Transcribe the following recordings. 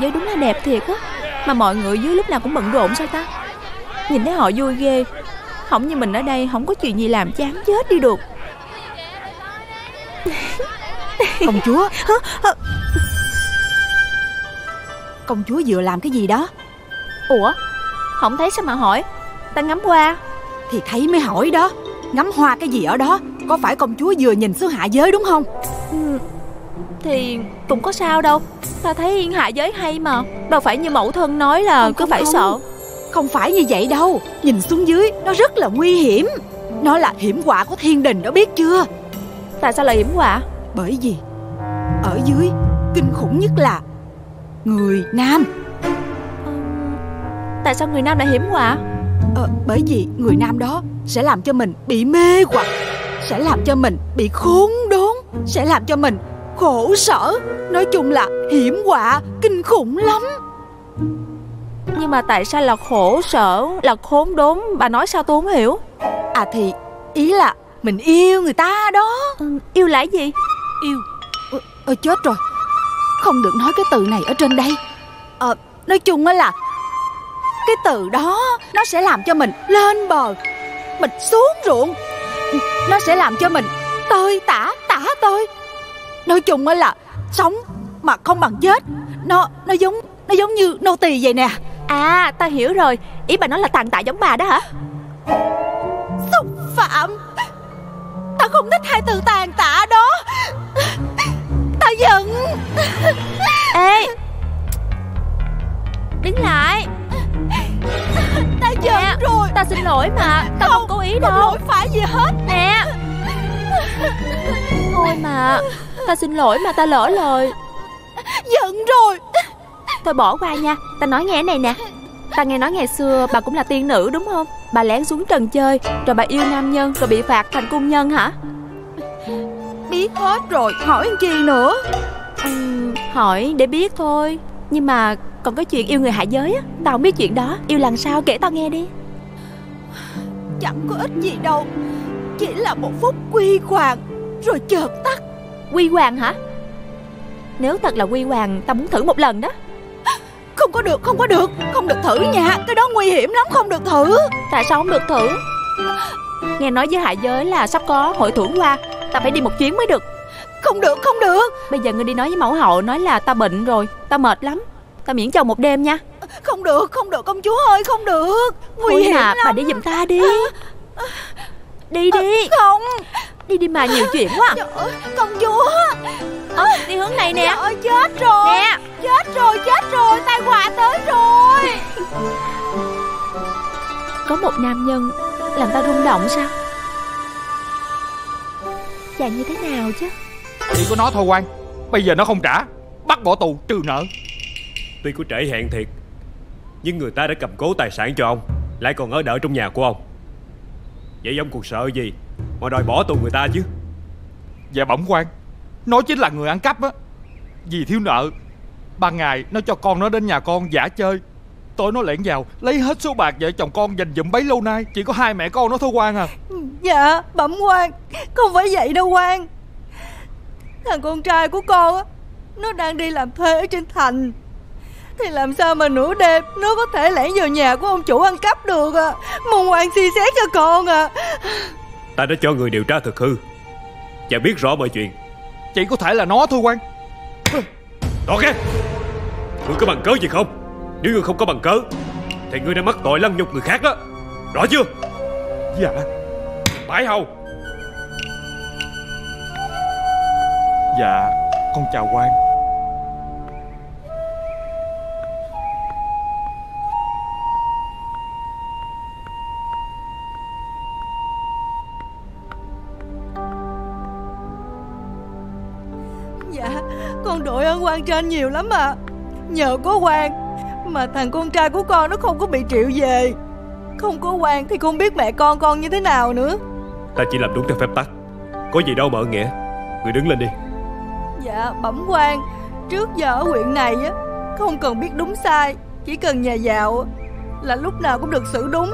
giới đúng là đẹp thiệt á. Mà mọi người dưới lúc nào cũng bận rộn sao ta? Nhìn thấy họ vui ghê. Không như mình ở đây không có chuyện gì làm chán chết đi được. Công chúa. Công chúa vừa làm cái gì đó? Ủa? Không thấy sao mà hỏi? Ta ngắm qua Thì thấy mới hỏi đó. Ngắm hoa cái gì ở đó? Có phải công chúa vừa nhìn xuống hạ giới đúng không? Ừ, Thì cũng có sao đâu Ta thấy hạ giới hay mà. Đâu phải như mẫu thân nói là không, cứ không, phải không. sợ. Không phải như vậy đâu. Nhìn xuống dưới nó rất là nguy hiểm. Nó là hiểm họa của thiên đình đó biết chưa? Tại sao là hiểm họa? Bởi vì Ở dưới kinh khủng nhất là Người nam. Tại sao người nam lại hiểm họa? Ờ, Bởi vì người nam đó Sẽ làm cho mình bị mê hoặc Sẽ làm cho mình bị khốn đốn Sẽ làm cho mình khổ sở. Nói chung là hiểm họa Kinh khủng lắm. Nhưng mà tại sao là khổ sở Là khốn đốn? Bà nói sao tôi không hiểu. À thì ý là Mình yêu người ta đó. Ừ, Yêu là gì? Yêu. Ôi chết rồi. Không được nói cái từ này ở trên đây. Ờ Nói chung á là Cái từ đó Nó sẽ làm cho mình lên bờ Mình xuống ruộng. Nó sẽ làm cho mình Tơi tả tả tơi Nói chung á là Sống mà không bằng chết Nó nó giống Nó giống như nô tỳ vậy nè. À ta hiểu rồi. Ý bà nói là tàn tạ giống bà đó hả? Xúc phạm. Ta không thích hai từ tàn tạ đó. Ta giận. Ê! Đứng lại. Ta giận nè, rồi. Ta xin lỗi mà. Ta không, không cố ý đâu. Không lỗi phải gì hết. Nè. Thôi mà Ta xin lỗi mà ta lỡ lời. Giận rồi. Thôi bỏ qua nha Ta nói nghe này nè. Ta nghe nói ngày xưa bà cũng là tiên nữ đúng không? Bà lén xuống trần chơi Rồi bà yêu nam nhân Rồi bị phạt thành cung nhân hả? Biết hết rồi Hỏi chi nữa? Uhm, Hỏi để biết thôi. Nhưng mà còn có chuyện yêu người hạ giới á Tao không biết chuyện đó. Yêu lần sao kể tao nghe đi. Chẳng có ích gì đâu. Chỉ là một phút quy hoàng Rồi chợt tắt Quy hoàng hả? Nếu thật là quy hoàng Tao muốn thử một lần đó. Không có được không có được. Không được thử nha. Cái đó nguy hiểm lắm không được thử. Tại sao không được thử? Nghe nói với hạ giới là sắp có hội thưởng hoa Ta phải đi một chuyến mới được. Không được không được. Bây giờ ngươi đi nói với mẫu hậu Nói là ta bệnh rồi. Ta mệt lắm. Ta miễn chồng một đêm nha. Không được không được công chúa ơi không được. Nguy Thôi hiểm à, lắm. bà đi giùm ta đi. Đi đi. Không Đi đi mà nhiều chuyện quá. Trời ơi, công chúa à, Đi hướng này nè. Trời ơi chết rồi. Nè. Chết rồi chết rồi tai họa tới rồi. Có một nam nhân Làm ta rung động sao? Chàng như thế nào chứ? Chỉ có nó thôi quan Bây giờ nó không trả. Bắt bỏ tù trừ nợ. Tuy có trễ hẹn thiệt Nhưng người ta đã cầm cố tài sản cho ông Lại còn ở đợi trong nhà của ông. Vậy ông còn sợ gì mà đòi bỏ tù người ta chứ. Dạ bẩm quan Nó chính là người ăn cắp á. Vì thiếu nợ Ban ngày nó cho con nó đến nhà con giả chơi. Tối nó lẻn vào, Lấy hết số bạc vợ chồng con dành dụm bấy lâu nay. Chỉ có hai mẹ con nó thôi quan à. Dạ bẩm quan Không phải vậy đâu quan Thằng con trai của con á, Nó đang đi làm thuê ở trên thành. Thì làm sao mà nửa đêm Nó có thể lẻn vào nhà của ông chủ ăn cắp được à? Mong quan suy xét cho con à. Ta đã cho người điều tra thực hư Và biết rõ mọi chuyện. Chỉ có thể là nó thôi quan Đó nghe Ngươi có bằng cớ gì không? Nếu ngươi không có bằng cớ Thì ngươi đã mắc tội lăng nhục người khác đó. Rõ chưa? Dạ. Bãi hầu. Dạ Con chào quan ơn quan trên nhiều lắm à. Nhờ có quan Mà thằng con trai của con nó không có bị triệu về. Không có quan thì không biết mẹ con con như thế nào nữa. Ta chỉ làm đúng theo phép tắc. Có gì đâu mà ơn nghĩa. Người đứng lên đi. Dạ bẩm quan. Trước giờ ở huyện này á Không cần biết đúng sai Chỉ cần nhà giàu Là lúc nào cũng được xử đúng.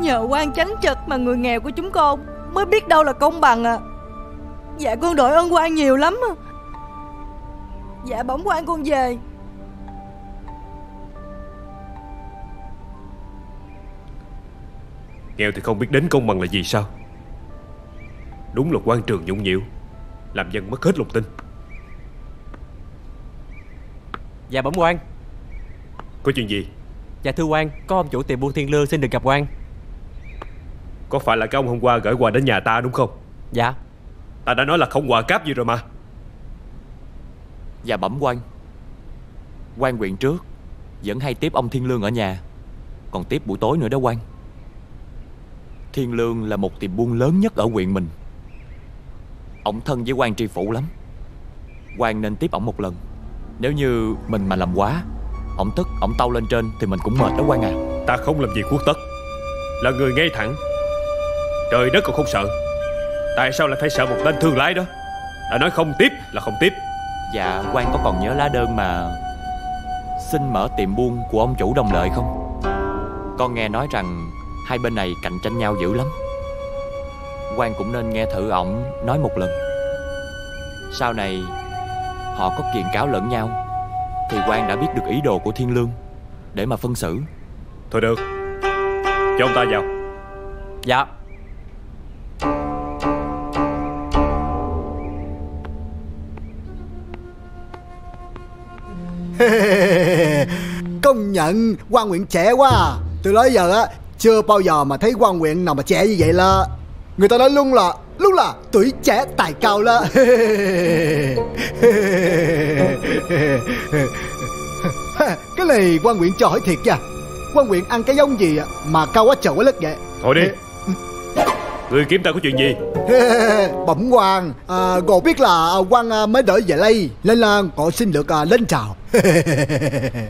Nhờ quan tránh trực mà người nghèo của chúng con Mới biết đâu là công bằng à. Dạ con đội ơn quan nhiều lắm à. Dạ bẩm quan con về. Nghèo thì không biết đến công bằng là gì sao? Đúng là quan trường nhũng nhiễu Làm dân mất hết lòng tin. Dạ bẩm quan Có chuyện gì? Dạ thưa quan Có ông chủ tiệm buôn thiên lương xin được gặp quan Có phải là cái ông hôm qua gửi quà đến nhà ta đúng không? Dạ. Ta đã nói là không quà cáp gì rồi mà và bẩm quan. Quan huyện trước Vẫn hay tiếp ông Thiên Lương ở nhà Còn tiếp buổi tối nữa đó quan. Thiên Lương là một tiệm buôn lớn nhất ở huyện mình. Ông thân với quan tri phủ lắm. Quan nên tiếp ổng một lần. Nếu như mình mà làm quá Ổng tức, ổng tâu lên trên Thì mình cũng mệt đó quan à. Ta không làm gì quốc tất. Là người ngay thẳng. Trời đất còn không sợ. Tại sao lại phải sợ một tên thương lái đó? Đã nói không tiếp là không tiếp. Dạ quan có còn nhớ lá đơn mà Xin mở tiệm buôn của ông chủ đồng lợi không? Con nghe nói rằng Hai bên này cạnh tranh nhau dữ lắm. Quan cũng nên nghe thử ổng nói một lần. Sau này Họ có kiện cáo lẫn nhau Thì quan đã biết được ý đồ của Thiên Lương Để mà phân xử. Thôi được Cho ông ta vào. Dạ Công nhận quan nguyện trẻ quá à. Từ đó giờ á Chưa bao giờ mà thấy quan nguyện nào mà trẻ như vậy là. Người ta nói luôn là Luôn là tuổi trẻ tài cao là Cái này quan nguyện cho hỏi thiệt nha. Quan nguyện ăn cái giống gì mà cao quá trời quá đất vậy? Thôi đi Người kiếm ta có chuyện gì Bẩm quan à, Ngộ biết là quan à, mới đợi về đây Nên là ngộ xin được à, lên chào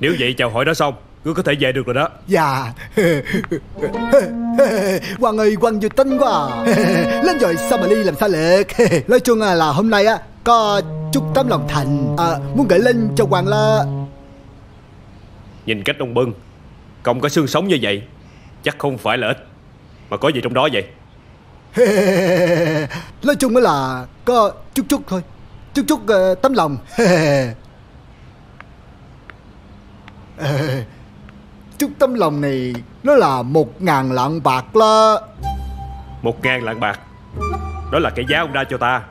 Nếu vậy chào hỏi đó xong Ngươi có thể về được rồi đó Dạ Hoàng ơi Hoàng dự tính quá à. Lên rồi sao mà đi làm sao được Nói chung là, hôm nay á Có chút tấm lòng thành à, Muốn gửi lên cho Hoàng là Nhìn cách ông Bưng Không có xương sống như vậy Chắc không phải là ít Mà có gì trong đó vậy Nói chung là Có chút chút thôi. Chút chút uh, tấm lòng. Chút tấm lòng này Nó là một ngàn lạng bạc là Một ngàn lạng bạc? Đó là cái giá ông ra cho ta.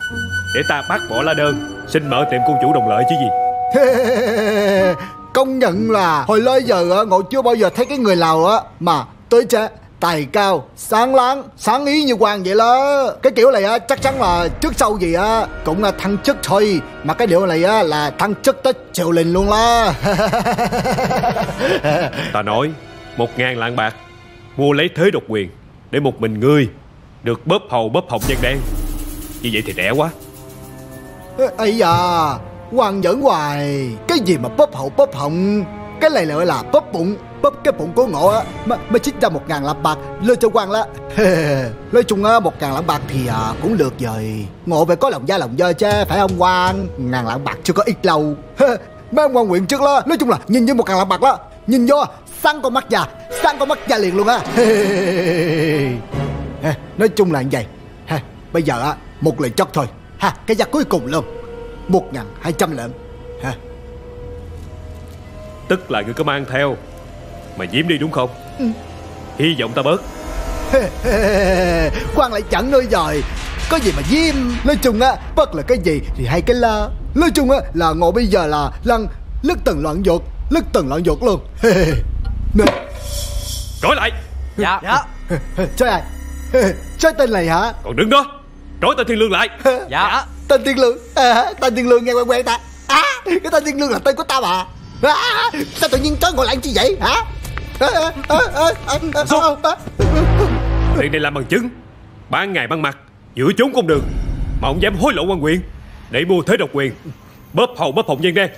Để ta bác bỏ lá đơn Xin mở tiệm cung chủ đồng lợi chứ gì? Công nhận là Hồi tới giờ ngộ chưa bao giờ thấy cái người nào á Mà tới trẻ tài cao sáng láng sáng ý như hoàng vậy đó. Cái kiểu này á chắc chắn là trước sau gì á cũng là thăng chức thôi. Mà cái điều này á là thăng chức tới triều đình luôn đó. Ta nói một ngàn lạng bạc mua lấy thế độc quyền để một mình ngươi được bóp hầu bóp họng nhân đen. Như vậy thì rẻ quá. Ấy da hoàng giỡn hoài. Cái gì mà bóp hậu bóp họng? Cái này lại là bóp bụng bóp cái bụng của ngộ á mà, mà chích ra một ngàn lạng bạc lên cho quan lá. Nói chung á một ngàn lạng bạc thì à, cũng được rồi. Ngộ phải có lòng da lòng dơ chứ phải không quan ngàn lạng bạc chưa có ít lâu mấy ông quan nguyện trước đó nói chung là nhìn như một ngàn lạng bạc đó. Nhìn vô sáng con mắt già sáng con mắt già liền luôn á. Nói chung là như vậy. Bây giờ á một lời chót thôi. Ha cái giá cuối cùng luôn. Một ngàn hai trăm lợn ha tức là người có mang theo mà giếm đi đúng không? Ừ. hy vọng ta bớt. Quan lại chẳng nơi rồi có gì mà diêm nói chung á bất là cái gì thì hay cái la. Nói chung á là ngộ bây giờ là lăng lứt từng loạn ruột lứt từng loạn ruột luôn. Nè. Trói lại. Dạ. Dạ. Trói ai? Trói tên này hả? Còn đứng đó. Trói tên thiên lương lại. Dạ. Tên thiên lương. À, tên thiên lương nghe quen quen ta. À, cái tên thiên lương là tên của tao mà à, sao tự nhiên trói ngồi lại chi vậy? Hả Xuống Chuyện này làm bằng chứng. Ban ngày ban mặt Giữa chốn công đường Mà ông dám hối lộ quan quyền Để mua thế độc quyền. Bóp hầu bóp hồng nhân đen.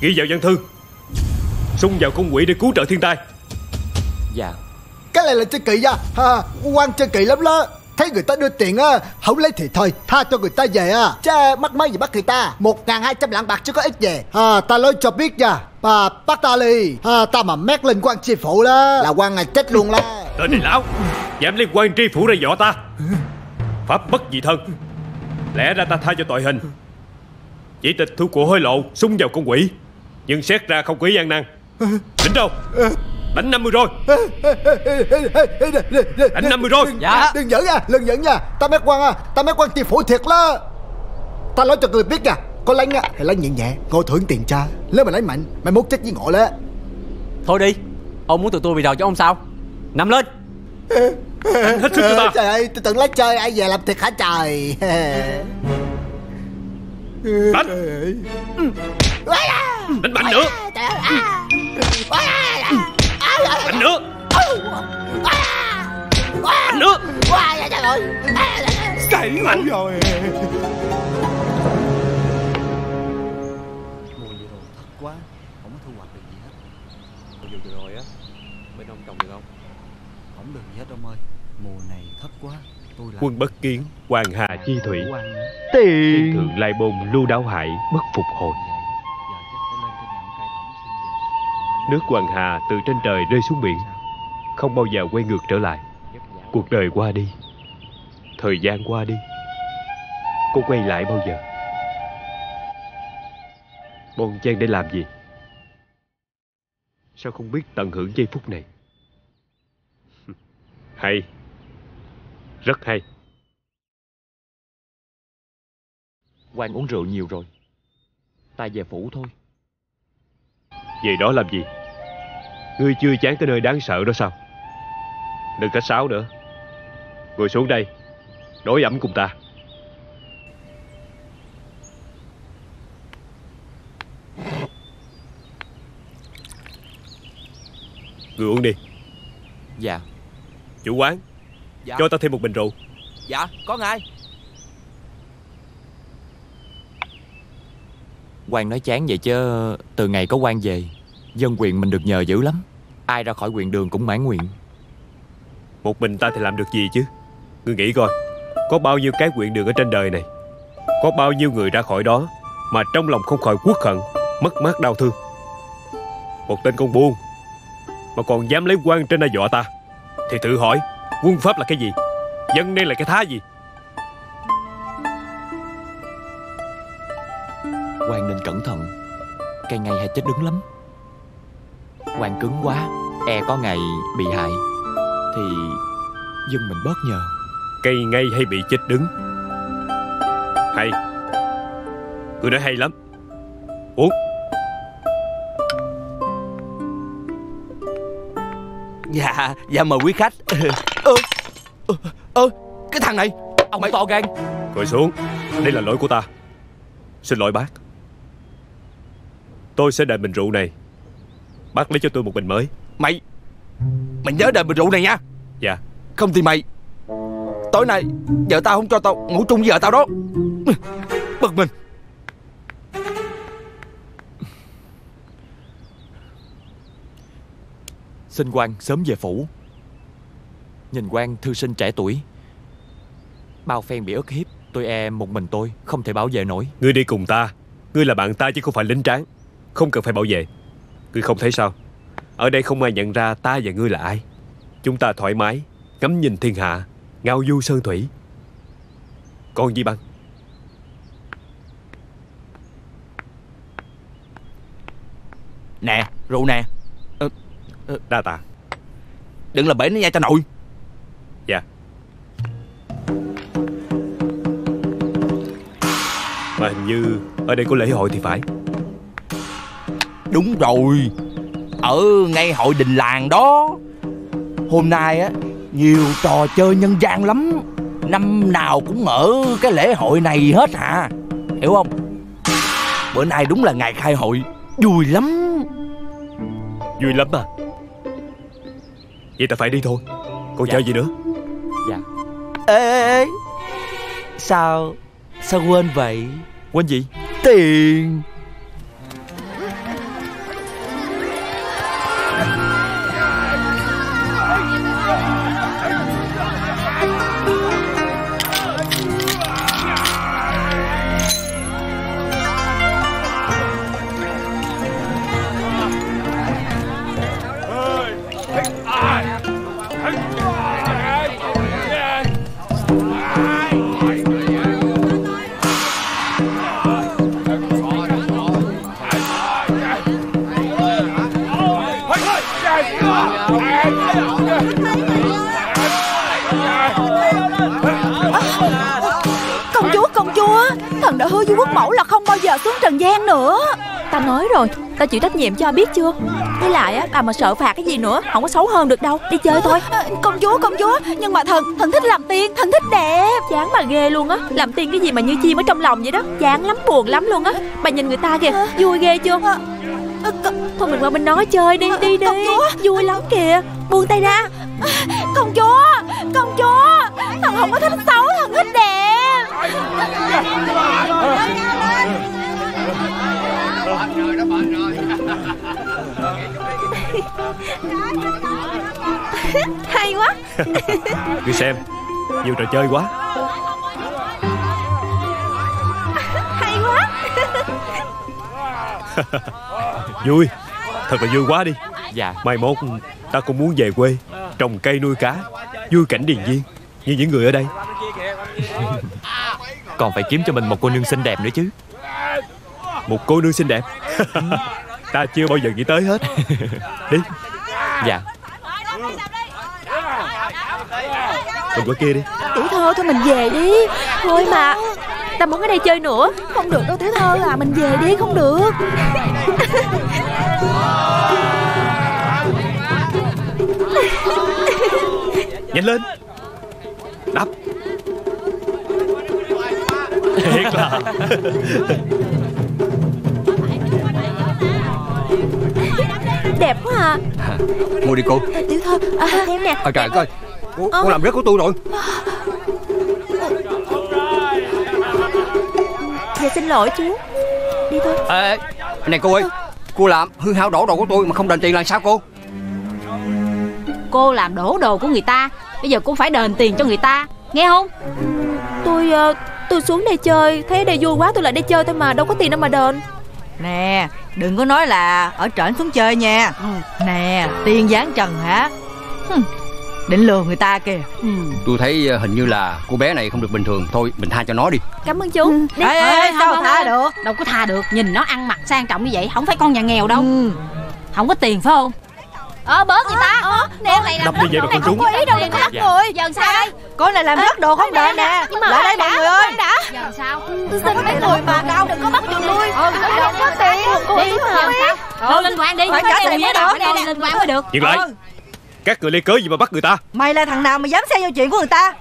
Ghi vào văn thư. Xung vào công quỹ để cứu trợ thiên tai. Dạ. Cái này là chơi kỳ nha. Ha, quan chơi kỳ lắm đó Thấy người ta đưa tiền á Không lấy thì thôi Tha cho người ta về à Chứ mắc mấy gì bắt người ta? Một ngàn hai trăm lạng bạc chứ có ít về. À, Ta nói cho biết nha Bà bắt ta đi à, Ta mà mét lên quan tri phủ đó. Là quan ngày chết luôn đó. Tên này lão Dám lấy quan tri phủ ra dọa ta. Pháp bất dị thân. Lẽ ra ta tha cho tội hình. Chỉ tịch thu của hối lộ Xung vào con quỷ. Nhưng xét ra không quỷ gian năng Đỉnh đâu Đánh 50 rồi Đánh 50 rồi Dạ Đừng giỡn nha Đừng giỡn nha Ta mấy quan à Ta mấy quan tiền phổi thiệt đó Ta nói cho người biết nha Có lấy nha Thì lấy nhẹ nhẹ Ngộ thưởng tiền cha Nếu mà lấy mạnh Mày mốt chết với ngộ đó Thôi đi Ông muốn tụi tôi bị đầu cho ông sao Nằm lên Hết sức cho ta Trời ơi Tôi tưởng lấy chơi Ai về làm thiệt hả trời Đánh Đánh mạnh nữa Mạnh nữa Mạnh nữa Xảy mạnh rồi. Mùa vừa rồi thất quá. Không có thu hoạch được gì hết. Mùa vừa rồi á Bên ông trồng được không? Không được gì hết ông ơi. Mùa này thất quá. Tôi làm Quân bất kiến Hoàng hà chi thủy. Thiên thượng lai bồn lưu đáo hại Bất phục hồi Nước Hoàng Hà từ trên trời rơi xuống biển, Không bao giờ quay ngược trở lại. Cuộc đời qua đi, Thời gian qua đi Có quay lại bao giờ? Bon chen để làm gì? Sao không biết tận hưởng giây phút này? Hay, Rất hay. Quan uống rượu nhiều rồi, Ta về phủ thôi. Về đó làm gì? Ngươi chưa chán tới nơi đáng sợ đó sao? Đừng khách sáo nữa. Ngồi xuống đây Đối ẩm cùng ta. Ngươi uống đi. Dạ. Chủ quán Dạ. Cho ta thêm một bình rượu. Dạ có ngay quan nói chán vậy chứ, Từ ngày có quan về, Dân quyền mình được nhờ dữ lắm. Ai ra khỏi quyền đường cũng mãn nguyện. Một mình ta thì làm được gì chứ? Ngươi nghĩ coi, Có bao nhiêu cái quyện đường ở trên đời này, Có bao nhiêu người ra khỏi đó Mà trong lòng không khỏi quốc hận, Mất mát đau thương. Một tên con buôn Mà còn dám lấy quan trên đây dọa ta, Thì tự hỏi, Quân pháp là cái gì? Dân nên là cái thá gì? Quan nên cẩn thận. Cây ngay hay chết đứng lắm. Quan cứng quá E có ngày bị hại. Thì dân mình bớt nhờ. Cây ngay hay bị chết đứng? Hay. Ngươi nói hay lắm. Uống Dạ, dạ mời quý khách. Ơ, ơ, ơ, cái thằng này. Ông Mày... to gan. Ngồi xuống. Đây là lỗi của ta. Xin lỗi bác Tôi sẽ đợi bình rượu này. Bác lấy cho tôi một bình mới. Mày Mày nhớ đợi bình rượu này nha. Dạ. Không thì mày Tối nay Vợ tao không cho tao ngủ chung với vợ tao đó. Bực mình. Xin quan sớm về phủ. Nhìn quan thư sinh trẻ tuổi. Bao phen bị ức hiếp Tôi e một mình tôi không thể bảo vệ nổi. Ngươi đi cùng ta. Ngươi là bạn ta chứ không phải lính tráng Không cần phải bảo vệ. Ngươi không thấy sao? Ở đây không ai nhận ra ta và ngươi là ai. Chúng ta thoải mái Ngắm nhìn thiên hạ Ngao du sơn thủy. Còn gì bằng? Nè, rượu nè. Đa tạ. Đừng làm bể nó nha cho nội. Dạ. Mà hình như Ở đây có lễ hội thì phải Đúng rồi. Ở ngay hội đình làng đó. Hôm nay á Nhiều trò chơi nhân gian lắm. Năm nào cũng ở cái lễ hội này hết hả? Hiểu không? Bữa nay đúng là ngày khai hội. Vui lắm. Vui lắm à? Vậy ta phải đi thôi. Còn Dạ. chờ gì nữa? Dạ. Ê ê ê. Sao Sao quên vậy? Quên gì? Tiền đã hứa với quốc mẫu là không bao giờ xuống trần gian nữa. Ta nói rồi Ta chịu trách nhiệm cho biết chưa? Với lại á bà mà sợ phạt cái gì nữa Không có xấu hơn được đâu. Đi chơi thôi. À, Công chúa công chúa Nhưng mà thần thần thích làm tiên Thần thích đẹp. Chán mà ghê luôn á. Làm tiên cái gì mà như chim ở trong lòng vậy đó. Chán lắm buồn lắm luôn á. Bà nhìn người ta kìa Vui ghê chưa? À, Thôi mình qua bên đó chơi đi Đi đi Công chúa. Vui lắm kìa. Buông tay ra. Công chúa Công chúa. Thần không có thích xấu Thần thích đẹp Hay quá. Ngươi xem Nhiều trò chơi quá. Hay quá. Vui Thật là vui quá đi. Dạ. Mai mốt ta cũng muốn về quê Trồng cây nuôi cá Vui cảnh điền viên Như những người ở đây Còn phải kiếm cho mình một cô nương xinh đẹp nữa chứ. Một cô nương xinh đẹp? Ta chưa bao giờ nghĩ tới hết. Đi. Dạ. Mình qua kia đi. Tiểu thơ thôi mình về đi. Thôi mà. Ta muốn ở đây chơi nữa. Không được đâu tiểu thơ à Mình về đi không được. Nhanh lên. Đắp Thiệt là. Đẹp quá à. Mua đi cô. Tiểu thơ à, Em nè. À trời ơi. Cô, cô làm rớt của tôi rồi. Dạ xin lỗi chú. Đi thôi. À, Này cô ơi Cô làm hư hao đổ đồ của tôi mà không đền tiền là sao cô? Cô làm đổ đồ của người ta Bây giờ cũng phải đền tiền cho người ta Nghe không? Tôi uh, tôi xuống đây chơi. Thấy đây vui quá tôi lại đây chơi thôi mà Đâu có tiền đâu mà đền. Nè đừng có nói là ở trển xuống chơi nha. Nè tiên gián trần hả? Hừm, Định lừa người ta kìa. Tôi thấy ờ, hình như là cô bé này không được bình thường. Thôi mình tha cho nó đi. Cảm ơn chú. Ê, ê, ê, sao không, tha không. được? Đâu có tha được. Nhìn nó ăn mặc sang trọng như vậy Không phải con nhà nghèo đâu. Ừ. Không có tiền phải không Ờ bớt người ta. Ờ, Nè này Đập như vậy mà không trúng Có ý đâu đừng có bắt người Giờ sao? đây Cô này làm rớt đồ không đền nè. Lại đây mọi người ơi. đã. Giờ sao? Tôi xin mấy người mà đâu Đừng có bắt người lui Ừ, không có tiền. Cô ý mà Cô liên quan đi. Phải trả tiền mới được. Liên quan mới được. Dừng lại. Ừ. Các người lấy cớ gì mà bắt người ta? Mày là thằng nào mà dám xen vô chuyện của người ta?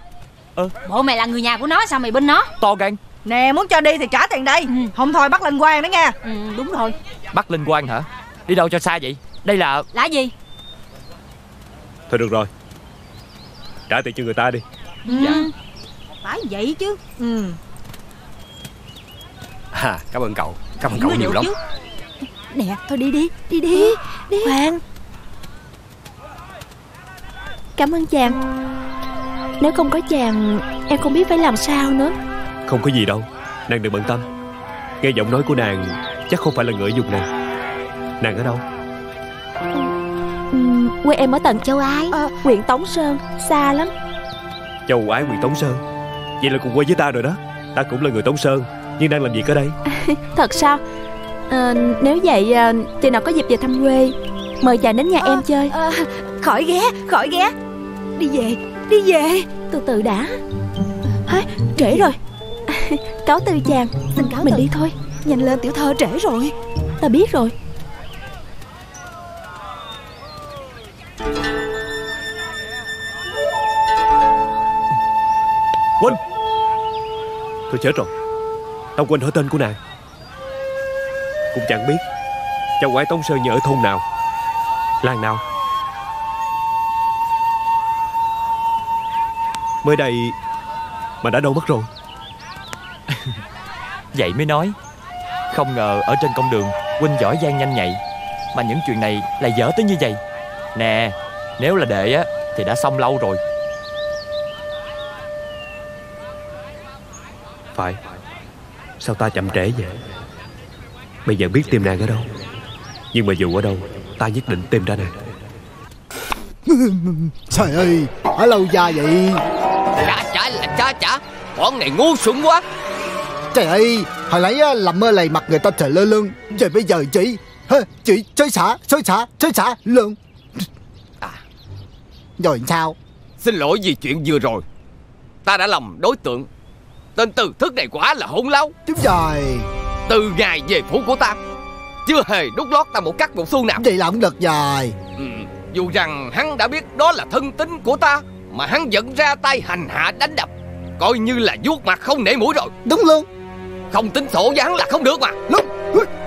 Bộ mày là người nhà của nó Sao mày binh nó? To gan. Nè muốn cho đi thì trả tiền đây. Ừ. Không thôi bắt lên quan đó nha. Ừ, Đúng rồi. Bắt linh quan hả? Đi đâu cho xa vậy? Đây là Là gì Thôi được rồi. Trả tiền cho người ta đi. Dạ. Phải vậy chứ. Ừ. à, Cảm ơn cậu. Cảm ơn cậu nhiều lắm. chứ. Nè thôi đi đi Đi đi. Đi. Khoan Cảm ơn chàng. Nếu không có chàng Em không biết phải làm sao nữa. Không có gì đâu. Nàng đừng bận tâm. Nghe giọng nói của nàng Chắc không phải là người ở vùng này Nàng ở đâu? Uhm, quê em ở tận châu Ái. Ờ. huyện Tống Sơn xa lắm. Châu Ái huyện Tống Sơn. Vậy là cùng quê với ta rồi đó. Ta cũng là người Tống Sơn Nhưng đang làm việc ở đây. Thật sao? Ờ, nếu vậy à, chừng nào có dịp về thăm quê mời chàng đến nhà Ờ, em chơi. ờ, Khỏi ghé khỏi ghé. Đi về đi về. Từ từ đã. Hả, trễ rồi. Cáo từ chàng. Xin cáo mình từ. đi thôi. Nhanh lên tiểu thơ trễ rồi. Ta biết rồi Quên Tôi chết rồi. Tao quên hỏi tên của nàng. Cũng chẳng biết Cháu quái Tống Sơn nhà ở thôn nào. Làng nào. Mới đây Mà đã đâu mất rồi. Vậy mới nói, Không ngờ ở trên con đường Huynh giỏi giang nhanh nhạy, Mà những chuyện này lại dở tới như vậy. Nè, Nếu là đệ á, Thì đã xong lâu rồi. Phải. Sao ta chậm trễ vậy? Bây giờ biết tìm nàng ở đâu. Nhưng mà dù ở đâu Ta nhất định tìm ra nàng. Trời ơi Ở lâu dài vậy. Chả chả là chả chả. Bọn này ngu xuẩn quá. Trời ơi Hồi nãy làm mơ lầy mặt người ta trời lơ lưng. Rồi bây giờ chỉ hả, Chỉ chơi xả Chơi xả Chơi xả Lương À. Rồi sao? Xin lỗi vì chuyện vừa rồi. Ta đã lầm đối tượng Tên từ thức này quả là hỗn láo. Đúng rồi Từ ngày về phủ của ta Chưa hề đút lót ta một cắt một xu nào. Vậy là không được rồi ừ, Dù rằng hắn đã biết đó là thân tính của ta Mà hắn vẫn ra tay hành hạ đánh đập Coi như là vuốt mặt không nể mũi rồi. Đúng luôn. Không tính sổ với hắn là không được mà. Lúc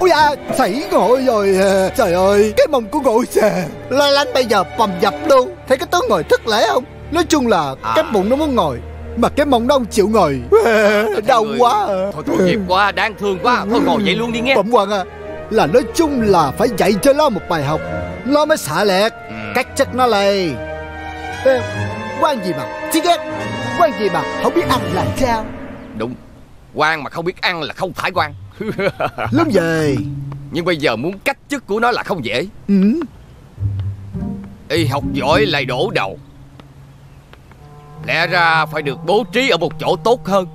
Ôi à Xảy ngồi rồi. Trời ơi Cái mông của ngồi xè. La lanh bây giờ bầm dập luôn. Thấy cái tướng ngồi thức lẽ không? Nói chung là À. Cái bụng nó muốn ngồi Mà cái mông nó chịu ngồi. Đau quá à. Thôi thôi nghiệp quá đáng thương quá. Thôi ngồi dậy luôn đi nghe. Bẩm quan à Là nói chung là phải dạy cho nó một bài học. Nó mới xả lẹt. Ừ. Cách chất nó Ê, quan gì mà Chứ ghét? Quan gì mà không biết ăn là sao? Đúng. Quan mà không biết ăn là không phải quan. Lắm về. Nhưng bây giờ muốn cách chức của nó là không dễ. Ừ. Y học giỏi lại đổ đầu Lẽ ra phải được bố trí ở một chỗ tốt hơn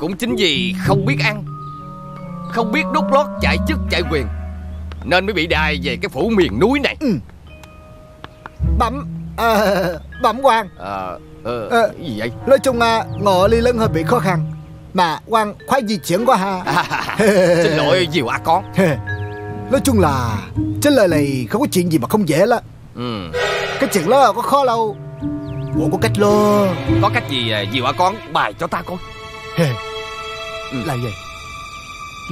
Cũng chính vì không biết ăn Không biết đút lót chạy chức chạy quyền Nên mới bị đài về cái phủ miền núi này Ừ. Bẩm à, Bẩm quan Ờ, ờ, Ờ. cái gì vậy? Nói chung là ngộ ly lân hơi bị khó khăn Mà quan khoái di chuyển quá ha Xin lỗi Diều A Con Nói chung là Trên lời này không có chuyện gì mà không dễ lắm ừ. Cái chuyện đó có khó đâu Bộ có cách lo Có cách gì à, Diều A Con? Bài cho ta coi. Ừ. Là gì?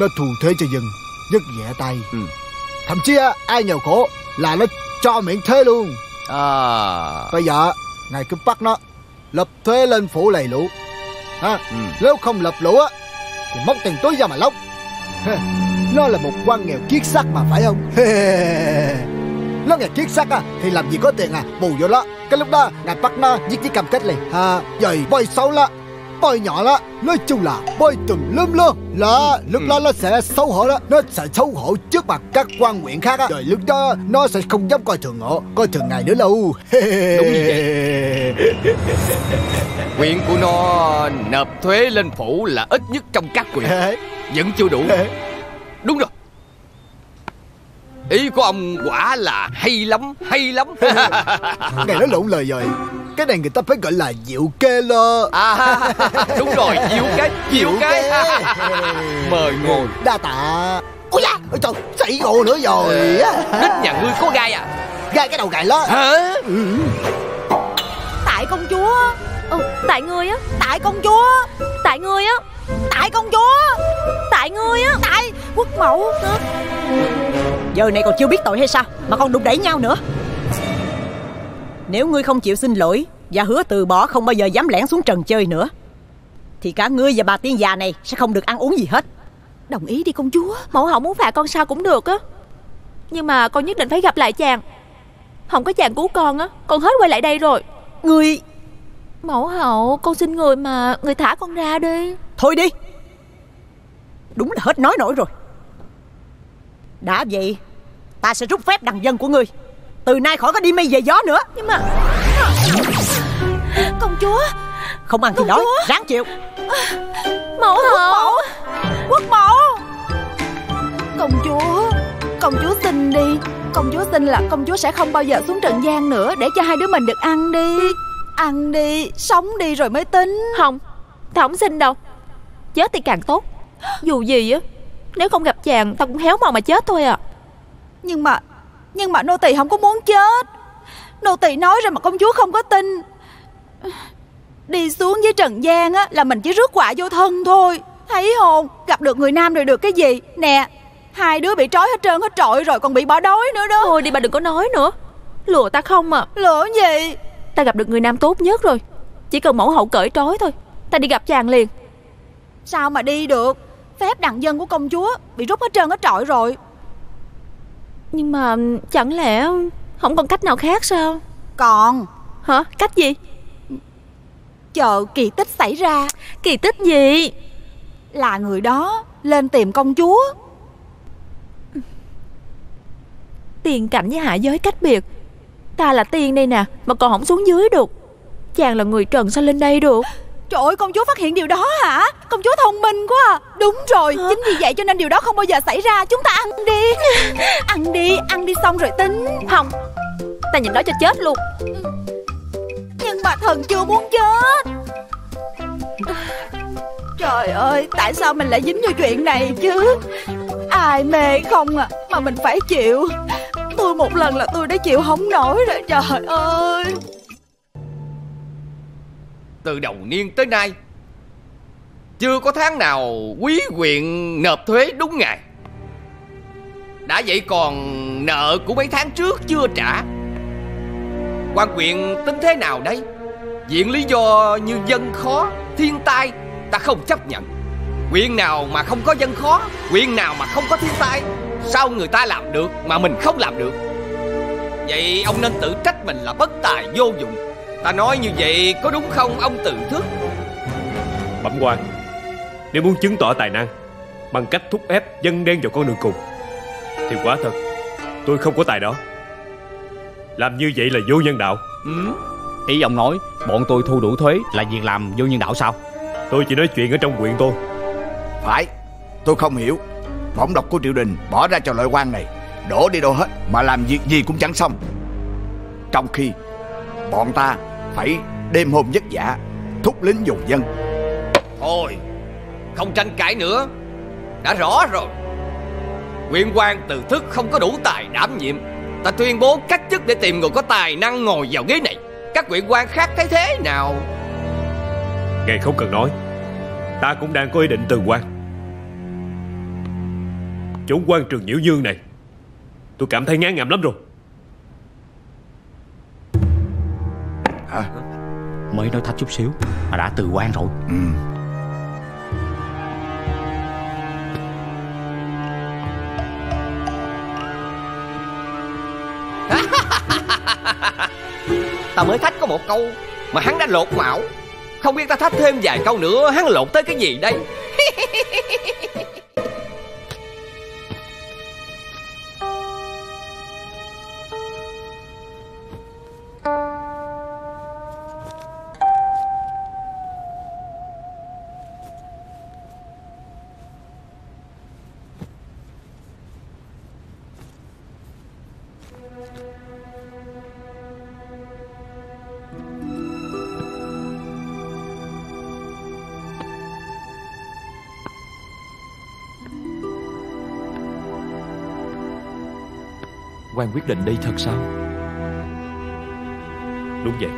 Nó thù thế cho dân Rất nhẹ tay. Ừ. Thậm chí ai nghèo khổ Là nó cho miễn thuế luôn. À, Bây giờ Ngài cứ bắt nó Lập thuế lên phủ lầy lũ. Ha? ừ. Nếu không lập lũ á Thì móc tiền túi ra mà lóc. Nó là một quan nghèo kiết sắc mà phải không Nó nghèo kiết sắc á Thì làm gì có tiền à? Bù vô đó. Cái lúc đó Ngài bắt nó giết với cầm kết liền. Ha, Rồi bôi xấu đó Bôi nhỏ đó Nói chung là bôi tùm lum luôn Là lúc đó nó sẽ xấu hổ đó. Nó sẽ xấu hổ trước mặt các quan huyện khác á. Rồi lúc đó Nó sẽ không dám coi thường họ Coi thường ngài nữa đâu. Đúng như vậy. Quyền của nó nộp thuế lên phủ là ít nhất trong các quyền. Vẫn chưa đủ. Đúng rồi Ý của ông quả là hay lắm, hay lắm. Ngài nói lộn lời rồi. Cái này người ta phải gọi là diệu kê lơ. À, Đúng rồi, diệu cái, diệu cái Mời ngồi. Đa tạ. Ôi da, ôi trời, xảy ngộ nữa rồi Đích nhà ngươi có gai à? Gai cái đầu gài đó Hả? Tại công chúa. Ừ, Tại ngươi á. Tại công chúa. Tại ngươi á. Tại công chúa. Tại ngươi á. Tại quốc mẫu Giờ này còn chưa biết tội hay sao Mà còn đụng đẩy nhau nữa. Nếu ngươi không chịu xin lỗi Và hứa từ bỏ không bao giờ dám lẻn xuống trần chơi nữa Thì cả ngươi và bà tiên già này Sẽ không được ăn uống gì hết. Đồng ý đi công chúa Mẫu hậu muốn phạt con sao cũng được á. Nhưng mà con nhất định phải gặp lại chàng. Không có chàng cứu con á Con hết quay lại đây rồi. Ngươi Mẫu hậu con xin người mà Người thả con ra đi. Thôi đi. Đúng là hết nói nổi rồi Đã vậy Ta sẽ rút phép đằng dân của ngươi. Từ nay khỏi có đi mây về gió nữa. Nhưng mà Công chúa. Không ăn thì Công đói chúa. Ráng chịu. Mẫu hậu Quốc mẫu. Công chúa Công chúa xin đi. Công chúa xin là công chúa sẽ không bao giờ xuống trần gian nữa. Để cho hai đứa mình được ăn đi. Ăn đi Sống đi rồi mới tính. Không Ta không xin đâu. Chết thì càng tốt. Dù gì á Nếu không gặp chàng Ta cũng héo mòn mà chết thôi à. Nhưng mà Nhưng mà nô tỳ không có muốn chết. Nô tỳ nói rồi mà công chúa không có tin. Đi xuống với Trần gian á Là mình chỉ rước quả vô thân thôi. Thấy không? Gặp được người nam rồi được cái gì? Nè Hai đứa bị trói hết trơn hết trọi rồi Còn bị bỏ đói nữa đó. Thôi đi bà đừng có nói nữa. Lừa ta không à. Lửa gì? Ta gặp được người nam tốt nhất rồi. Chỉ cần mẫu hậu cởi trói thôi. Ta đi gặp chàng liền. Sao mà đi được Phép đặng dân của công chúa. Bị rút hết trơn hết trọi rồi. Nhưng mà chẳng lẽ Không còn cách nào khác sao? Còn. Hả? Cách gì? Chờ kỳ tích xảy ra. Kỳ tích gì? Là người đó lên tìm công chúa. Tiền cảnh với hạ giới cách biệt. Ta là tiên đây nè Mà còn không xuống dưới được. Chàng là người trần sao lên đây được Trời ơi công chúa phát hiện điều đó hả? Công chúa thông minh quá à. Đúng rồi Chính vì vậy cho nên điều đó không bao giờ xảy ra. Chúng ta ăn đi. Ăn đi Ăn đi xong rồi tính. Không Ta nhìn đó cho chết luôn. Nhưng mà thần chưa muốn chết. Trời ơi Tại sao mình lại dính vô chuyện này chứ? Ai mê không à Mà mình phải chịu. Tôi một lần là tôi đã chịu không nổi rồi Trời ơi từ đầu niên tới nay. Chưa có tháng nào quý quyền nộp thuế đúng ngày. Đã vậy còn nợ của mấy tháng trước chưa trả. Quan quyền tính thế nào đây Viện lý do như dân khó, Thiên tai, ta không chấp nhận. Quyền nào mà không có dân khó, Quyền nào mà không có thiên tai, Sao người ta làm được mà mình không làm được? Vậy ông nên tự trách mình là bất tài vô dụng. Ta nói như vậy có đúng không ông tự thức? Bẩm quan Nếu muốn chứng tỏ tài năng Bằng cách thúc ép dân đen vào con đường cùng Thì quả thật Tôi không có tài đó. Làm như vậy là vô nhân đạo. Ừ? Ý ông nói Bọn tôi thu đủ thuế là việc làm vô nhân đạo sao? Tôi chỉ nói chuyện ở trong quyện tôi Phải Tôi không hiểu. Bổng độc của triều đình bỏ ra cho loại quan này Đổ đi đâu hết Mà làm việc gì cũng chẳng xong. Trong khi Bọn ta phải đêm hôm vất vả Thúc lính dùng dân. Thôi Không tranh cãi nữa. Đã rõ rồi. Quyện quan từ thức không có đủ tài đảm nhiệm. Ta tuyên bố cách chức để tìm người có tài năng ngồi vào ghế này. Các quyện quan khác thấy thế nào? Ngài không cần nói. Ta cũng đang có ý định từ quan. Chủ quan trường Nhiễu Dương này. Tôi cảm thấy ngán ngẩm lắm rồi Hả? Mới nói thách chút xíu Mà đã từ quan rồi ừ. Ta mới thách có một câu Mà hắn đã lột mạo Không biết ta thách thêm vài câu nữa Hắn lột tới cái gì đây quyết định đi thật sao? Đúng vậy.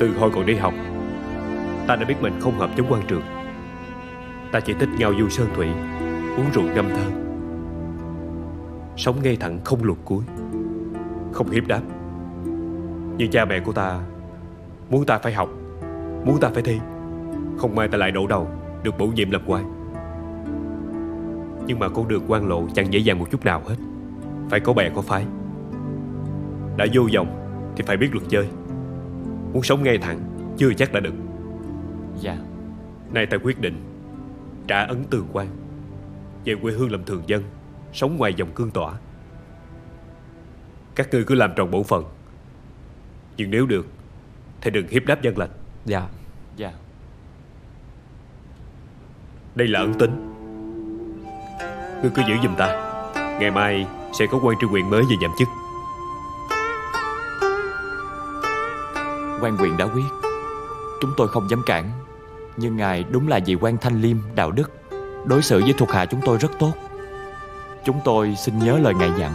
Từ hồi còn đi học, Ta đã biết mình không hợp chống quan trường. Ta chỉ thích nhau du sơn thủy, Uống rượu ngâm thơ. Sống ngay thẳng không lùi cuối, Không hiếp đáp. Nhưng cha mẹ của ta Muốn ta phải học, Muốn ta phải thi. Không may ta lại đổ đầu, Được bổ nhiệm làm quan Nhưng mà con đường quan lộ chẳng dễ dàng một chút nào hết. Phải có bè có phái. Đã vô vòng Thì phải biết luật chơi. Muốn sống ngay thẳng Chưa chắc đã được. Dạ. Nay ta quyết định Trả ấn từ quan Về quê hương làm thường dân Sống ngoài dòng cương tỏa. Các ngươi cứ làm tròn bổn phận Nhưng nếu được Thì đừng hiếp đáp dân lành. Dạ. Dạ. Đây là ấn tính Ngươi cứ giữ giùm ta. Ngày mai sẽ có quan tri huyện mới về nhậm chức. Quan quyền đã quyết. Chúng tôi không dám cản. Nhưng ngài đúng là vị quan thanh liêm, đạo đức. Đối xử với thuộc hạ chúng tôi rất tốt. Chúng tôi xin nhớ lời ngài dặn.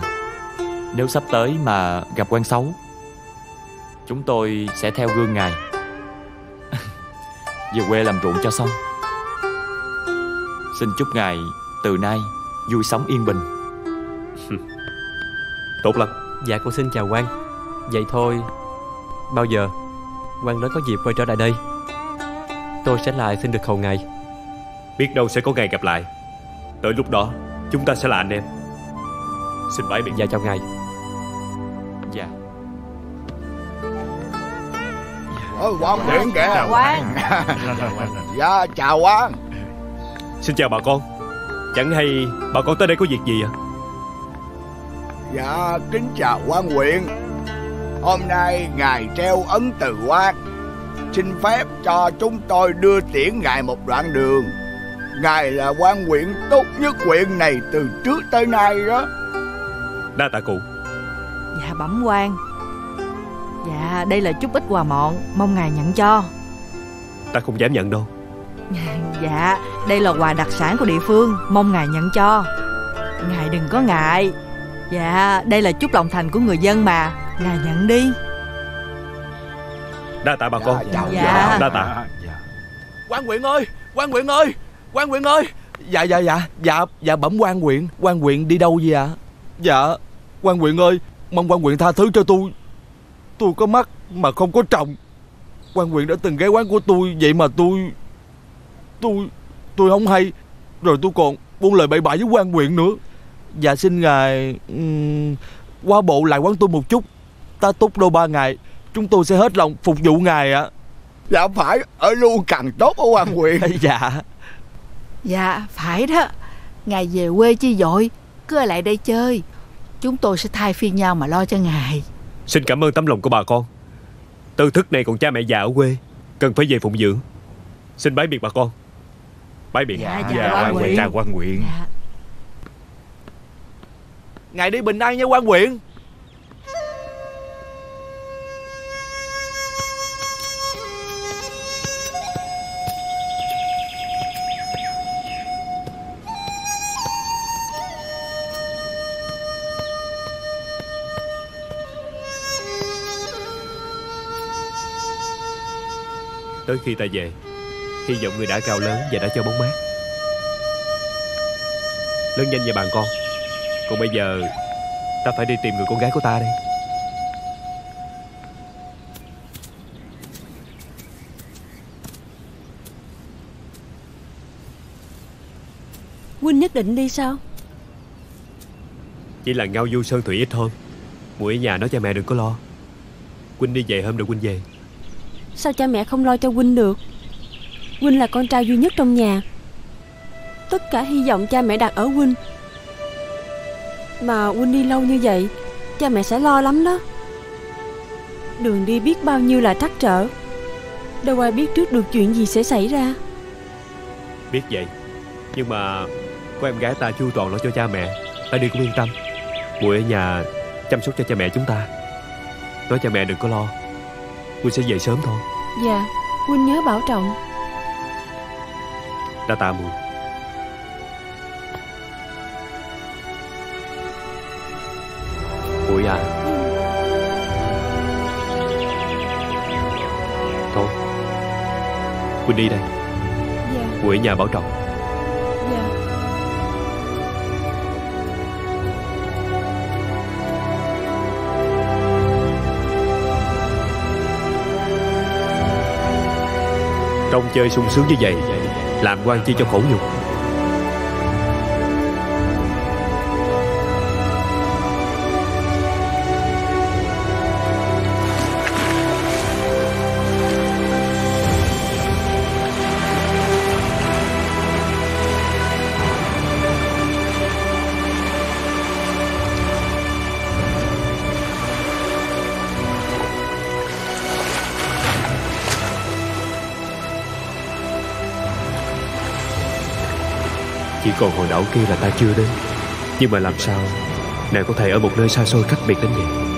Nếu sắp tới mà gặp quan xấu Chúng tôi sẽ theo gương ngài. Về quê làm ruộng cho xong. Xin chúc ngài từ nay vui sống yên bình. Tốt lắm. Dạ con xin chào quan Vậy thôi Bao giờ quan lớn có dịp quay trở lại đây Tôi sẽ lại xin được hầu ngài. Biết đâu sẽ có ngày gặp lại. Tới lúc đó Chúng ta sẽ là anh em. Xin bái biệt. Dạ chào ngài. Dạ. Ôi quan huyện kìa Chào quan Dạ chào quan Xin chào bà con. Chẳng hay bà con tới đây có việc gì ạ Dạ kính chào quan huyện Hôm nay ngài treo ấn từ quan Xin phép cho chúng tôi đưa tiễn ngài một đoạn đường. Ngài là quan huyện tốt nhất huyện này từ trước tới nay đó. Đa tạ cụ. Dạ bẩm quan. Dạ đây là chút ít quà mọn Mong ngài nhận cho. Ta không dám nhận đâu. Dạ Đây là quà đặc sản của địa phương Mong ngài nhận cho. Ngài đừng có ngại Dạ Đây là chút lòng thành của người dân mà. Ngài nhận đi. Đa tạ bà con dạ. Đa tạ. Quan huyện ơi quan huyện ơi quan huyện ơi. Dạ dạ dạ. Dạ dạ bẩm quan huyện quan huyện đi đâu vậy ạ? Dạ quan huyện ơi mong quan huyện tha thứ cho tôi. Tôi có mắt mà không có trọng. Quan huyện đã từng ghé quán của tôi vậy mà tôi tôi tôi không hay. Rồi tôi còn buông lời bậy bạ với quan huyện nữa dạ xin ngài um, qua bộ lại quán tôi một chút. Ta túc đôi ba ngày chúng tôi sẽ hết lòng phục vụ ngài ạ. Dạ phải Ở luôn càng tốt ở quan huyện Dạ. Dạ phải đó. Ngài về quê chi dội Cứ ở lại đây chơi. Chúng tôi sẽ thay phiên nhau mà lo cho ngài. Xin cảm ơn tấm lòng của bà con. Tư thức này còn cha mẹ già ở quê Cần phải về phụng dưỡng. Xin bái biệt bà con. Bái biệt. Dạ, dạ, dạ quan huyện. Cha quan huyện dạ. Ngài đi bình an nha quan huyện Tới khi ta về, Hy vọng người đã cao lớn và đã cho bóng mát. Lớn nhanh về bàn con. Còn bây giờ Ta phải đi tìm người con gái của ta đây. Huynh nhất định đi sao? Chỉ là ngao du sơn thủy ít thôi. Muội ở nhà nói cho mẹ đừng có lo. Huynh đi về hôm được Huynh về. Sao cha mẹ không lo cho Huynh được? Huynh là con trai duy nhất trong nhà. Tất cả hy vọng cha mẹ đặt ở Huynh Mà Huynh đi lâu như vậy Cha mẹ sẽ lo lắm đó. Đường đi biết bao nhiêu là trắc trở. Đâu ai biết trước được chuyện gì sẽ xảy ra. Biết vậy Nhưng mà Có em gái ta chu toàn lo cho cha mẹ Ta đi cũng yên tâm. Muội ở nhà chăm sóc cho cha mẹ chúng ta. Nói cha mẹ đừng có lo Huynh sẽ về sớm thôi. Dạ Huynh nhớ bảo trọng. Đã tạ muội Muội à Thôi Huynh đi đây. Dạ. Muội ở nhà bảo trọng. Dạ. Trong chơi sung sướng như vậy Làm quan chi cho khổ nhục còn hồi đảo kia là ta chưa đến. Nhưng mà làm sao, Nàng có thể ở một nơi xa xôi cách biệt đến vậy?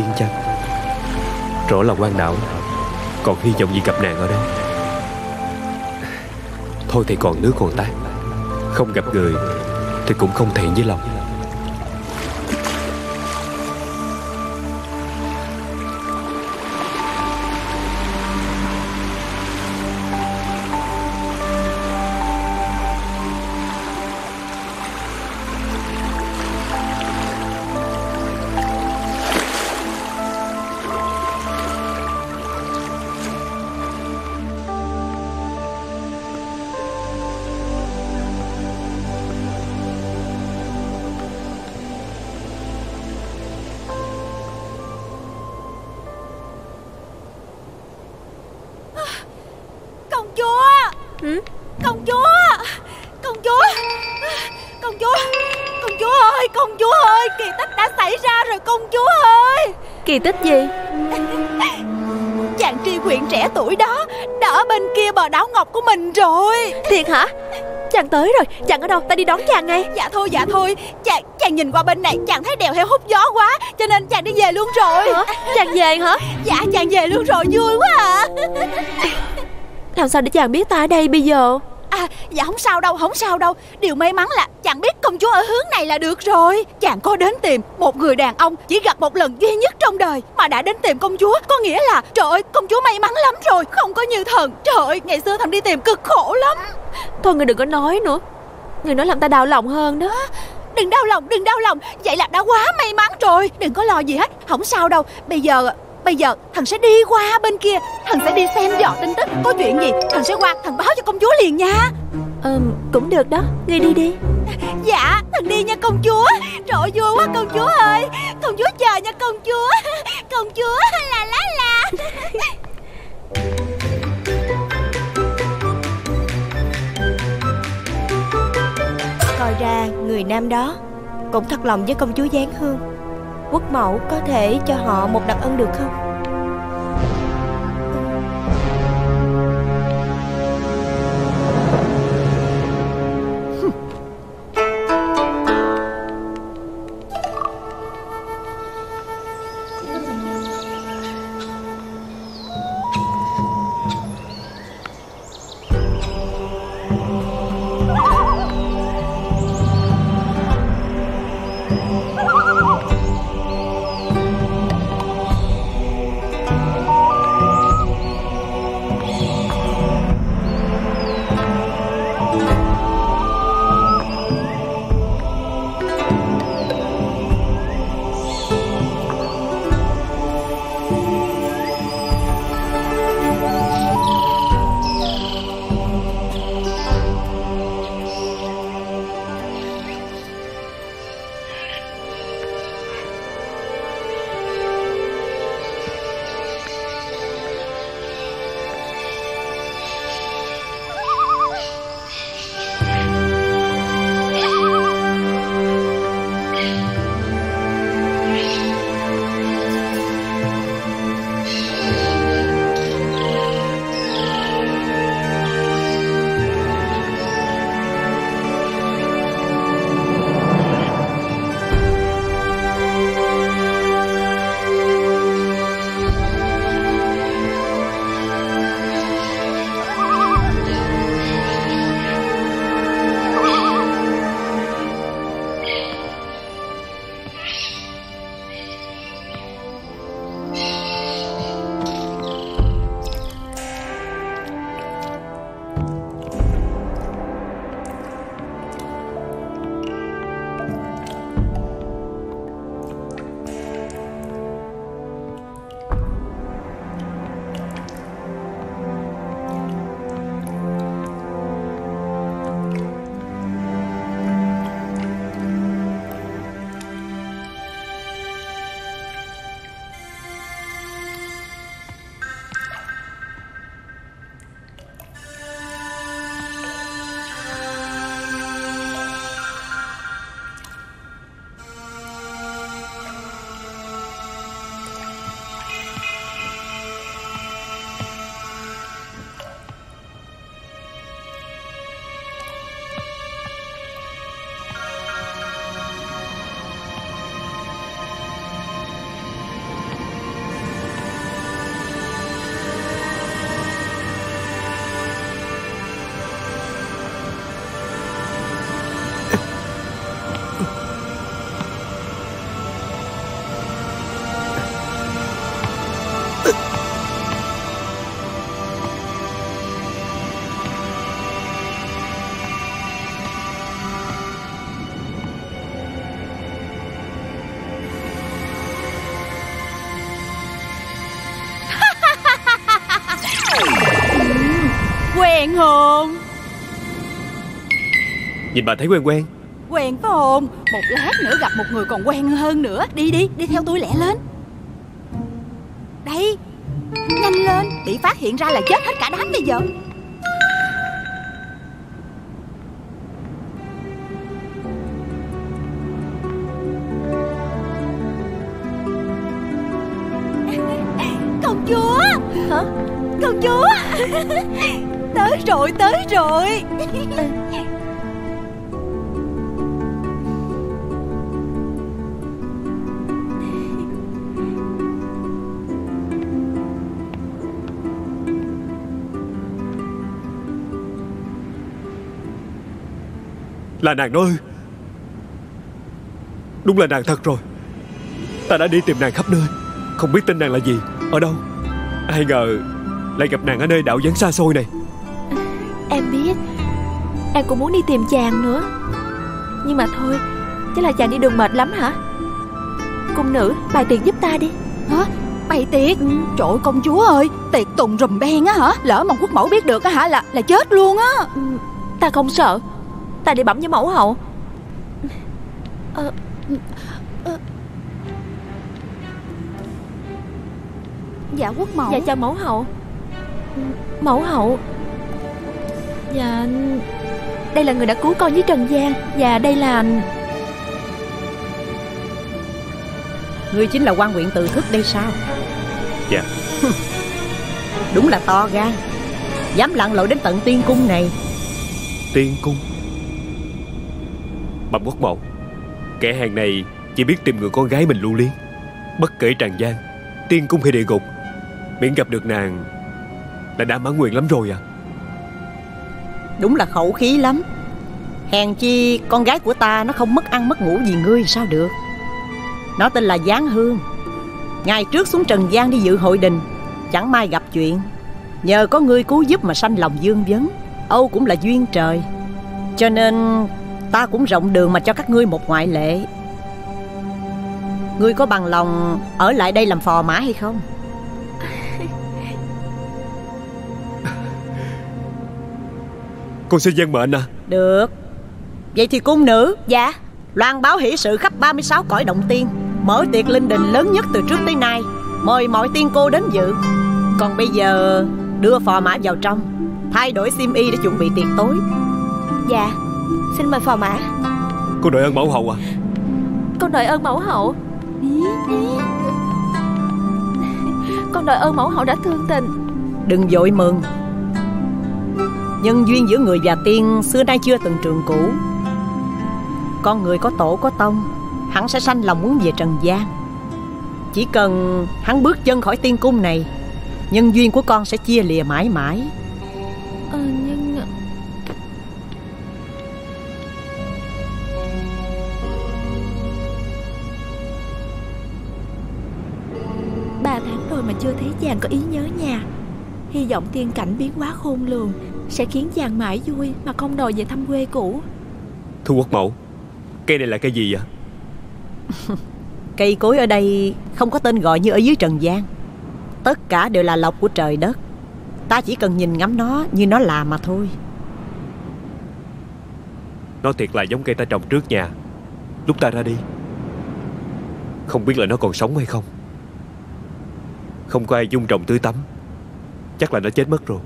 Điên chăng? Rõ là quan đảo Còn hy vọng gì gặp nạn ở đây? Thôi thì còn nước còn tát. Không gặp người Thì cũng không thiện với lòng. Qua bên này Chàng thấy đèo heo hút gió quá Cho nên chàng đi về luôn rồi. Hả? Chàng về hả? Dạ chàng về luôn rồi vui quá à. Làm sao để chàng biết ta ở đây bây giờ? À dạ không sao đâu không sao đâu. Điều may mắn là chàng biết công chúa ở hướng này là được rồi. Chàng có đến tìm một người đàn ông Chỉ gặp một lần duy nhất trong đời Mà đã đến tìm công chúa. Có nghĩa là trời ơi công chúa may mắn lắm rồi. Không có như thần. Trời ơi ngày xưa thần đi tìm cực khổ lắm. Thôi người đừng có nói nữa. Người nói làm ta đau lòng hơn đó lòng đừng đau lòng. Vậy là đã quá may mắn rồi. Đừng có lo gì hết. Không sao đâu. Bây giờ Bây giờ thần sẽ đi qua bên kia. Thần sẽ đi xem dò tin tức. Có chuyện gì thần sẽ qua thần báo cho công chúa liền nha. Ờ cũng được đó. Ngươi đi đi. Dạ thần đi nha công chúa. Trời vui quá công chúa ơi. Công chúa chờ nha công chúa. Công chúa là lá là Coi ra người nam đó cũng thật lòng với công chúa Giáng Hương. Quốc mẫu có thể cho họ một đặc ân được không? Nhìn bà thấy quen quen. Quen phải không? Một lát nữa gặp một người còn quen hơn nữa. Đi đi, đi theo tôi lẹ lên. Đây Nhanh lên, bị phát hiện ra là chết hết cả đám bây giờ. Công chúa! Hả? Công chúa! Tới rồi, tới rồi. Là nàng đó ư Đúng là nàng thật rồi. Ta đã đi tìm nàng khắp nơi. Không biết tên nàng là gì. Ở đâu? Ai ngờ Lại gặp nàng ở nơi đảo vắng xa xôi này. Em biết. Em cũng muốn đi tìm chàng nữa. Nhưng mà thôi Chắc là chàng đi đường mệt lắm hả? Cung nữ bài tiệc giúp ta đi. Hả? Bày tiệc? Trời ơi công chúa ơi Tiệc tùng rùm beng á hả? Lỡ mà quốc mẫu biết được á hả là là chết luôn á. Ta không sợ Ta đi bẩm với mẫu hậu. Ờ, ờ. Dạ quốc mẫu. Dạ chào mẫu hậu. Mẫu hậu. Dạ Đây là người đã cứu con với Trần gian Và đây là Ngươi chính là quan huyện từ thức đây sao? Dạ. Đúng là to gan. Dám lặn lội đến tận tiên cung này. Tiên cung Bẩm quốc mẫu Kẻ hàng này chỉ biết tìm người con gái mình lưu liên Bất kể tràn gian, Tiên cung hay địa ngục, Miễn gặp được nàng Là đã mãn nguyện lắm rồi à. Đúng là khẩu khí lắm. Hèn chi con gái của ta Nó không mất ăn mất ngủ vì ngươi sao được? Nó tên là Giáng Hương. Ngày trước xuống Trần gian đi dự hội đình, Chẳng may gặp chuyện. Nhờ có ngươi cứu giúp mà sanh lòng dương vấn, Âu cũng là duyên trời. Cho nên ta cũng rộng đường mà cho các ngươi một ngoại lệ. Ngươi có bằng lòng ở lại đây làm phò mã hay không? Con xin dân mệnh à Được. Vậy thì cung nữ Dạ Loan báo hỷ sự khắp 36 cõi động tiên Mở tiệc linh đình lớn nhất từ trước tới nay Mời mọi tiên cô đến dự. Còn bây giờ đưa phò mã vào trong Thay đổi xiêm y để chuẩn bị tiệc tối. Dạ Xin mời phò mã. Con đợi ơn mẫu hậu à? Con đợi ơn mẫu hậu. Con đợi ơn mẫu hậu đã thương tình. Đừng vội mừng. Nhân duyên giữa người và tiên Xưa nay chưa từng trường cũ. Con người có tổ có tông Hắn sẽ sanh lòng muốn về trần gian. Chỉ cần hắn bước chân khỏi tiên cung này Nhân duyên của con sẽ chia lìa mãi mãi vọng tiên cảnh biến hóa khôn lường Sẽ khiến chàng mãi vui Mà không đòi về thăm quê cũ. Thu quốc mẫu Cây này là cây gì vậy? Cây cối ở đây không có tên gọi như ở dưới trần gian. Tất cả đều là lộc của trời đất. Ta chỉ cần nhìn ngắm nó như nó là mà thôi. Nó thiệt là giống cây ta trồng trước nhà. Lúc ta ra đi Không biết là nó còn sống hay không. Không có ai dung trồng tưới tắm Chắc là nó chết mất rồi.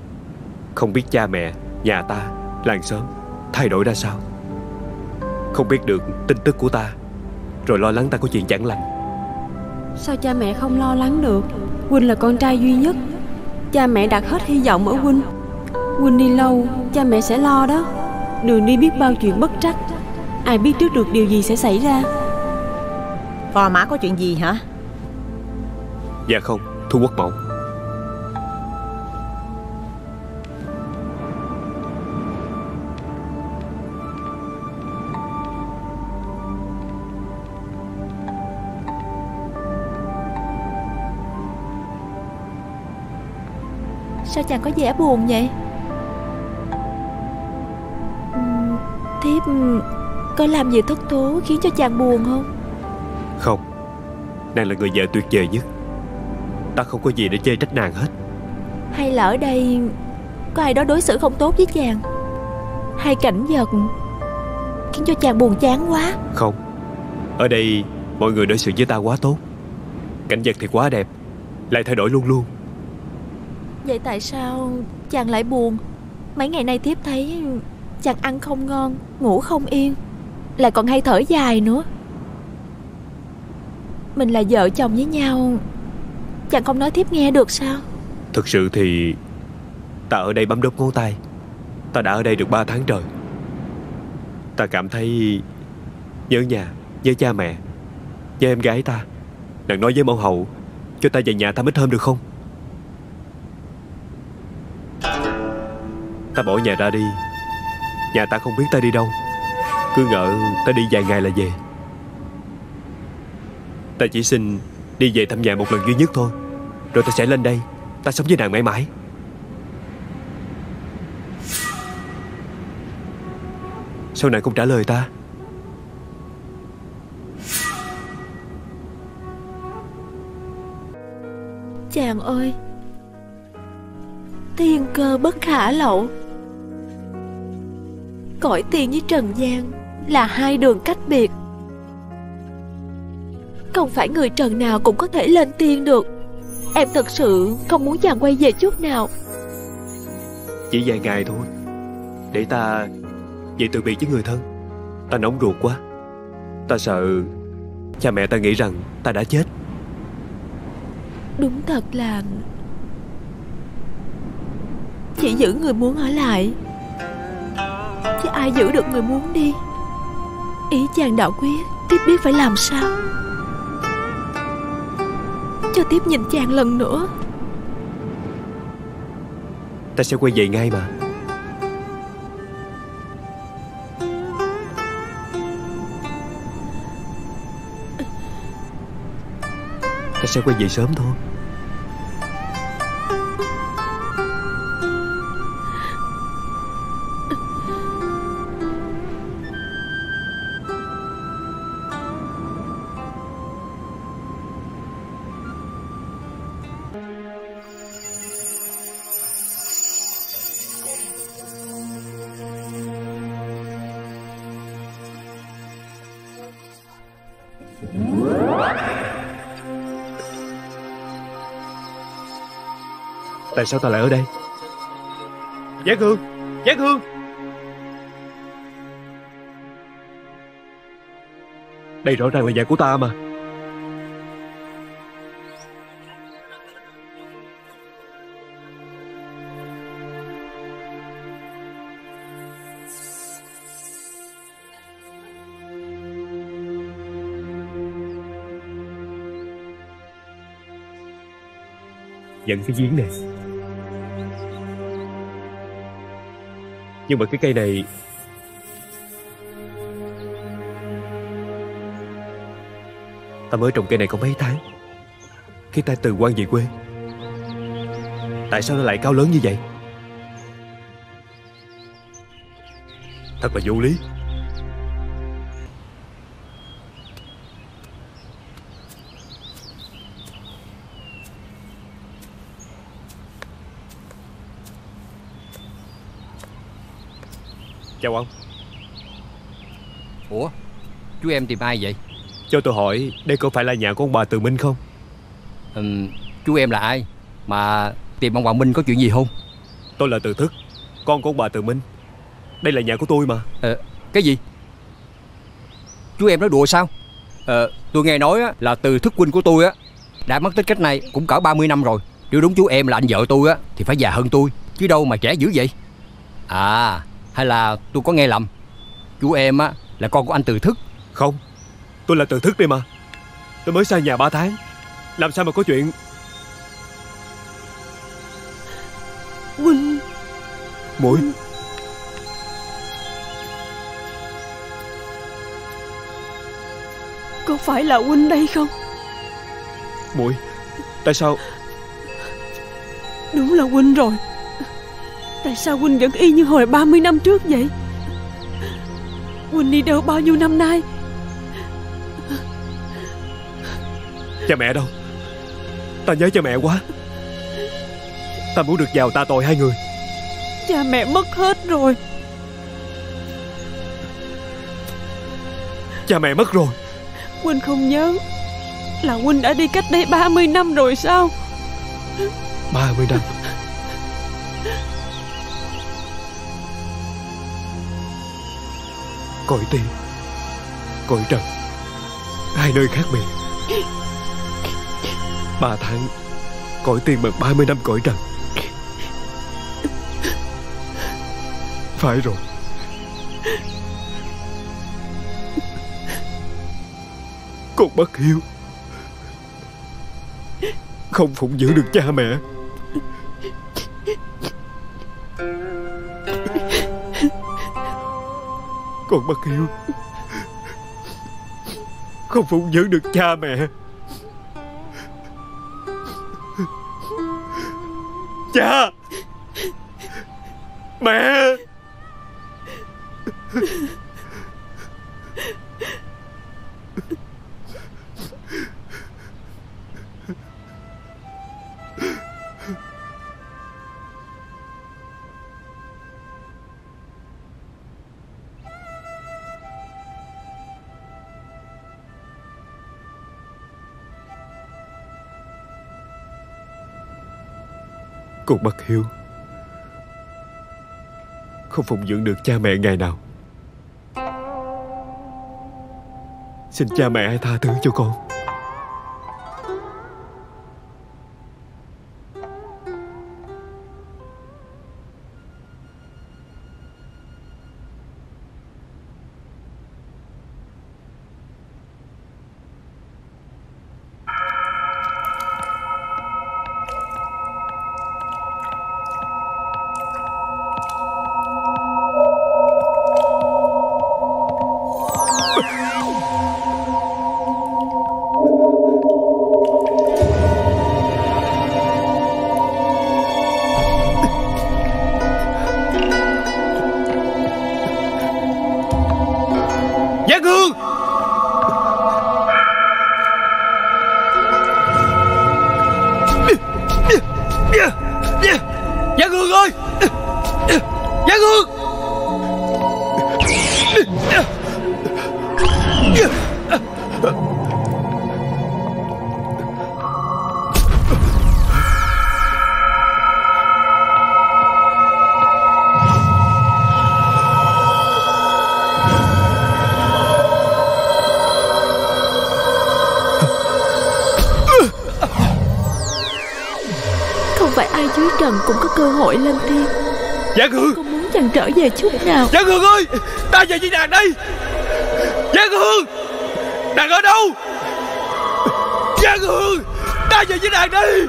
Không biết cha mẹ, nhà ta, làng xóm Thay đổi ra sao. Không biết được tin tức của ta Rồi lo lắng ta có chuyện chẳng lành. Sao cha mẹ không lo lắng được? Huynh là con trai duy nhất. Cha mẹ đặt hết hy vọng ở Huynh Huynh đi lâu Cha mẹ sẽ lo đó. Đường đi biết bao chuyện bất trắc. Ai biết trước được điều gì sẽ xảy ra. Phò mã có chuyện gì hả? Dạ không, Thu quốc mẫu Sao chàng có vẻ buồn vậy? Thiếp có làm gì thất thố khiến cho chàng buồn không? Không. Nàng là người vợ tuyệt vời nhất. Ta không có gì để chê trách nàng hết. Hay là ở đây Có ai đó đối xử không tốt với chàng? Hay cảnh vật Khiến cho chàng buồn chán quá? Không. Ở đây mọi người đối xử với ta quá tốt. Cảnh vật thì quá đẹp Lại thay đổi luôn luôn Vậy tại sao chàng lại buồn? Mấy ngày nay tiếp thấy Chàng ăn không ngon Ngủ không yên Lại còn hay thở dài nữa. Mình là vợ chồng với nhau Chàng không nói tiếp nghe được sao? Thực sự thì Ta ở đây bấm đốt ngón tay. Ta đã ở đây được 3 tháng trời. Ta cảm thấy Nhớ nhà, nhớ cha mẹ Nhớ em gái ta. Nàng nói với mẫu hậu Cho ta về nhà thăm ít hôm được không? Ta bỏ nhà ra đi. Nhà ta không biết ta đi đâu. Cứ ngỡ ta đi vài ngày là về. Ta chỉ xin đi về thăm nhà một lần duy nhất thôi. Rồi ta sẽ lên đây. Ta sống với nàng mãi mãi. Sao nàng không trả lời ta? Chàng ơi Thiên cơ bất khả lậu. Cõi tiền với trần gian Là hai đường cách biệt. Không phải người trần nào cũng có thể lên tiên được. Em thật sự không muốn chàng quay về chút nào. Chỉ vài ngày thôi. Để ta về từ biệt với người thân. Ta nóng ruột quá. Ta sợ Cha mẹ ta nghĩ rằng ta đã chết. Đúng thật là Chỉ giữ người muốn ở lại Chứ ai giữ được người muốn đi? Ý chàng đạo quyết Tiếp biết phải làm sao? Cho tiếp nhìn chàng lần nữa. Ta sẽ quay về ngay mà. Ta sẽ quay về sớm thôi. Tại sao ta lại ở đây? Dạ giác Hương giác dạ Hương Đây rõ ràng là nhà của ta mà. Dẫn cái giếng này. Nhưng mà cái cây này Ta mới trồng cây này có mấy tháng. Khi ta từ quan về quê, Tại sao nó lại cao lớn như vậy? Thật là vô lý. Chào ông Ủa? Chú em tìm ai vậy? Cho tôi hỏi Đây có phải là nhà của ông bà Từ Minh không? Ừm, Chú em là ai? Mà tìm ông Hoàng Minh có chuyện gì không? Tôi là Từ Thức Con của ông bà Từ Minh. Đây là nhà của tôi mà. Ờ Cái gì? Chú em nói đùa sao? Ờ Tôi nghe nói á, là từ thức huynh của tôi á Đã mất tích cách này cũng cỡ 30 năm rồi. Nếu đúng chú em là anh vợ tôi á Thì phải già hơn tôi. Chứ đâu mà trẻ dữ vậy? À hay là tôi có nghe lầm? Chú em á là con của anh từ thức. Không Tôi là từ thức đây mà. Tôi mới xa nhà 3 tháng. Làm sao mà có chuyện? Huynh Muội. Có phải là huynh đây không? Muội Tại sao? Đúng là huynh rồi Tại sao huynh vẫn y như hồi 30 năm trước vậy? Huynh đi đâu bao nhiêu năm nay? Cha mẹ đâu? Ta nhớ cha mẹ quá. Ta muốn được vào ta tội hai người. Cha mẹ mất hết rồi. Cha mẹ mất rồi. Huynh không nhớ Là Huynh đã đi cách đây 30 năm rồi sao? 30 năm Cõi tiên Cõi trần. Hai nơi khác biệt. Ba tháng, cõi tiên bằng 30 năm cõi trần. Phải rồi. Con bất hiếu. Không phụng dưỡng được cha mẹ. Còn bất hiếu Không phụng dưỡng được cha mẹ. Cha! Mẹ! Con bất hiếu. Không phụng dưỡng được cha mẹ ngày nào. Xin cha mẹ hãy tha thứ cho con. Về với nàng đây? Giang Hương! Nàng ở đâu? Giang Hương! Ta về với nàng đây!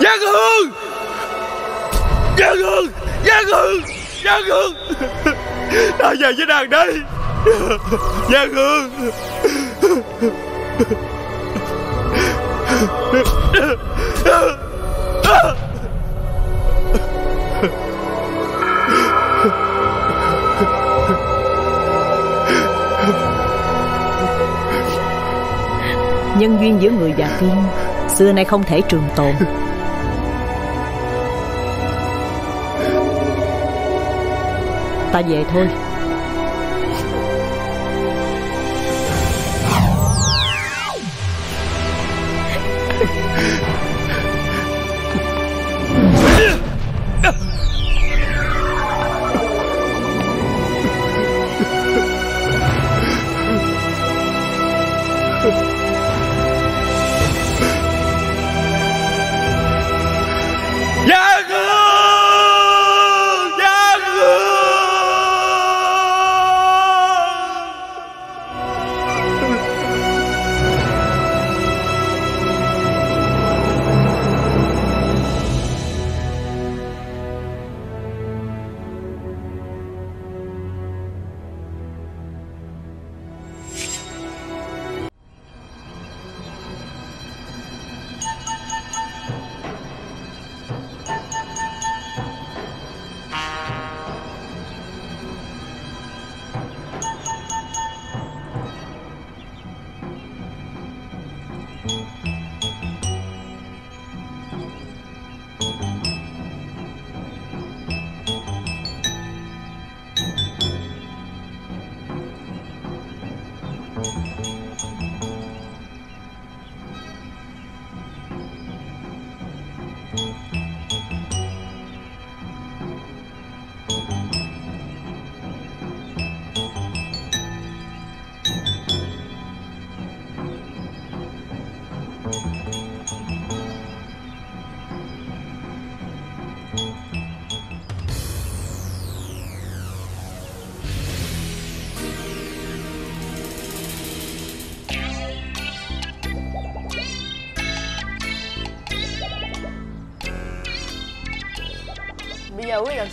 Giang Hương! Giang Hương! Giang Hương! Giang Hương! Ta về với nàng đây! Giang Hương! Nhân duyên giữa người và tiên, Xưa nay không thể trường tồn. Ta về thôi.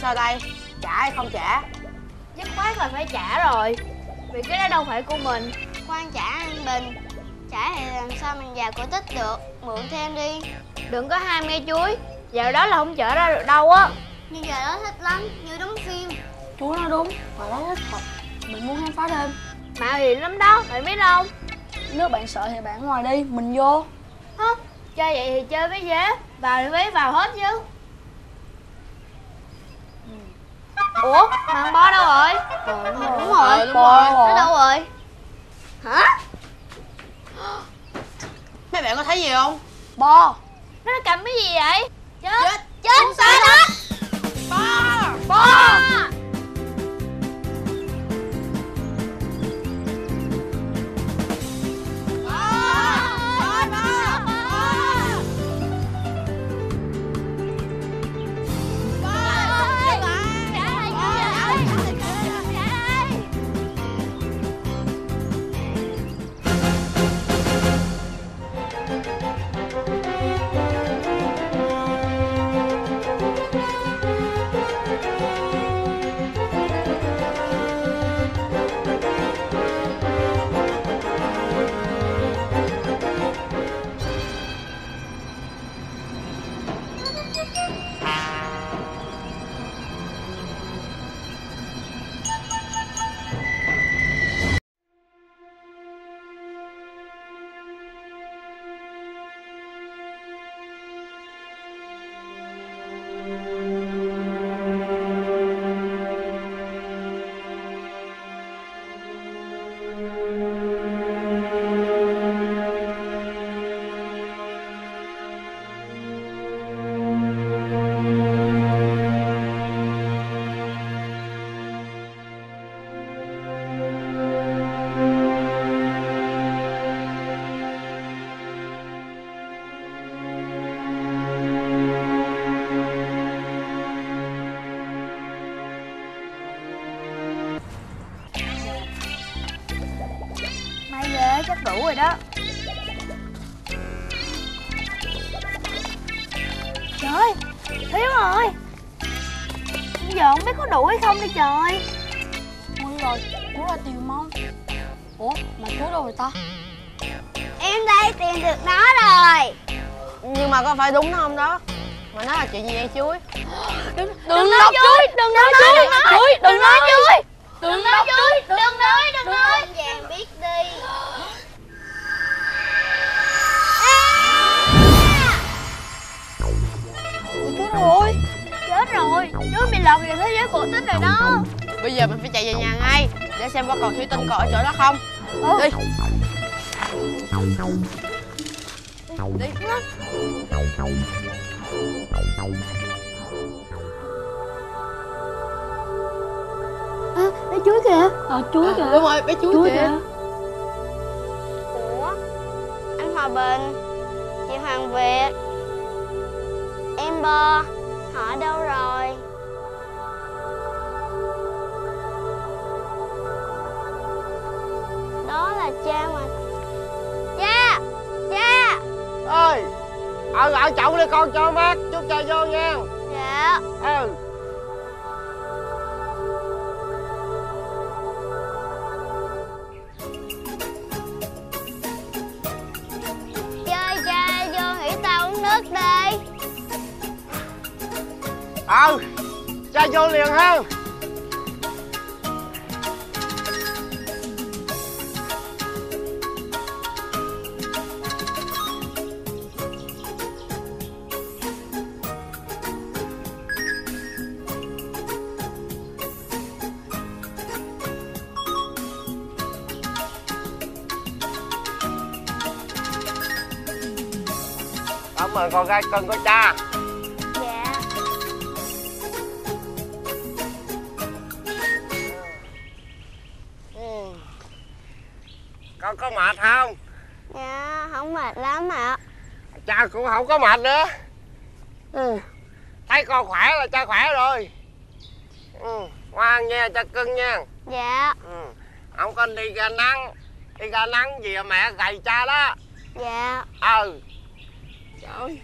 Sao đây? Trả hay không trả? Dứt khoát là phải trả rồi. Vì cái đó đâu phải của mình. Khoan trả anh Bình. Trả thì làm sao mình vào cổ tích được? Mượn thêm đi. Đừng có ham nghe chuối. Giờ đó là không chở ra được đâu á. Nhưng giờ đó thích lắm. Như đóng phim. Chú nói đúng. Mà nó thích thật Mình muốn khám phá thêm. Mạo hiểm lắm đó Bạn biết không Nếu bạn sợ thì bạn ngoài đi. Mình vô. Hả? Chơi vậy thì chơi với vé Vào thì vé vào hết chứ Mà nó là chuyện gì vậy chuối? Đừng, Đừng nói chuối Đừng nói chuối chuối Đừng nói chuối. Đừng nói chuối chuối Đừng nói Đừng nói Vàng biết đi. Đâu rồi Chết rồi. Chú bị lọt vào thế giới cổ tích rồi đó. Bây giờ mình phải chạy về nhà ngay Để xem có còn thủy tinh còn ở chỗ đó không. Đi. Đi à, Bé chuối kìa. Ờ chuối kìa. Đúng rồi bé chuối, kìa. Ủa Anh Hòa Bình Chị Hoàng Việt Em Bơ Họ đâu rồi? Đó là cha mà. Cha! Cha! Ơi ở lại chậu đi con cho mát chú cho vô nha. Dạ. Ừ. Chơi cha vô nghỉ tao uống nước đi. Ừ cha vô liền ha ơn con gái cưng của cha. Dạ. Ừ. con có mệt không? Dạ không mệt lắm ạ. Cha cũng không có mệt nữa. Ừ. thấy con khỏe là cha khỏe rồi. Ừ. ngoan nha cha cưng nha. Dạ. Ừ. không có đi ra nắng. Đi ra nắng gì mẹ gầy cha đó. Dạ. Ừ trời.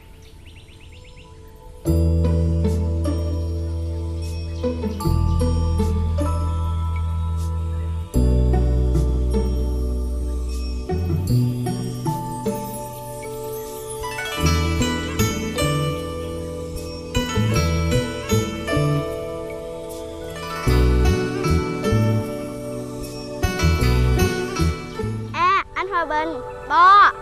À, Bình Bo.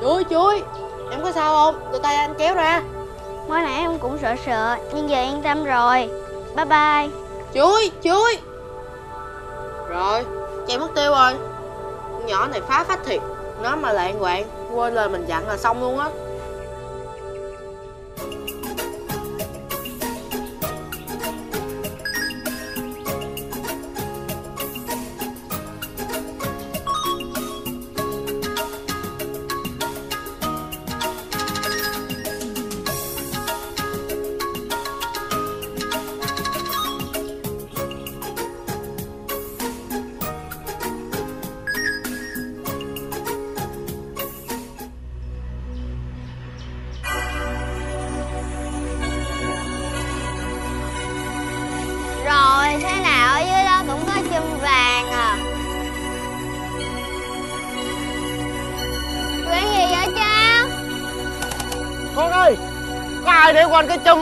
Chuối chuối. Em có sao không? Đưa tay anh kéo ra. Mới nãy em cũng sợ sợ Nhưng giờ yên tâm rồi. Bye bye. Chuối chuối. Rồi Chạy mất tiêu rồi. Con nhỏ này phá phách thiệt. Nó mà lạng quạng Quên lời mình dặn là xong luôn á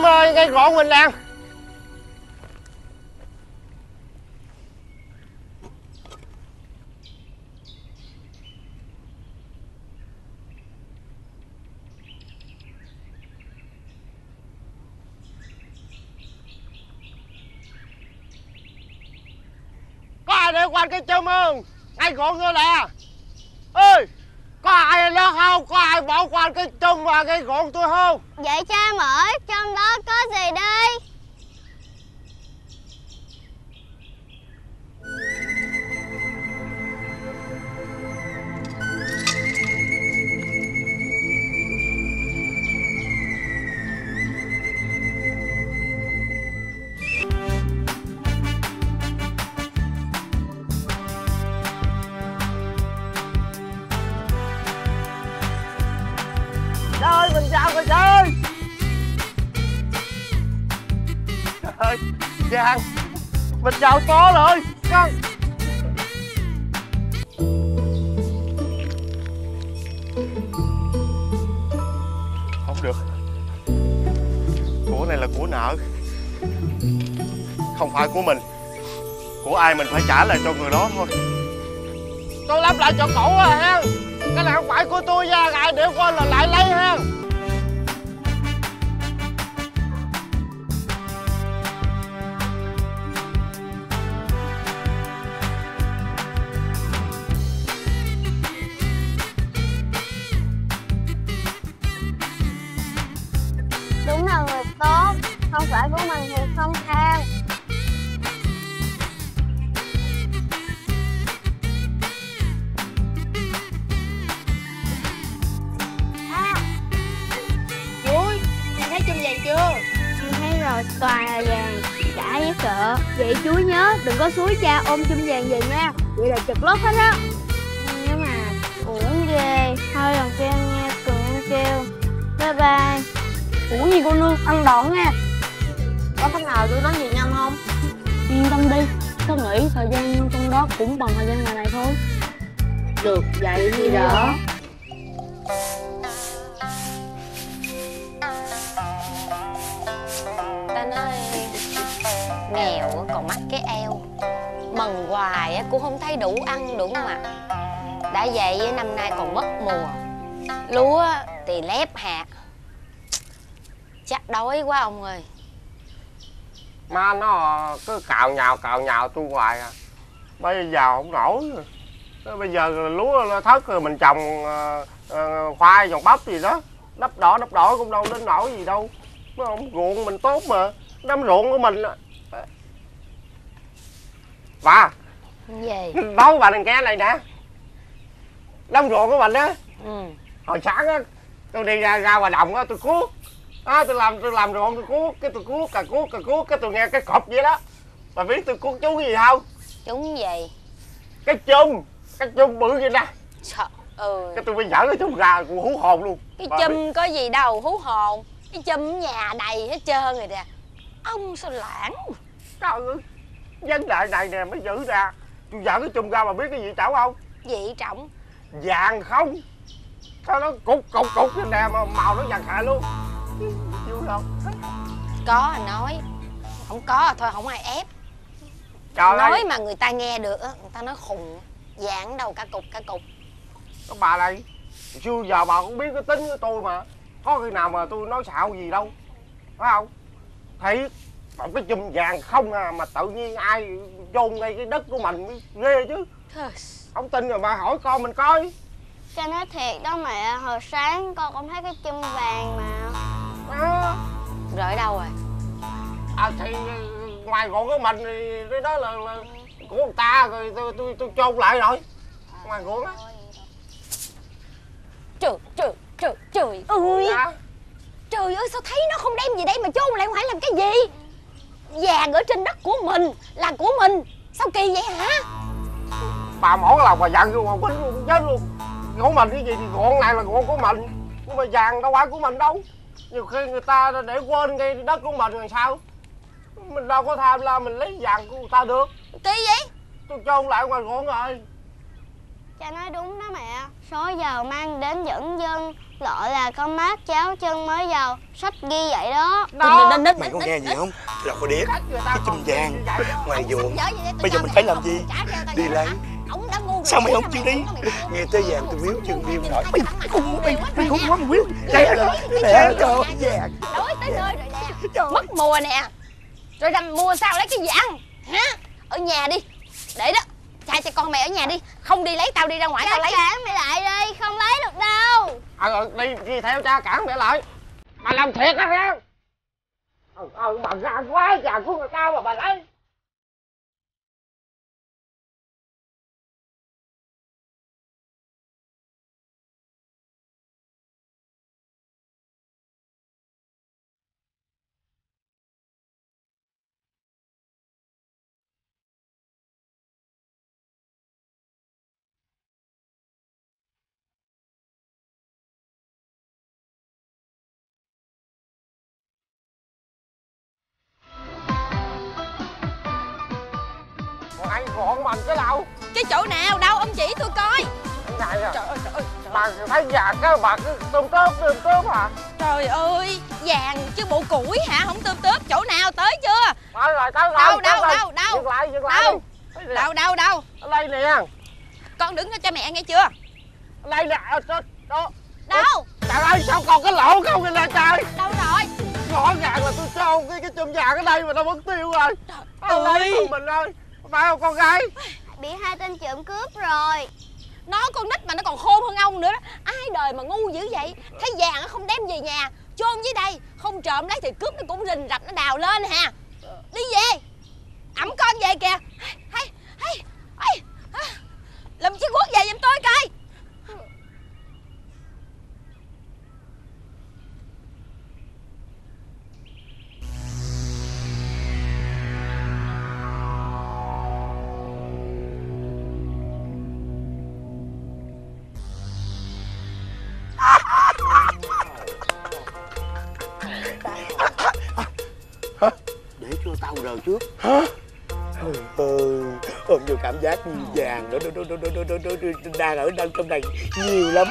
ơi, cái chum mình nè Có ai để quanh cái chum không? Ngay gọn vô nè. Ơi có ai đó không? Có ai bỏ qua cái chung và cái ruộng tôi không? Vậy cha mở trong đó có gì đây Chào to rồi. Con Không được. Của này là của nợ. Không phải của mình. Của ai mình phải trả lại cho người đó thôi. Tôi lắp lại cho cậu à ha Cái này không phải của tôi nha. Ai để con là lại lấy ha ôm chum vàng về nha. Vậy là chật lót hết á. Nhưng mà uổng ghê Thôi lần sau em nghe cường em kêu. Bye bye. Ủa gì cô nương ăn đòn nha. Có cách nào tôi nói gì nhanh không? Yên tâm đi Tao nghĩ thời gian trong đó cũng bằng thời gian ngoài này thôi. Được vậy thì đỡ hoài cũng không thấy đủ ăn đủ mặc đã vậy, năm nay còn mất mùa. Lúa thì lép hạt. Chắc đói quá ông ơi. Má nó cứ cào nhào cào nhào tôi hoài à. Bây giờ không nổi. Rồi. Bây giờ lúa nó thất rồi mình trồng ờ, ờ, khoai, trồng bắp gì đó. Đắp đỏ đắp đỏ cũng đâu đến nổi gì đâu. Nó không, ruộng mình tốt mà. Đám ruộng của mình và ờ. Bà gì? Với bà đừng nghe này nè. Đám ruộng của mình á. Ừ. Hồi sáng á Tôi đi ra, ra ngoài đồng á tôi cuốc. À, tôi làm tôi làm ruộng tôi cuốc cái tôi cuốc cà cuốc cà cuốc cái tôi nghe cái cọp vậy đó. Bà biết tôi cuốc cái gì không? Chúng gì? Cái chum cái chum bự vậy nè. Trời ơi. Cái tôi mới dở cái chum ra tôi hú hồn luôn. Cái Bà chum biết. có gì đâu hú hồn. Cái chum nhà đầy hết trơn rồi nè. Ông sao lãng? Trời ơi. Vấn đề này nè mới giữ ra tôi dở cái chum ra bà biết cái gì chảo không? Dị trọng. Vàng không? Sao nó cục cục cục cái nè mà màu nó vàng khè luôn. Chịu đâu có anh nói. Không có thôi không ai ép. Trời nói ơi. mà người ta nghe được người ta nói khùng dạng đâu cả cục cả cục. Có bà đây. Xưa giờ bà cũng biết cái tính của tôi mà. Có khi nào mà tôi nói xạo gì đâu. Phải không? Thiệt một cái chùm vàng không à mà tự nhiên ai chôn ngay cái đất của mình mới ghê chứ. Không tin rồi mà hỏi con mình coi. Cha nói thiệt đó mẹ Hồi sáng con cũng thấy cái chum vàng mà. À, Rồi ở đâu rồi? À thì ngoài ruộng của mình thì cái đó là, là của người ta rồi tôi tôi tôi chôn lại rồi. Ngoài ruộng á. Trời trời trời trời ơi. Dạ. Trời ơi sao thấy nó không đem gì đây mà chôn lại ngoài làm cái gì Vàng ở trên đất của mình Là của mình. Sao kỳ vậy hả? Bà mỗi lần bà giận vô bà quýnh luôn chết luôn. Của mình cái gì thì ruộng này là ruộng của mình. Nhưng mà vàng đâu phải của mình đâu. Nhiều khi người ta để quên cái đất của mình rồi sao? Mình đâu có tham lam mình lấy vàng của người ta được. Kỳ vậy? Tôi chôn lại ngoài ruộng rồi Cha nói đúng đó mẹ. Số giàu mang đến dẫn dân Lọ là con mát cháo chân mới giàu Sách ghi vậy đó. Mày có nghe gì không? Là có điếc Cái chùm vàng. Ngoài ruộng Bây giờ mình phải làm gì? Đi lấy Sao mày không chịu đi? Nghe tới vàng tôi biếu chân biêu nổi Mày không mày mày không quá mà biếu Lẹ rồi rồi. Vàng Đói tới nơi rồi nè. Mất mùa nè. Rồi rằm mùa sao lấy cái vàng? Hả? Ở nhà đi. Để đó Chạy cho con mày ở nhà đi Không đi lấy tao đi ra ngoài Cha tao lấy. cản mày lại đi Không lấy được đâu. Ờ ờ, đi đi theo cha cản mẹ lại. Bà làm thiệt á nghe ờ ờ bà gan quá vàng của người ta mà bà lấy Cái chỗ nào? Đâu ông chỉ tôi coi. Trời ơi, trời ơi bà thấy vàng cái bà cứ tôm tớp tôm tớp à? Trời ơi Vàng chứ bộ củi hả? Không tươm tớp chỗ nào tới chưa? Tới rồi tới rồi Đâu đâu đâu đâu. Dừng lại dừng lại Đâu? đâu đâu đâu. Ở đây nè. Con đứng cho mẹ nghe chưa? Ở đây nè đó đó Đâu? Trời ơi sao còn cái lỗ không vậy nè trời? Đâu rồi? Rõ ràng là tôi trôn cái cái chùm vàng ở đây mà nó mất tiêu rồi. Ơi. lấy của mình ơi. Phải không con gái Bị hai tên trộm cướp rồi. Nó con nít mà nó còn khôn hơn ông nữa đó. Ai đời mà ngu dữ vậy? Thấy vàng nó không đem về nhà. Chôn dưới đây, Không trộm lấy thì cướp nó cũng rình rập nó đào lên hà Đi về. Ẩm con về kìa. Hay hay hay. À, làm chiếc quốc về giùm tôi coi. đời trước hả ừ ôm vô cảm giác như vàng đó, đó, đó, đó, đó, đó, đang ở đang trong này nhiều lắm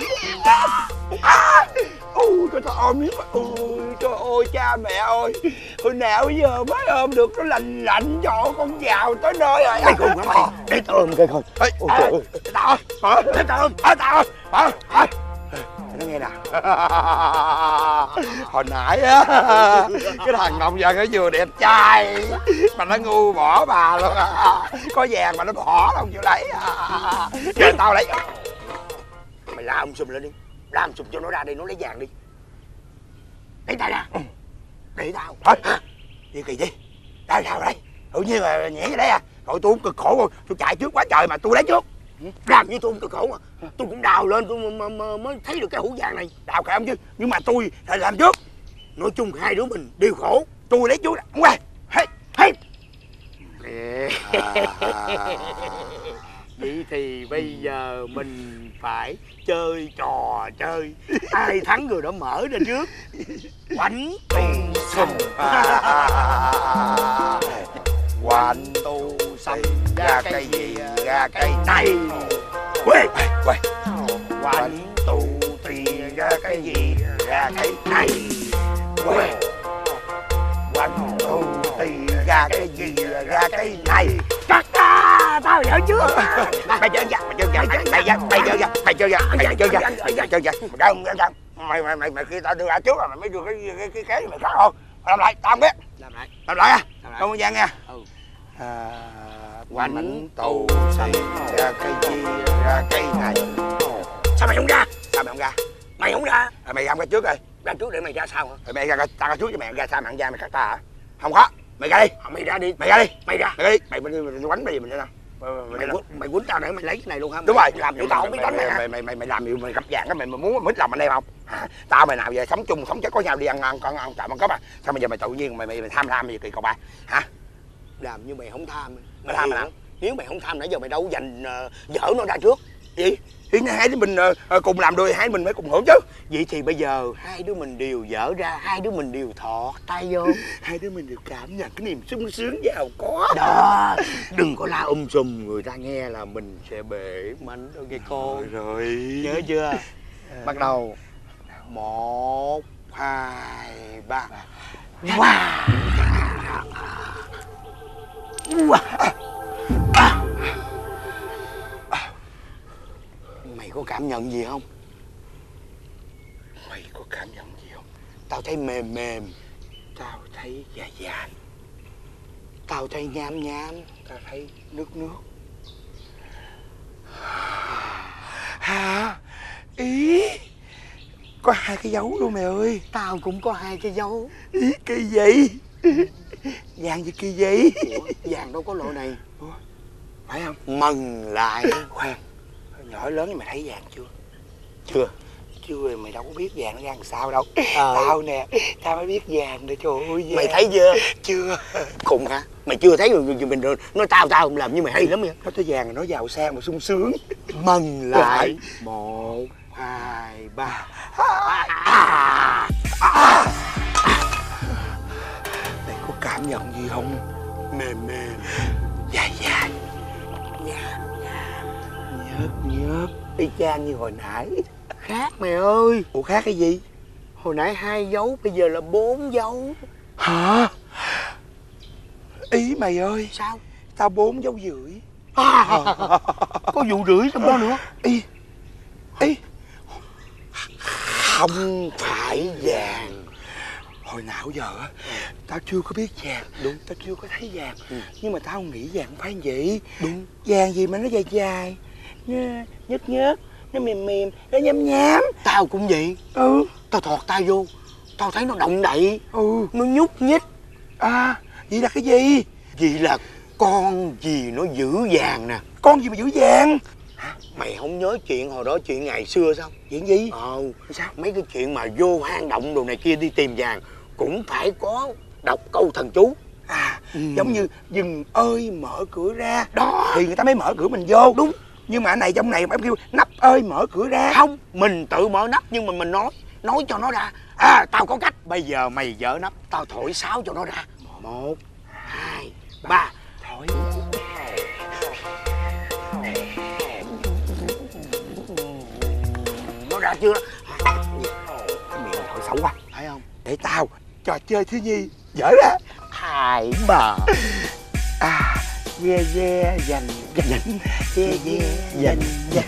ui trời ôm miếng ôi trời ơi cha mẹ ơi hồi nào giờ mới ôm được nó lành lạnh cho con vào tới nơi rồi mày khùng hả mày để tao ôm cái coi ôi trời ơi tao ôm tao ôm tao ôm nghe nè. Hồi nãy á cái thằng nông dân ở vừa đẹp trai mà nó ngu bỏ bà luôn à. có vàng mà nó bỏ đâu chịu lấy à. giờ tao lấy. Mày la ông sùm lên đi. La ông sùm cho nó ra đây nó lấy vàng đi. Để tay ra. Để tao. Thôi gì kỳ gì đâu sao đây? Tự nhiên là nhảy cái đấy à? Rồi tôi cũng cực khổ rồi tôi chạy trước quá trời mà tôi lấy trước làm như tôi không cực khổ mà tôi cũng đào lên tôi mà, mà, mới thấy được cái hũ vàng này. Đào cả chứ. Nhưng mà tôi phải làm trước. Nói chung hai đứa mình đều khổ. Tôi lấy trước không qua hey, hey. vậy thì bây giờ mình phải chơi trò chơi. Ai thắng người đó mở ra trước. Quánh tu sâm quánh tu sâm ra cây gì ra cây này quê quê quánh tu tiền ra cái gì ra cái này quê quánh tu tiền ra cái gì ra cái này cắt ta ta chưa vợ chưa mày chơi ra mày chơi ra mày ra mày chơi ra mày chơi ra mày chơi ra mày chơi ra không không mày mày mày mày khi tao đưa ra trước rồi mày mới đưa cái cái cái cái mày khác không làm lại tao không biết làm lại làm lại à Làm lại. không có gian nha. Ừ. à, tù xảy ra cái gì ra cái này. Sao mày không ra? Sao mày không ra? Mày không ra. À, mày ra cái trước đi ra trước để mày ra sau hả? Rồi mày ra tao ra trước cho mày ra sao mày không ra mày cắt ta hả? Không có. Mày ra đi. Mày ra đi. Mày ra đi. Mày ra. Mày ra đi. Mày mình mình quánh gì mình đây nào mày quýnh mày quýnh tao để mày lấy cái này luôn hả? Đúng rồi. làm cho tao không biết đánh mày mày mày mày mày làm gì mày gặp vàng á mày mày muốn mít lòng anh em không tao mày nào giờ sống chung sống chết có nhau đi ăn ăn con ăn trộm ăn cắp à sao bây giờ mày tự nhiên mày mày, mày tham lam gì kỳ cậu ba hả? Làm như mày không tham. Mày tham mày nếu mày không tham nãy giờ mày đâu dành dở nó ra trước. Gì? Thì hai đứa mình ờ, cùng làm đôi hai mình mới cùng hưởng chứ. Vậy thì bây giờ hai đứa mình đều dở ra hai đứa mình đều thọ tay vô. Hai đứa mình đều cảm nhận cái niềm sung sướng giàu có. Đó đừng có la um sùm người ta nghe là mình sẽ bể mảnh đâu nghe cô. Rồi nhớ chưa? Bắt đầu một hai ba. Wow. Mày có cảm nhận gì không? Mày có cảm nhận gì không? Tao thấy mềm mềm. Tao thấy dài dài tao thấy nhám nhám. Tao thấy nước nước. Hả? Ý có hai cái dấu luôn mày ơi. Tao cũng có hai cái dấu. Ý kỳ vậy vàng gì? Kỳ vậy vàng đâu có lộ này. Phải không? Mần lại. Khoan. Nhỏ lớn nhưng mày thấy vàng chưa? Chưa. Chưa mày đâu có biết vàng nó ra làm sao đâu. Tao nè tao mới biết vàng nè trời ơi vàng. mày thấy chưa? Chưa. Khùng hả? Mày chưa thấy rồi mình rồi. Nói tao tao không làm như mày hay lắm vậy nó tới vàng nó giàu sang mà sung sướng. Mần lại. Một hai ba. Mày có cảm nhận gì không? Mềm mềm. Dài dài nhạt nhớt nhớt y chang như hồi nãy. Khác mày ơi. Ủa khác cái gì? Hồi nãy hai dấu bây giờ là bốn dấu. Hả? Ý mày ơi. Sao? Tao bốn dấu rưỡi. À, có vụ rưỡi trong đó nữa. Ý ý không phải vàng. Hồi nào giờ á tao chưa có biết vàng. Đúng. Tao chưa có thấy vàng. Nhưng mà tao nghĩ vàng phải vậy. Đúng. Vàng gì mà nó dài dài nó nhớt nhớt nó mềm mềm nó nhám nhám. Tao cũng vậy. Ừ. Tao thọt tay vô. Tao thấy nó động đậy. Ừ. Nó nhúc nhích. À vậy là cái gì? Vậy là con gì nó giữ vàng nè? Con gì mà giữ vàng mày không nhớ chuyện hồi đó chuyện ngày xưa sao? Chuyện gì? Ờ sao? mấy cái chuyện mà vô hang động đồ này kia đi tìm vàng cũng phải có đọc câu thần chú. À giống như dừng ơi mở cửa ra. Đó. Thì người ta mới mở cửa mình vô. Đúng. Nhưng mà anh này trong này em kêu nắp ơi mở cửa ra. Không mình tự mở nắp nhưng mà mình nói nói cho nó ra. À tao có cách. Bây giờ mày dỡ nắp tao thổi sáo cho nó ra. Một hai ba thổi ra chưa? Cái miệng thổi xấu quá. Phải không? Để tao trò chơi thiếu nhi dở ra. Hai bà à yeah yeah dành dành yeah yeah dành dành.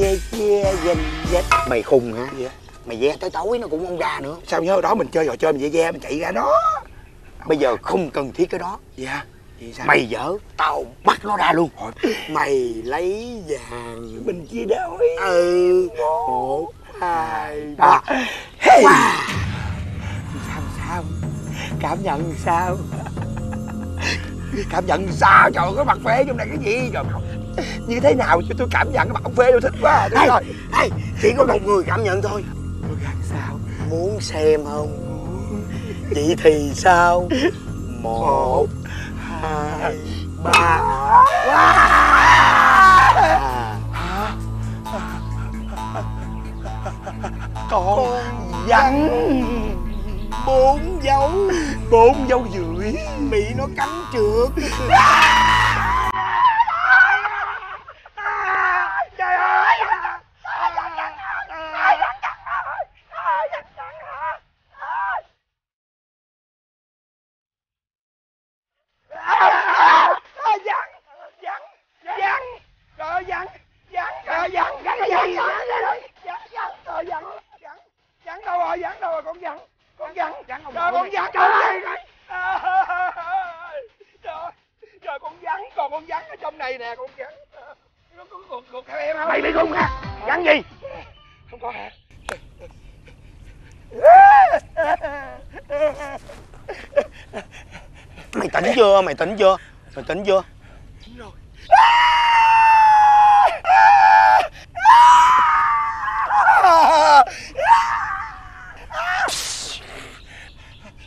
yeah yeah dành dành. Mày khùng hả? Dạ. mày ve tới tối nó cũng không ra nữa. Sao nhớ đó mình chơi trò chơi mình ve ve mình chạy ra đó. Bây giờ không cần thiết cái đó. Dạ. sao mày dở tao bắt nó ra luôn. Mày lấy vàng. Mình chia đôi ừ một hai ba. hey. sao sao? Cảm nhận sao? Cảm nhận sao? Trời cái mặt phê trong này cái gì? Trời như thế nào cho tôi cảm nhận cái mặt phê tôi thích quá đúng Ê, rồi ê, chỉ có một người cảm nhận thôi. Sao? Muốn xem không? Vậy thì sao? Một hai ba. Con rắn bốn dấu. Bốn dấu rưỡi bị nó cắn trượt trời ơi à, con rắn con rắn trời trời con rắn còn con rắn ở trong này nè con rắn con con con, con theo em không mày bị khùng hả rắn gì? Không có hả? Mày tỉnh chưa? Mày tỉnh chưa? Mày tỉnh chưa?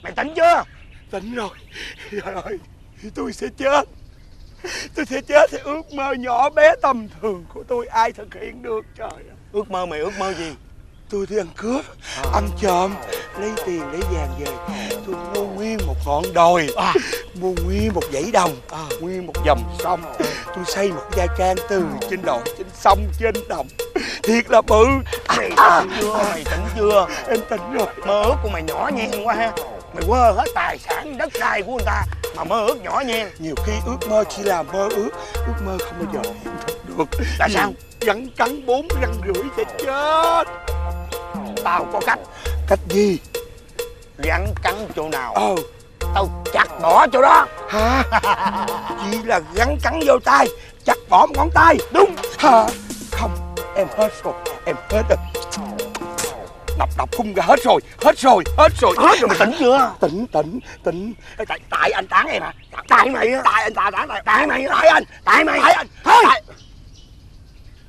Mày tỉnh chưa? Tỉnh rồi. Trời ơi tôi sẽ chết tôi sẽ chết thì ước mơ nhỏ bé tầm thường của tôi ai thực hiện được trời ơi. ước mơ mày ước mơ gì? Tôi đi ăn cướp ăn trộm lấy tiền lấy vàng về. Tôi mua nguyên một ngọn đồi mua nguyên một dãy đồng nguyên một dòng sông. Tôi xây một gia trang từ trên đồi trên sông trên đồng. Thiệt là bự. Mày tỉnh chưa? Mày tỉnh chưa? Em tỉnh rồi. Mơ ước của mày nhỏ nhen quá ha. Mày quơ hết tài sản đất đai của người ta mà mơ ước nhỏ nhen nhiều khi ước mơ chỉ là mơ ước ước mơ không bao giờ hiện thực được. Tại sao? Rắn cắn bốn răng rưỡi sẽ chết. Tao có cách. Cách gì? Rắn cắn chỗ nào? Ờ. Tao chặt bỏ chỗ đó. Hả? Chỉ là rắn cắn vô tay chặt bỏ một ngón tay. Đúng. Hả? Không em hết rồi em hết rồi đập đập khung ra hết rồi hết rồi hết rồi. Hết rồi mày tỉnh chưa? Tỉnh tỉnh tỉnh. Tại tại anh tán em à tại mày á. Tại anh tán tán tại tại mày tại anh tại mày. tại anh. Thôi.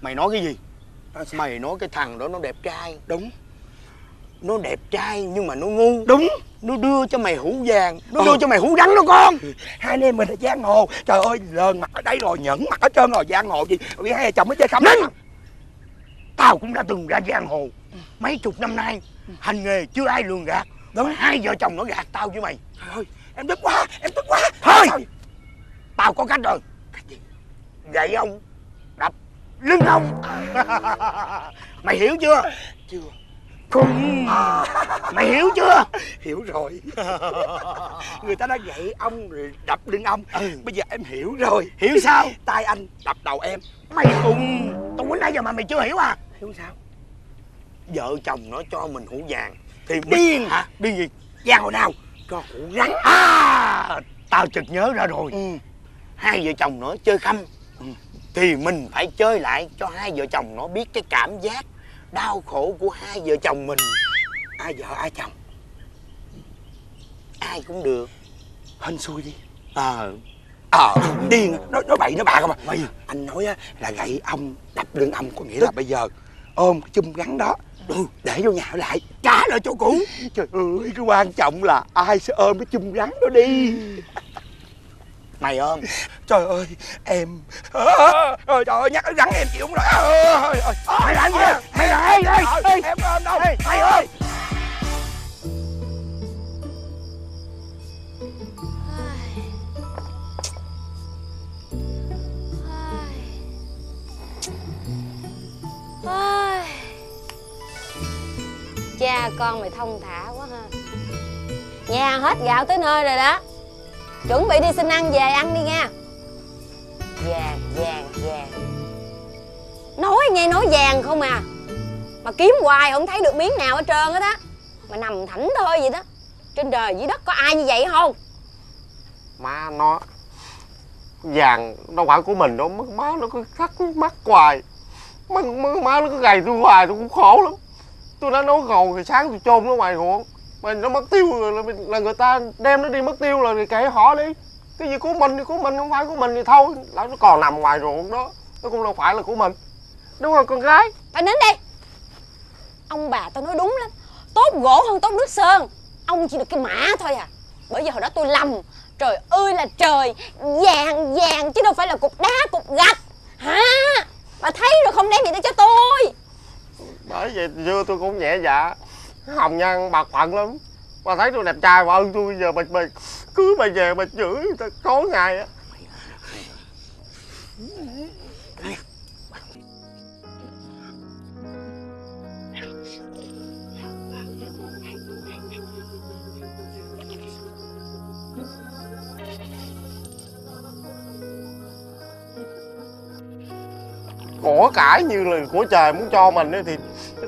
Mày nói cái gì? Mày nói cái thằng đó nó đẹp trai. Đúng. Nó đẹp trai nhưng mà nó ngu. Đúng. Nó đưa cho mày hũ vàng. Nó đưa cho mày hũ rắn đó con. Hai anh em mình là giang hồ. Trời ơi lờn mặt ở đây rồi nhẫn mặt ở trơn rồi giang hồ gì? Vì hai chồng nó chơi không tao cũng đã từng ra giang hồ mấy chục năm nay hành nghề chưa ai lường gạt. Đúng. Hai vợ chồng nó gạt tao với mày. Trời ơi em tức quá em tức quá. Thôi tao có cách rồi. Gậy ông đập lưng ông. Mày hiểu chưa? Chưa. Khùng. Mày hiểu chưa? Hiểu rồi. Người ta đã gậy ông rồi đập lưng ông. Bây giờ em hiểu rồi. Hiểu sao? Tay anh đập đầu em. Mày khùng. Tôi muốn nãy giờ mà mày chưa hiểu à. Hiểu sao Vợ chồng nó cho mình hũ vàng. Thì mình... Điên! Hả? Điên gì? Giang hồi nào? Cho hũ rắn. À! Tao chợt nhớ ra rồi. Hai vợ chồng nó chơi khăm. Thì mình phải chơi lại cho hai vợ chồng nó biết cái cảm giác đau khổ của hai vợ chồng mình. Ai vợ ai chồng? Ai cũng được. Hên xui đi. Ờ. Ờ điên. Nói nói bậy nói bạ không à bây anh nói á là gậy ông đập lưng ông có nghĩa là bây giờ ôm cái chum gắn đó ừ, để vô nhà ở lại trả lại chỗ cũ. Trời ơi cái quan trọng là ai sẽ ôm cái chum gắn đó đi. Mày ôm. Trời ơi em. Trời ơi nhắc rắn em chịu không rồi mày làm gì mày lại đây em ôm đâu. Mày ơi Ôi. Cha con mày thông thả quá ha. Nhà hết gạo tới nơi rồi đó. Chuẩn bị đi xin ăn về ăn đi nha. Vàng, vàng, vàng. Nói nghe nói vàng không à. Mà kiếm hoài không thấy được miếng nào hết trơn hết á Mà nằm thảnh thơi vậy đó. Trên đời dưới đất có ai như vậy không? Má nó Vàng đâu phải của mình đâu. Má, má nó cứ khắc mắc hoài. Má, má, má nó cứ gầy tôi hoài tôi cũng khổ lắm. Tôi đã nấu gầu thì sáng tôi chôn nó ngoài ruộng. Mà nó mất tiêu rồi là, là người ta đem nó đi mất tiêu rồi thì kệ họ đi. Cái gì của mình thì của mình không phải của mình thì thôi. Là nó còn nằm ngoài ruộng đó. Nó cũng đâu phải là của mình. Đúng không con gái? Phải nín đi. Ông bà tao nói đúng lắm. Tốt gỗ hơn tốt nước sơn. Ông chỉ được cái mã thôi à. Bởi vì hồi đó tôi lầm. Trời ơi là trời. Vàng vàng chứ đâu phải là cục đá cục gạch. Hả? Bà thấy rồi không đem gì tới cho tôi bởi vậy xưa tôi cũng nhẹ dạ hồng nhan bạc phận lắm. Bà thấy tôi đẹp trai bà ơn tôi giờ bà, bà cứ bà về bà chửi ta tối ngày á. Của cải như là của trời muốn cho mình thì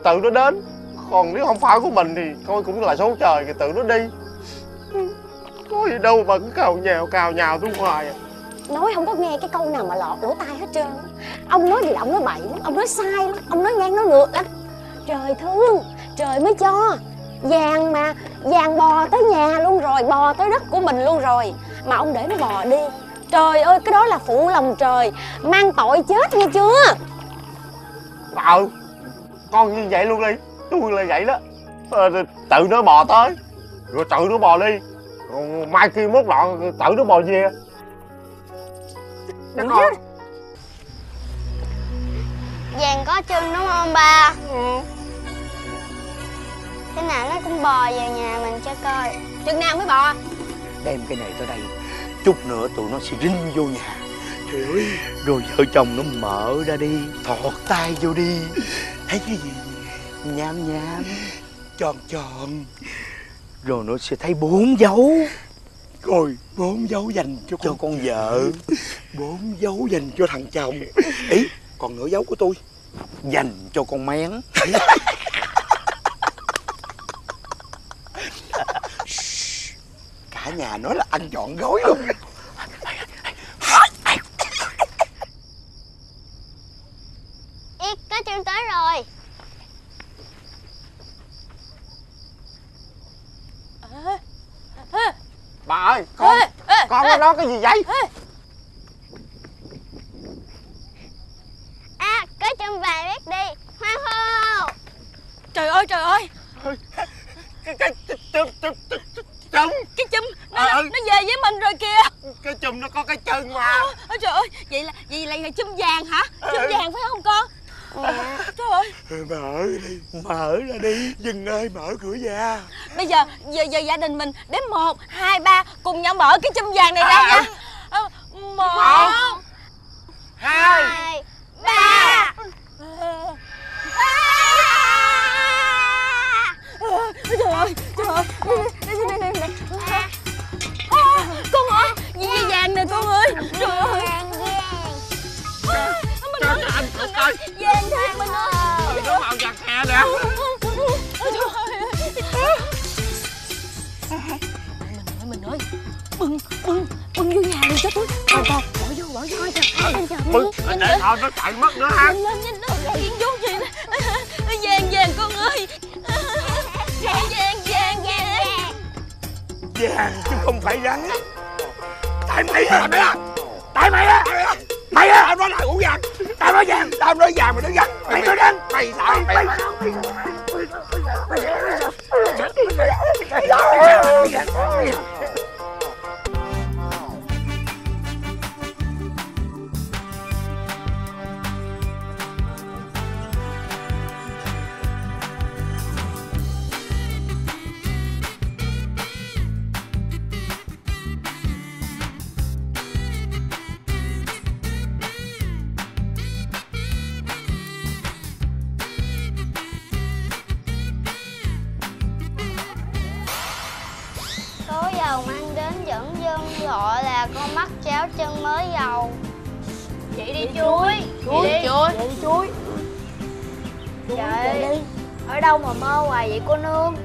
tự nó đến. Còn nếu không phải của mình thì coi cũng là số trời, thì tự nó đi. Có gì đâu mà cứ cào nhào cào nhào tôi hoài à. Nói không có nghe cái câu nào mà lọt lỗ tai hết trơn ông nói gì là ông nói bậy lắm, ông nói sai lắm, ông nói ngang nói ngược lắm trời thương trời mới cho. Vàng mà, vàng bò tới nhà luôn rồi, bò tới đất của mình luôn rồi. Mà ông để nó bò đi trời ơi cái đó là phụ lòng trời. Mang tội chết nghe chưa? Ờ con như vậy luôn đi. Tôi là vậy đó. Ờ, tự nó bò tới. Rồi tự nó bò đi. Còn mai kia mốt nọ tự nó bò về. Đừng con Vàng có chân đúng không ba? Ừ. Thế nào nó cũng bò về nhà mình cho coi. Chừng nào mới bò? Đem cái này tới đây Chút nữa tụi nó sẽ rinh vô nhà. Trời ơi. Rồi vợ chồng nó mở ra đi Thọt tay vô đi. Thấy cái gì? Nhám nhám Tròn tròn Rồi nó sẽ thấy bốn dấu. Rồi bốn dấu dành cho con, cho con vợ. Bốn dấu dành cho thằng chồng. Ý. Còn nửa dấu của tôi. Dành cho con mén Cả nhà nói là anh chọn gói luôn. Có chân tới rồi. Bà ơi con con nó nói cái gì vậy? À có chân vàng biết đi. Hoan hô. Trời ơi trời ơi. Cái cái chum chum Cái chum nó, nó, nó về với mình rồi kìa. Cái chum nó có cái chân mà. Ôi trời ơi Vậy là vậy là, là chum vàng hả? Chum Ừ. vàng phải không con? À, Trời ơi. Mở đi Mở ra đi Dừng ơi mở cửa ra. Bây giờ giờ, giờ gia đình mình đếm một hai ba cùng nhau mở cái chum vàng này ra nha. Ờ, Một hai ba. Trời ơi Trời ơi đây. À, Con ơi Dây vàng nè con ơi Trời ơi Mình ơi anh coi Vàng thiệt mình ơi nó màu vàng khe nè Ôi ơi Mình ơi Bưng bưng bưng vô nhà đi cho tôi Coi coi bỏ vô bỏ vô coi trời Anh chờ Bưng, để thôi nó chạy mất nữa ha Nhanh lên nhanh lên Chuyện vô gì nè Vàng vàng con ơi vàng vàng Vàng chứ không phải rắn Tại mày á mày á Tại mày á Mày á. Tao nói là ngủ vàng. Tao nói vàng Tao nói vàng mày nói rắn Mày nói rắn Mày sợ mày Có cháo chân mới dầu Chị đi chuối. Chuối, đi chuối. Chị đi chuối Trời ơi, ở đâu mà mơ hoài vậy cô nương?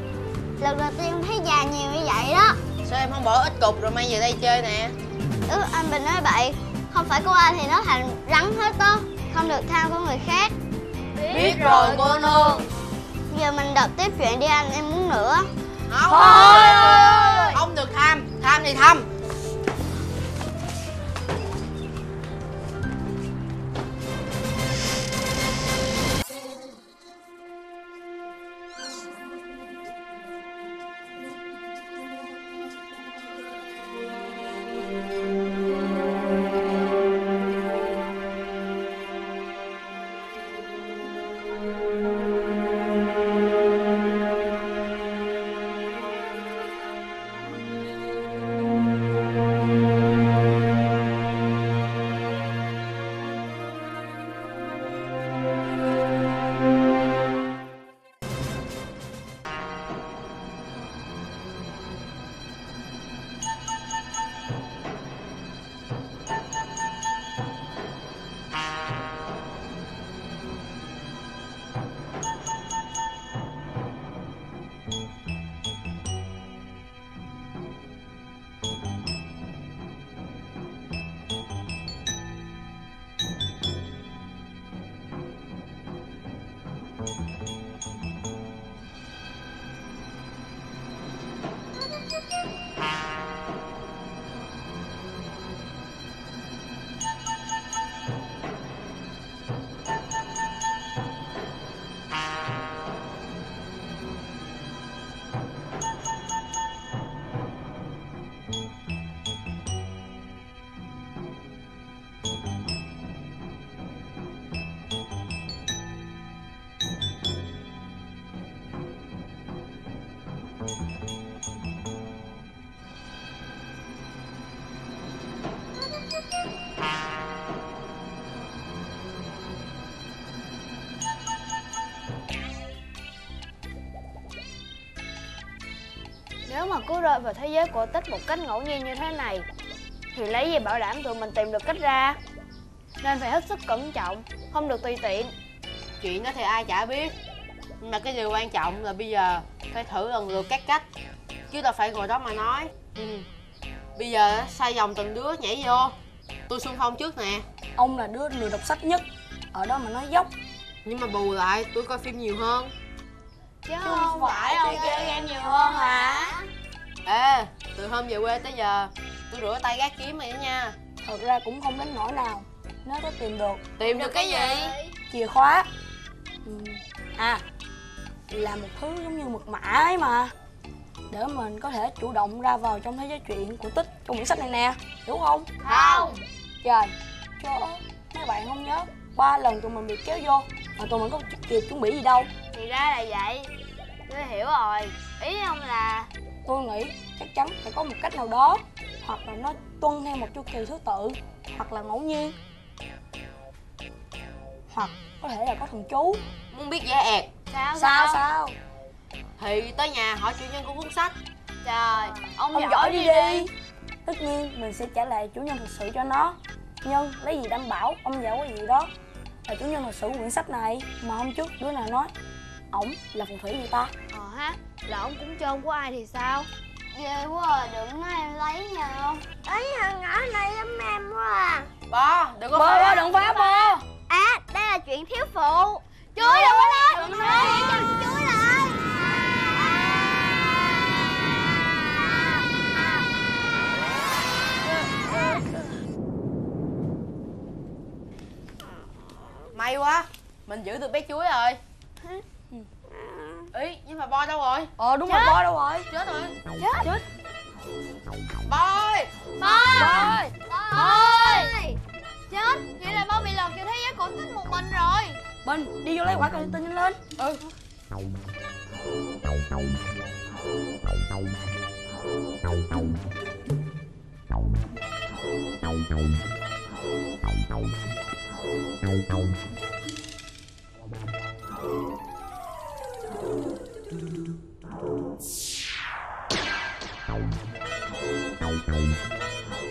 Lần đầu tiên thấy già nhiều như vậy đó. Sao em không bỏ ít cục rồi mang về đây chơi nè? Ừ, anh Bình nói bậy Không phải cô ai thì nó thành rắn hết đó. Không được tham của người khác. Biết rồi cô nương. Giờ mình đọc tiếp chuyện đi anh, em muốn nữa. Không, thôi. Không được tham. Tham thì thăm cứ rơi vào thế giới cổ tích một cách ngẫu nhiên như thế này Thì lấy gì bảo đảm tụi mình tìm được cách ra? Nên phải hết sức cẩn trọng Không được tùy tiện. Chuyện đó thì ai chả biết Nhưng mà cái điều quan trọng là bây giờ Phải thử lần lượt các cách Chứ đâu phải ngồi đó mà nói. Ừ. Bây giờ xoay vòng từng đứa nhảy vô. Tôi xung phong trước nè. Ông là đứa lười đọc sách nhất Ở đó mà nói dốc. Nhưng mà bù lại tôi coi phim nhiều hơn. Chứ không phải ông chơi game nhiều hơn hả Ê, từ hôm về quê tới giờ Tôi rửa tay gác kiếm mày đó nha. Thật ra cũng không đến nỗi nào Nếu có tìm được. Tìm được cái gì? Chìa khóa. Ừ. À Là một thứ giống như mật mã ấy mà. Để mình có thể chủ động ra vào trong thế giới truyện của tích trong quyển sách này nè Hiểu không? Không. Trời Trời ơi Mấy bạn không nhớ Ba lần tụi mình bị kéo vô Mà tụi mình có kịp chuẩn bị gì đâu. Thì ra là vậy. Tôi hiểu rồi. Ý ông là Tôi nghĩ chắc chắn phải có một cách nào đó Hoặc là nó tuân theo một chu kỳ thứ tự Hoặc là ngẫu nhiên. Hoặc có thể là có thần chú. Muốn biết giá ẹt. Sao Sao sao? Thì tới nhà hỏi chủ nhân của cuốn sách. Trời Ông, Ông giỏi đi đi. Tất nhiên mình sẽ trả lại chủ nhân thực sự cho nó. Nhưng lấy gì đảm bảo ông giàu cái gì đó? Là chủ nhân thực sự của quyển sách này Mà hôm trước đứa nào nói Ổng là phù thủy người ta Ha Là ông cũng trơn của ai thì sao? Ghê quá à, đừng nói em lấy nha. Không Lấy thằng nhỏ này lắm em quá à. Bo, đừng có Bo, phá. bo, đừng phá bo. À, đây là chuyện thiếu phụ. Chuối đừng có nói Đừng nói Chuối lại. May quá Mình giữ được bé chuối rồi Ý, nhưng mà Bo đâu rồi? Ờ đúng Chết. rồi bo đâu rồi? Chết rồi. Chết. Chết. Bo ơi. Bôi Bôi Chết. Vậy là Bôi bị lọt vào thế giới cổ tích một mình rồi. Bình đi vô lấy quả cầu tin nhanh lên. Ừ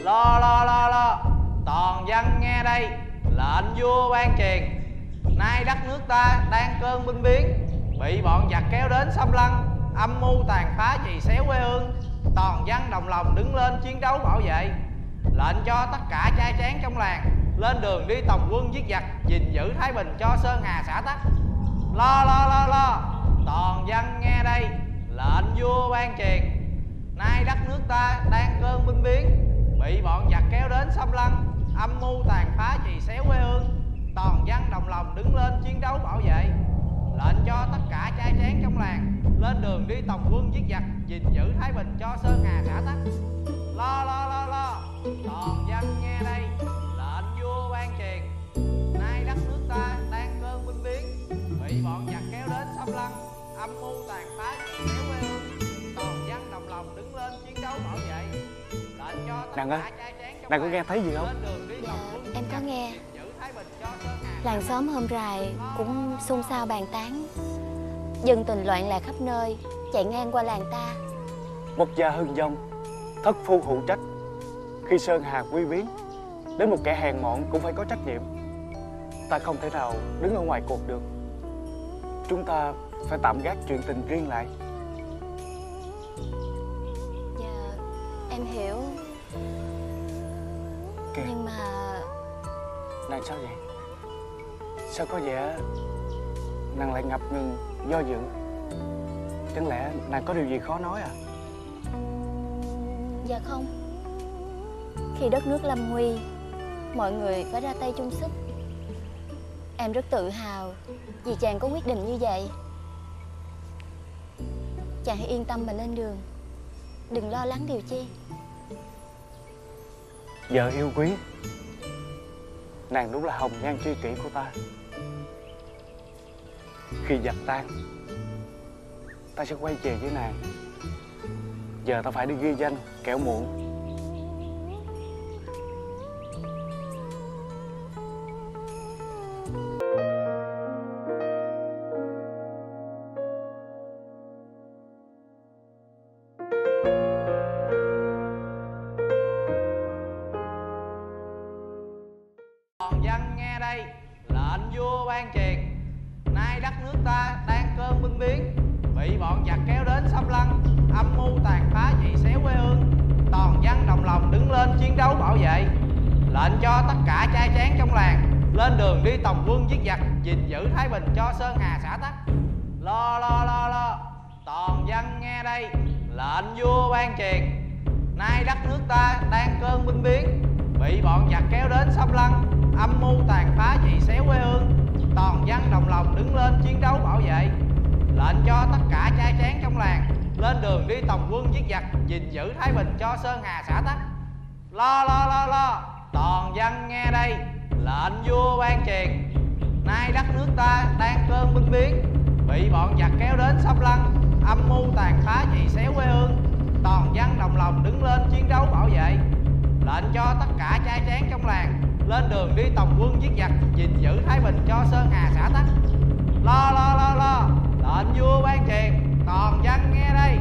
Lo lo lo lo. Toàn dân nghe đây, Lệnh vua ban truyền Nay đất nước ta đang cơn binh biến, Bị bọn giặc kéo đến xâm lăng, Âm mưu tàn phá dì xéo quê hương. Toàn dân đồng lòng đứng lên chiến đấu bảo vệ, Lệnh cho tất cả trai tráng trong làng Lên đường đi tòng quân giết giặc, gìn giữ thái bình cho Sơn Hà xã tắc. Lo lo lo lo. Toàn dân nghe đây, Lệnh vua ban truyền Nay đất nước ta đang cơn binh biến, Bị bọn giặc kéo đến xâm lăng, Âm mưu tàn phá chì xéo quê hương. Toàn dân đồng lòng đứng lên chiến đấu bảo vệ, Lệnh cho tất cả trai tráng trong làng Lên đường đi tòng quân giết giặc, gìn giữ thái bình cho Sơn Hà xã tắc Lo lo lo lo, Toàn dân nghe đây, Lệnh vua ban truyền Nay đất nước ta đang cơn binh biến, Bị bọn giặc kéo đến xâm lăng Nàng ơi Nàng có nghe thấy gì không? Quân Em có nghe. Làng xóm hôm rày cũng xôn xao bàn tán. Dân tình loạn lạc khắp nơi Chạy ngang qua làng ta. Một gia hưng dông Thất phu hữu trách. Khi Sơn Hà quy biến Đến một kẻ hèn mọn cũng phải có trách nhiệm. Ta không thể nào đứng ở ngoài cuộc được. Chúng ta phải tạm gác chuyện tình riêng lại. Dạ em hiểu Kìa. Nhưng mà Nàng sao vậy? Sao có vẻ Nàng lại ngập ngừng do dự? Chẳng lẽ nàng có điều gì khó nói à? Dạ không. Khi đất nước lâm nguy Mọi người phải ra tay chung sức. Em rất tự hào Vì chàng có quyết định như vậy. Chàng hãy yên tâm mà lên đường. Đừng lo lắng điều chi Vợ yêu quý. Nàng đúng là hồng nhan tri kỷ của ta. Khi giặc tan, Ta sẽ quay về với nàng. Giờ ta phải đi ghi danh Kẻo muộn. Chiếc giết giặc gìn giữ thái bình cho sơn hà xã tắc. Lo lo lo lo, toàn dân nghe đây, lệnh vua ban truyền nay đất nước ta đang cơn binh biến, bị bọn giặc kéo đến xâm lăng, âm mưu tàn phá dị xéo quê hương. Toàn dân đồng lòng đứng lên chiến đấu bảo vệ, lệnh cho tất cả trai tráng trong làng lên đường đi tòng quân giết giặc, gìn giữ thái bình cho sơn hà xã tắc. Lo lo lo lo, lệnh vua ban truyền toàn dân nghe đây.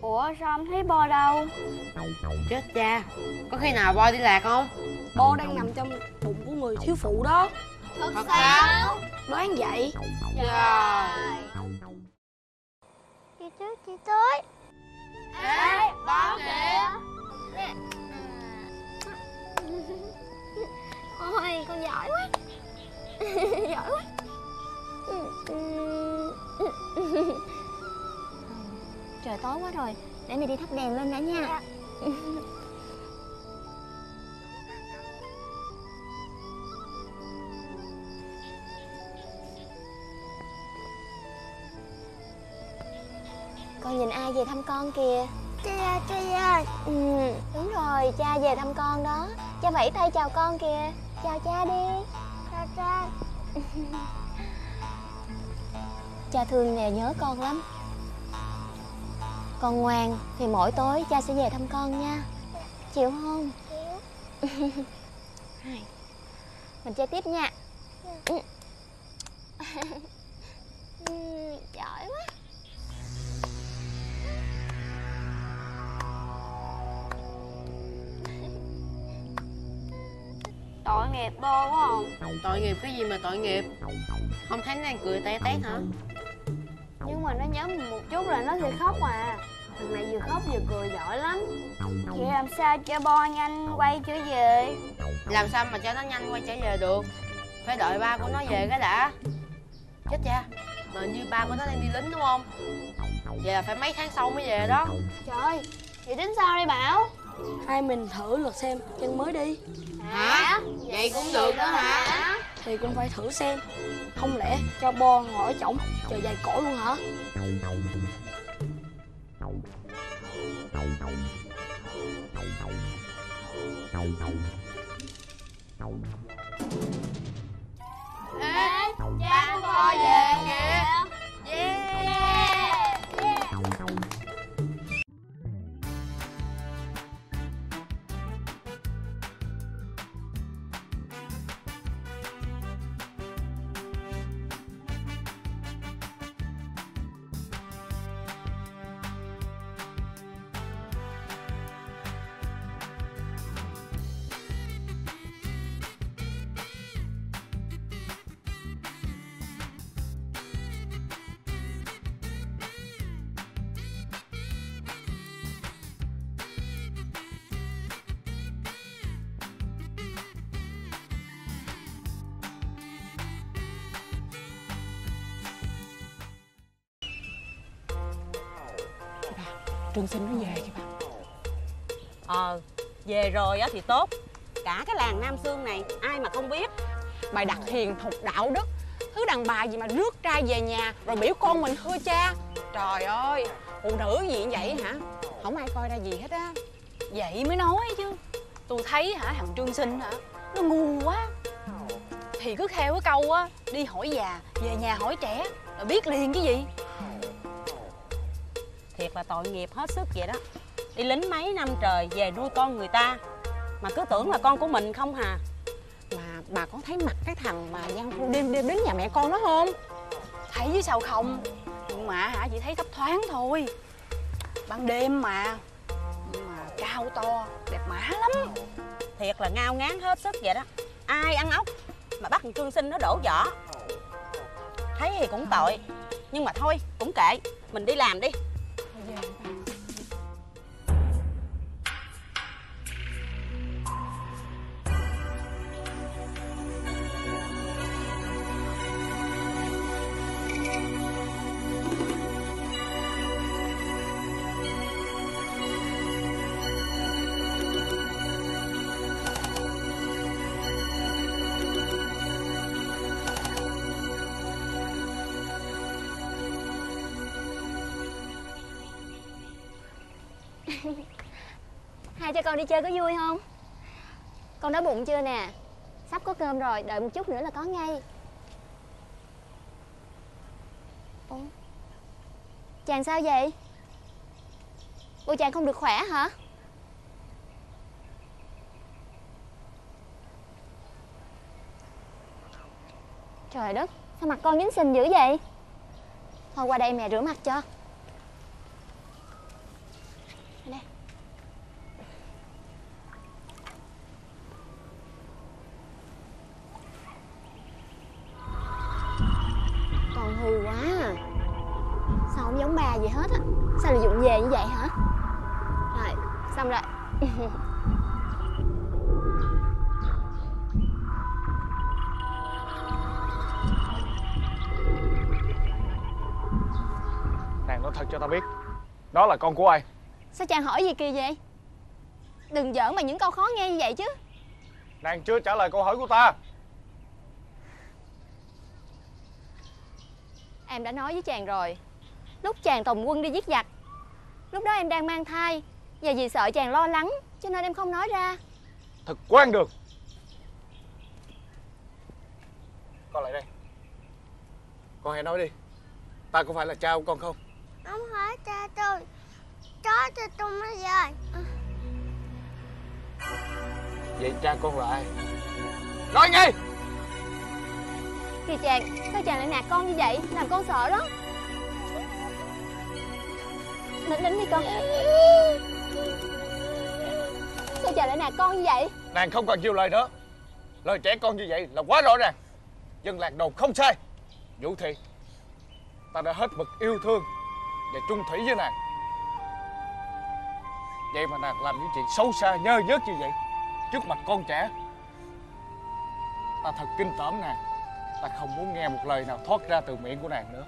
Ủa sao không thấy bo đâu? Chết cha. Có khi nào bo đi lạc không? Bo đang nằm trong bụng của người thiếu phụ đó. Thật, Thật sao? Đoán vậy. Trời. Chị trước chị tới Ê, bo kìa. Ôi con giỏi quá. Giỏi quá Trời tối quá rồi. Để mày đi thắp đèn lên đã nha. Dạ. Con nhìn ai về thăm con kìa? Cha, cha ừ, Đúng rồi, cha về thăm con đó. Cha vẫy tay chào con kìa. Chào cha đi. Chào cha. Cha thương nè nhớ con lắm. Con ngoan thì mỗi tối cha sẽ về thăm con nha. Chịu không? Chịu Mình chơi tiếp nha. Ừ. Ừ, Giỏi quá. Tội nghiệp bô quá không? Tội nghiệp cái gì mà tội nghiệp? Không thấy nàng cười té tét hả? Nhưng mà nó nhớ mình một chút là nó sẽ khóc à. Thằng này vừa khóc vừa cười giỏi lắm. Vậy làm sao cho bo nhanh quay trở về? Làm sao mà cho nó nhanh quay trở về được? Phải đợi ba của nó về cái đã. Chết cha. Mà hình như ba của nó đang đi lính đúng không? Vậy là phải mấy tháng sau mới về đó. Trời ơi, vậy tính sao đây Bảo Hai mình thử lượt xem chân mới đi. Hả? Vậy cũng được đó hả? Thì cũng phải thử xem. Không lẽ cho bo ngồi ở chổng chờ dài cổ luôn hả? Ê, cha của bo về kìa. Yeah Trương Sinh nó về kìa bà Ờ, về rồi á thì tốt. Cả cái làng Nam Sương này ai mà không biết. Bài đặt hiền thục đạo đức. Thứ đàn bà gì mà rước trai về nhà Rồi biểu con mình thưa cha. Trời ơi, phụ nữ gì vậy hả? Không ai coi ra gì hết á. Vậy mới nói chứ. Tôi thấy hả thằng Trương Sinh hả Nó ngu quá. Thì cứ theo cái câu á Đi hỏi già, về nhà hỏi trẻ Rồi biết liền cái gì Thiệt là tội nghiệp hết sức vậy đó. Đi lính mấy năm trời về nuôi con người ta Mà cứ tưởng là con của mình không hà. Mà bà có thấy mặt cái thằng mà Giang Phu đêm đêm đến nhà mẹ con nó không? Thấy chứ sao không? Nhưng mà hả chỉ thấy thấp thoáng thôi. Ban đêm mà Nhưng mà cao to Đẹp mã lắm. Thiệt là ngao ngán hết sức vậy đó. Ai ăn ốc mà bắt thằng Trương Sinh nó đổ vỏ? Thấy thì cũng tội Nhưng mà thôi cũng kệ. Mình đi làm đi Hai cho con đi chơi có vui không? Con đói bụng chưa nè? Sắp có cơm rồi, đợi một chút nữa là có ngay Ủa? Chàng sao vậy? Ủa chàng không được khỏe hả? Trời đất, sao mặt con dính sình dữ vậy? Thôi qua đây mẹ rửa mặt cho không giống bà gì hết á. Sao lại dụng về như vậy hả? Rồi xong rồi. Nàng nói thật cho ta biết Đó là con của ai? Sao chàng hỏi gì kỳ vậy? Đừng giỡn mà những câu khó nghe như vậy chứ. Nàng chưa trả lời câu hỏi của ta. Em đã nói với chàng rồi Lúc chàng tòng quân đi giết giặc. Lúc đó em đang mang thai Và vì sợ chàng lo lắng Cho nên em không nói ra. Thật quan đường Con lại đây. Con hãy nói đi. Ta có phải là cha của con không? Không phải cha tôi. Chó cho tôi mới về Vậy cha con là ai? Nói ngay! Kìa chàng Sao chàng lại nạt con như vậy? Làm con sợ đó Nín nín đi con. Sao trời lại nạt con như vậy? Nàng không còn nhiều lời nữa. Lời trẻ con như vậy là quá rõ ràng. Dân lạc đầu không sai. Vũ Thị, Ta đã hết mực yêu thương Và chung thủy với nàng. Vậy mà nàng làm những chuyện xấu xa, nhơ nhớt như vậy, Trước mặt con trẻ, Ta thật kinh tởm nàng. Ta không muốn nghe một lời nào thoát ra từ miệng của nàng nữa.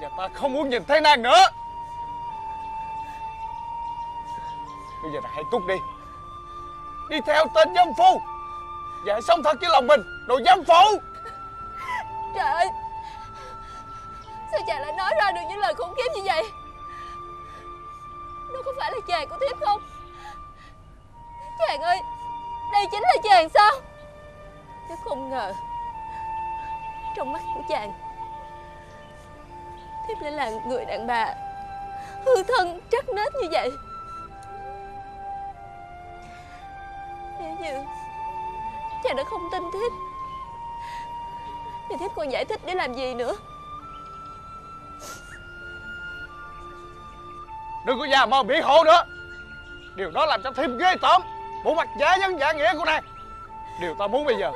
Và ta không muốn nhìn thấy nàng nữa. Bây giờ nàng hãy cút đi. Đi theo tên dâm phu. Và hãy sống thật với lòng mình Đồ dâm phụ Trời ơi. Sao chàng lại nói ra được những lời khủng khiếp như vậy? Nó có phải là chàng của thiếp không? Chàng ơi, Đây chính là chàng sao? Thiếp không ngờ, Trong mắt của chàng Thiếp lại là người đàn bà. Hư thân trắc nết như vậy. Nếu như Chàng đã không tin thiếp. Thì thiếp còn giải thích để làm gì nữa? Đừng có già mơ bị hộ nữa. Điều đó làm cho thêm ghê tởm. Bộ mặt giả nhân giả nghĩa của nàng. Điều ta muốn bây giờ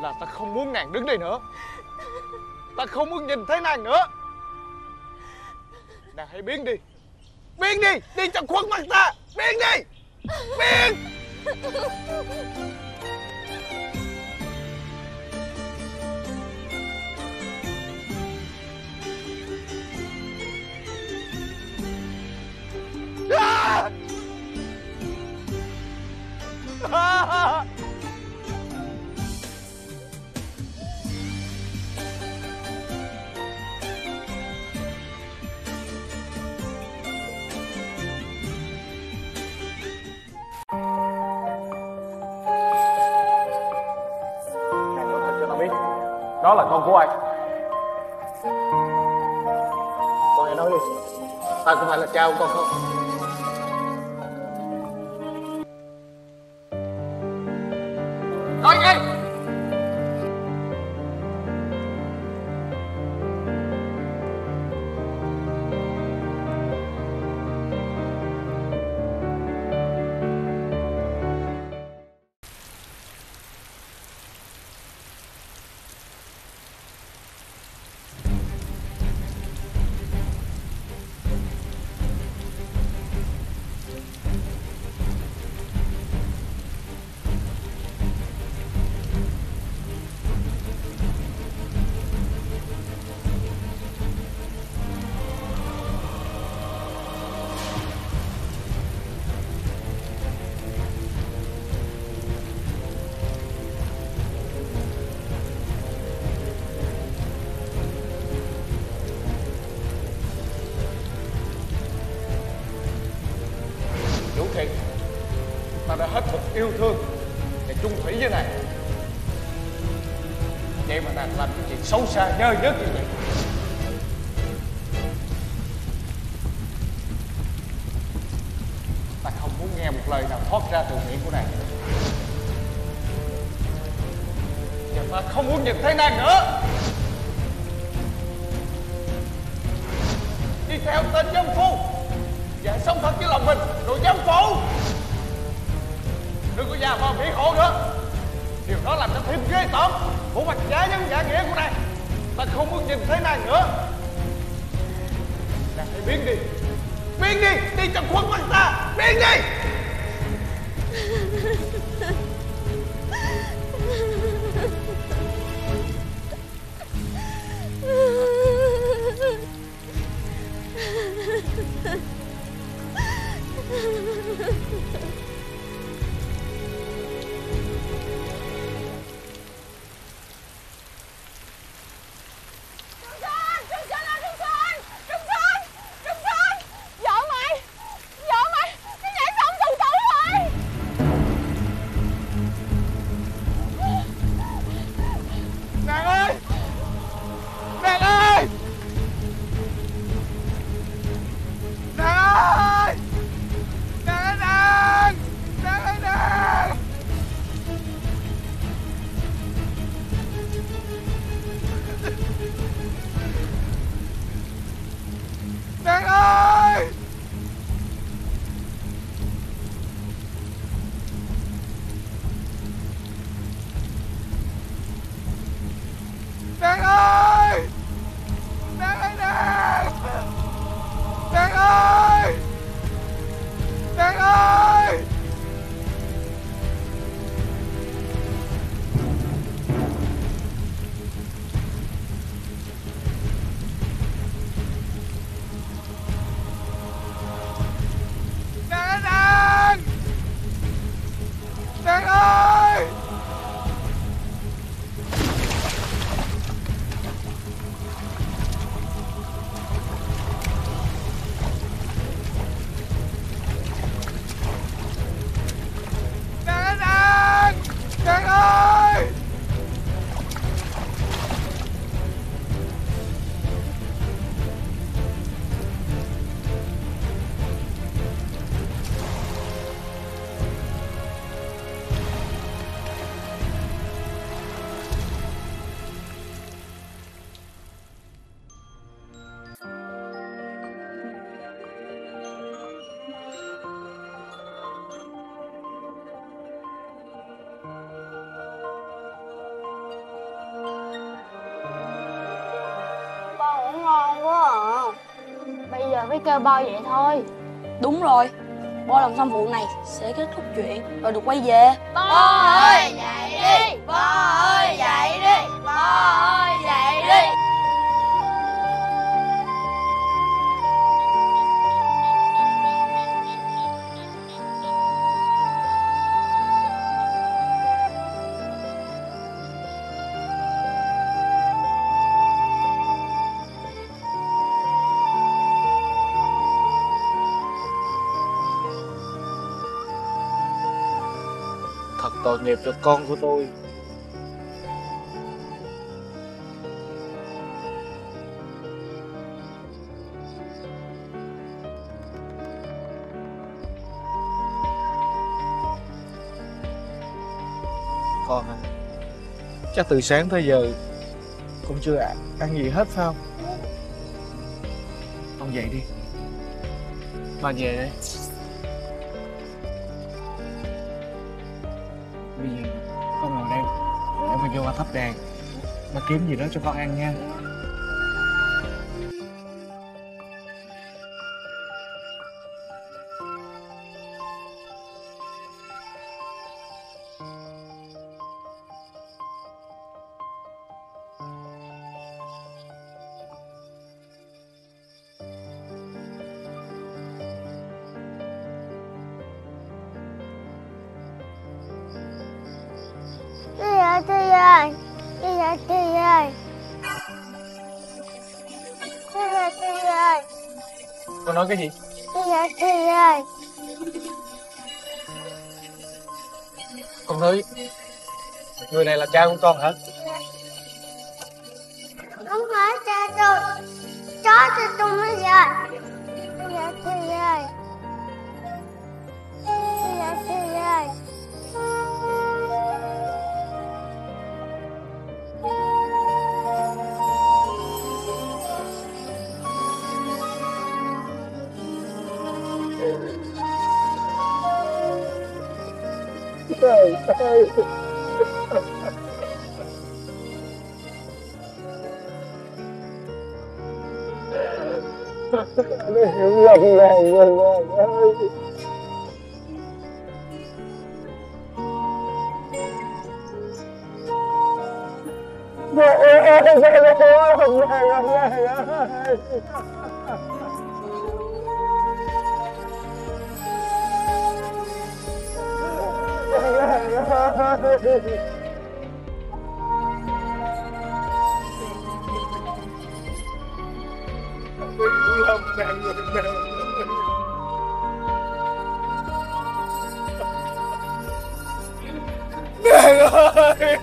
Là ta không muốn nàng đứng đây nữa. Ta không muốn nhìn thấy nàng nữa. Nàng hãy biến đi. Biến đi Đi cho khuất mặt ta. Biến đi. Biến. Ah! Đó là con của ai Con hãy nói đi. Ta có phải là cha của con không. Nói ngay xấu nhất kêu bo vậy thôi. Đúng rồi. Bo làm xong vụ này sẽ kết thúc chuyện Rồi được quay về. Bo ơi cho con của tôi. Con à Chắc từ sáng tới giờ Con chưa ăn, ăn gì hết phải không? Con dậy đi. Ba về đây. Kiếm gì đó cho con ăn nha. Cha của con hả? Nàng ơi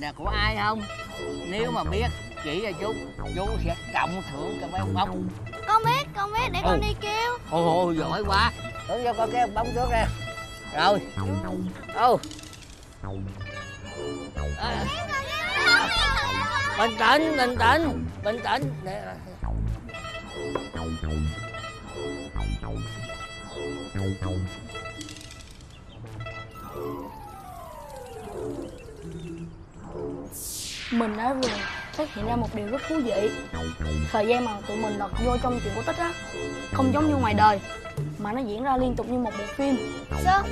này là của ai không? Nếu mà biết chỉ cho chú. Chú sẽ cộng thưởng cho mấy ông bông. Con biết, con biết để Ừ. con đi kêu. Ôi giỏi quá. Tưởng cho con cái ông bông trước nè. Rồi. Ô à. bình tĩnh bình tĩnh bình tĩnh. Để Mình đã vừa phát hiện ra một điều rất thú vị. Thời gian mà tụi mình đọc vô trong chuyện cổ tích á Không giống như ngoài đời Mà nó diễn ra liên tục như một bộ phim. Sao?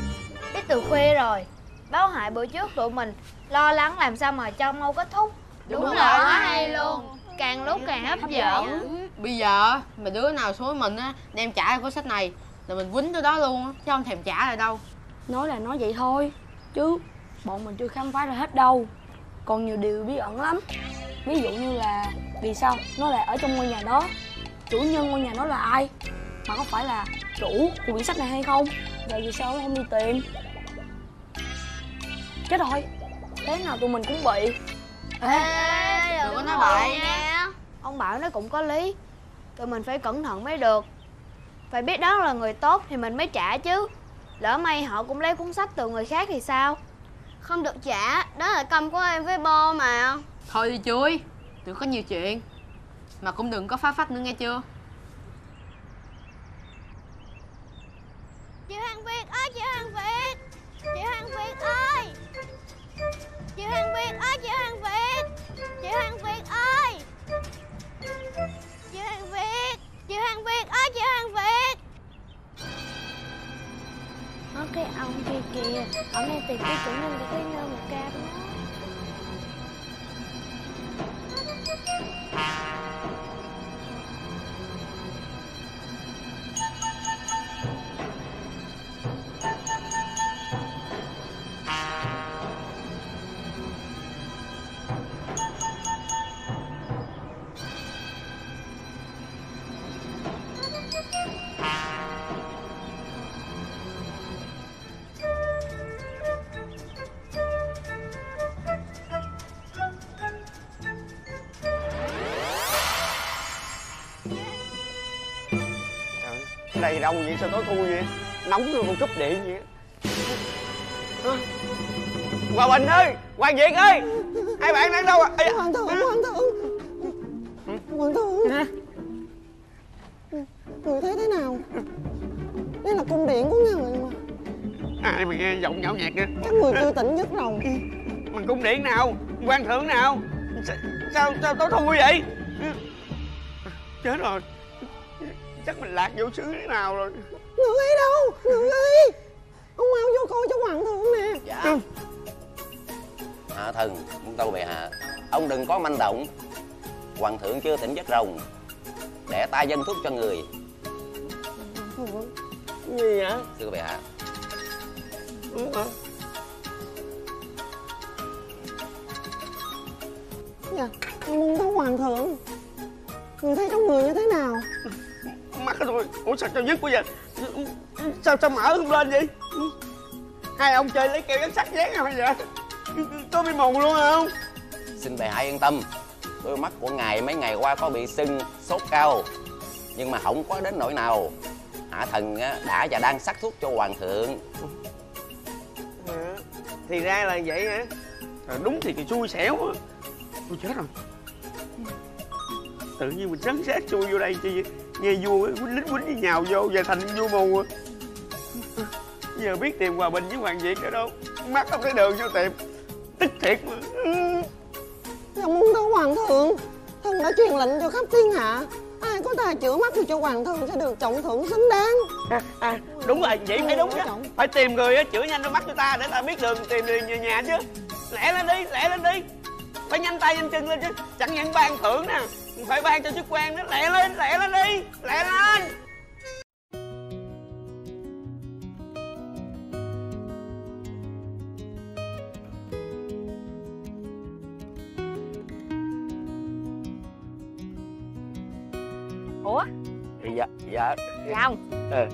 Biết từ khuya rồi. Báo hại bữa trước tụi mình Lo lắng làm sao mà cho mau kết thúc. Đúng rồi, rồi. quá hay luôn. Càng lúc càng hấp dẫn. Bây giờ mà đứa nào xuống mình á đem trả cuốn sách này là mình quýnh tới đó luôn á chứ không thèm trả lại đâu. Nói là nói vậy thôi Chứ bọn mình chưa khám phá ra hết đâu Còn nhiều điều bí ẩn lắm. Ví dụ như là Vì sao nó lại ở trong ngôi nhà đó? Chủ nhân ngôi nhà đó là ai? Mà có phải là chủ của quyển sách này hay không? Rồi vì sao nó không đi tìm? Chết rồi. Thế nào tụi mình cũng bị. Ê, đừng có nói bậy. nha. Ông bảo nó cũng có lý. Tụi mình phải cẩn thận mới được. Phải biết đó là người tốt thì mình mới trả chứ. Lỡ may họ cũng lấy cuốn sách từ người khác thì sao Không được trả Đó là công của em với Bo mà. Thôi đi chuối, đừng có nhiều chuyện. Mà cũng đừng có phá phách nữa nghe chưa? Chị Hoàng Việt ơi chị Hoàng Việt! Chị Hoàng Việt ơi! Chị Hoàng Việt ơi chị Hoàng Việt! Chị Hoàng Việt ơi! Chị Hoàng Việt! Chị Hoàng Việt ơi chị Hoàng Việt có cái ông kia kìa. Ông đang tìm cái chủ nhân của cái nhơ một ca đó. Này đâu vậy? Sao tối thui vậy? Nóng rồi còn cúp điện vậy Hả? Hòa Bình ơi! Hoàng Việt ơi! Hai bạn đang đâu à da. Hoàng thượng, hoàng thượng. Hoàng thượng. Người thấy thế nào? Đây là cung điện của người mà. Ai mà nghe giọng nhão nhạt kìa Các người chưa tỉnh giấc rồi. Mà cung điện nào? Quan thượng nào? Sao, sao tối thui vậy? Chết rồi chắc mình lạc vô xứ thế nào rồi. Người ấy đâu Người ấy Ông mau vô coi cho hoàng thượng nè. Dạ. Hạ thần Tâu bệ hạ? Ông đừng có manh động. Hoàng thượng chưa tỉnh giấc rồng. Để ta dân thuốc cho người. Gì vậy? Thưa bệ hạ. Đúng hả? Dạ Muốn thấy hoàng thượng. Người thấy trong người như thế nào mắt tôi ủa sao cho dứt quá vậy? Sao sao mở không lên vậy? Hai ông chơi lấy keo dán sắt dán rồi vậy? Có bị mù luôn không Xin bệ hạ yên tâm. Đôi mắt của ngài mấy ngày qua có bị sưng Sốt cao Nhưng mà không có đến nỗi nào. Hạ thần đã và đang sắc thuốc cho hoàng thượng. À, thì ra là vậy hả? À, đúng thì cái xui xẻo á tôi chết rồi. Tự nhiên mình sấn sát chui vô đây chi vậy? Nghe vua quýnh lính quýnh với nhào vô và thành vua mù giờ biết tìm hòa bình với hoàng việt ở đâu. Mắt không thấy đường sao tìm. Tức thiệt mà. Dòng muốn thưa hoàng thượng. Thần đã truyền lệnh cho khắp thiên hạ. Ai có tài chữa mắt thì cho hoàng thượng sẽ được trọng thưởng xứng đáng. À, à, đúng rồi vậy phải đúng chứ. Phải tìm người chữa nhanh đôi mắt cho ta để ta biết đường tìm đường về nhà chứ. Lẹ lên đi lẹ lên đi. Phải nhanh tay nhanh chân lên chứ. Chẳng những ban thưởng nè phải ban cho chức quan nữa lẹ lên lẹ lên đi lẹ lên. Ủa? Dạ dạ. Chào ừ,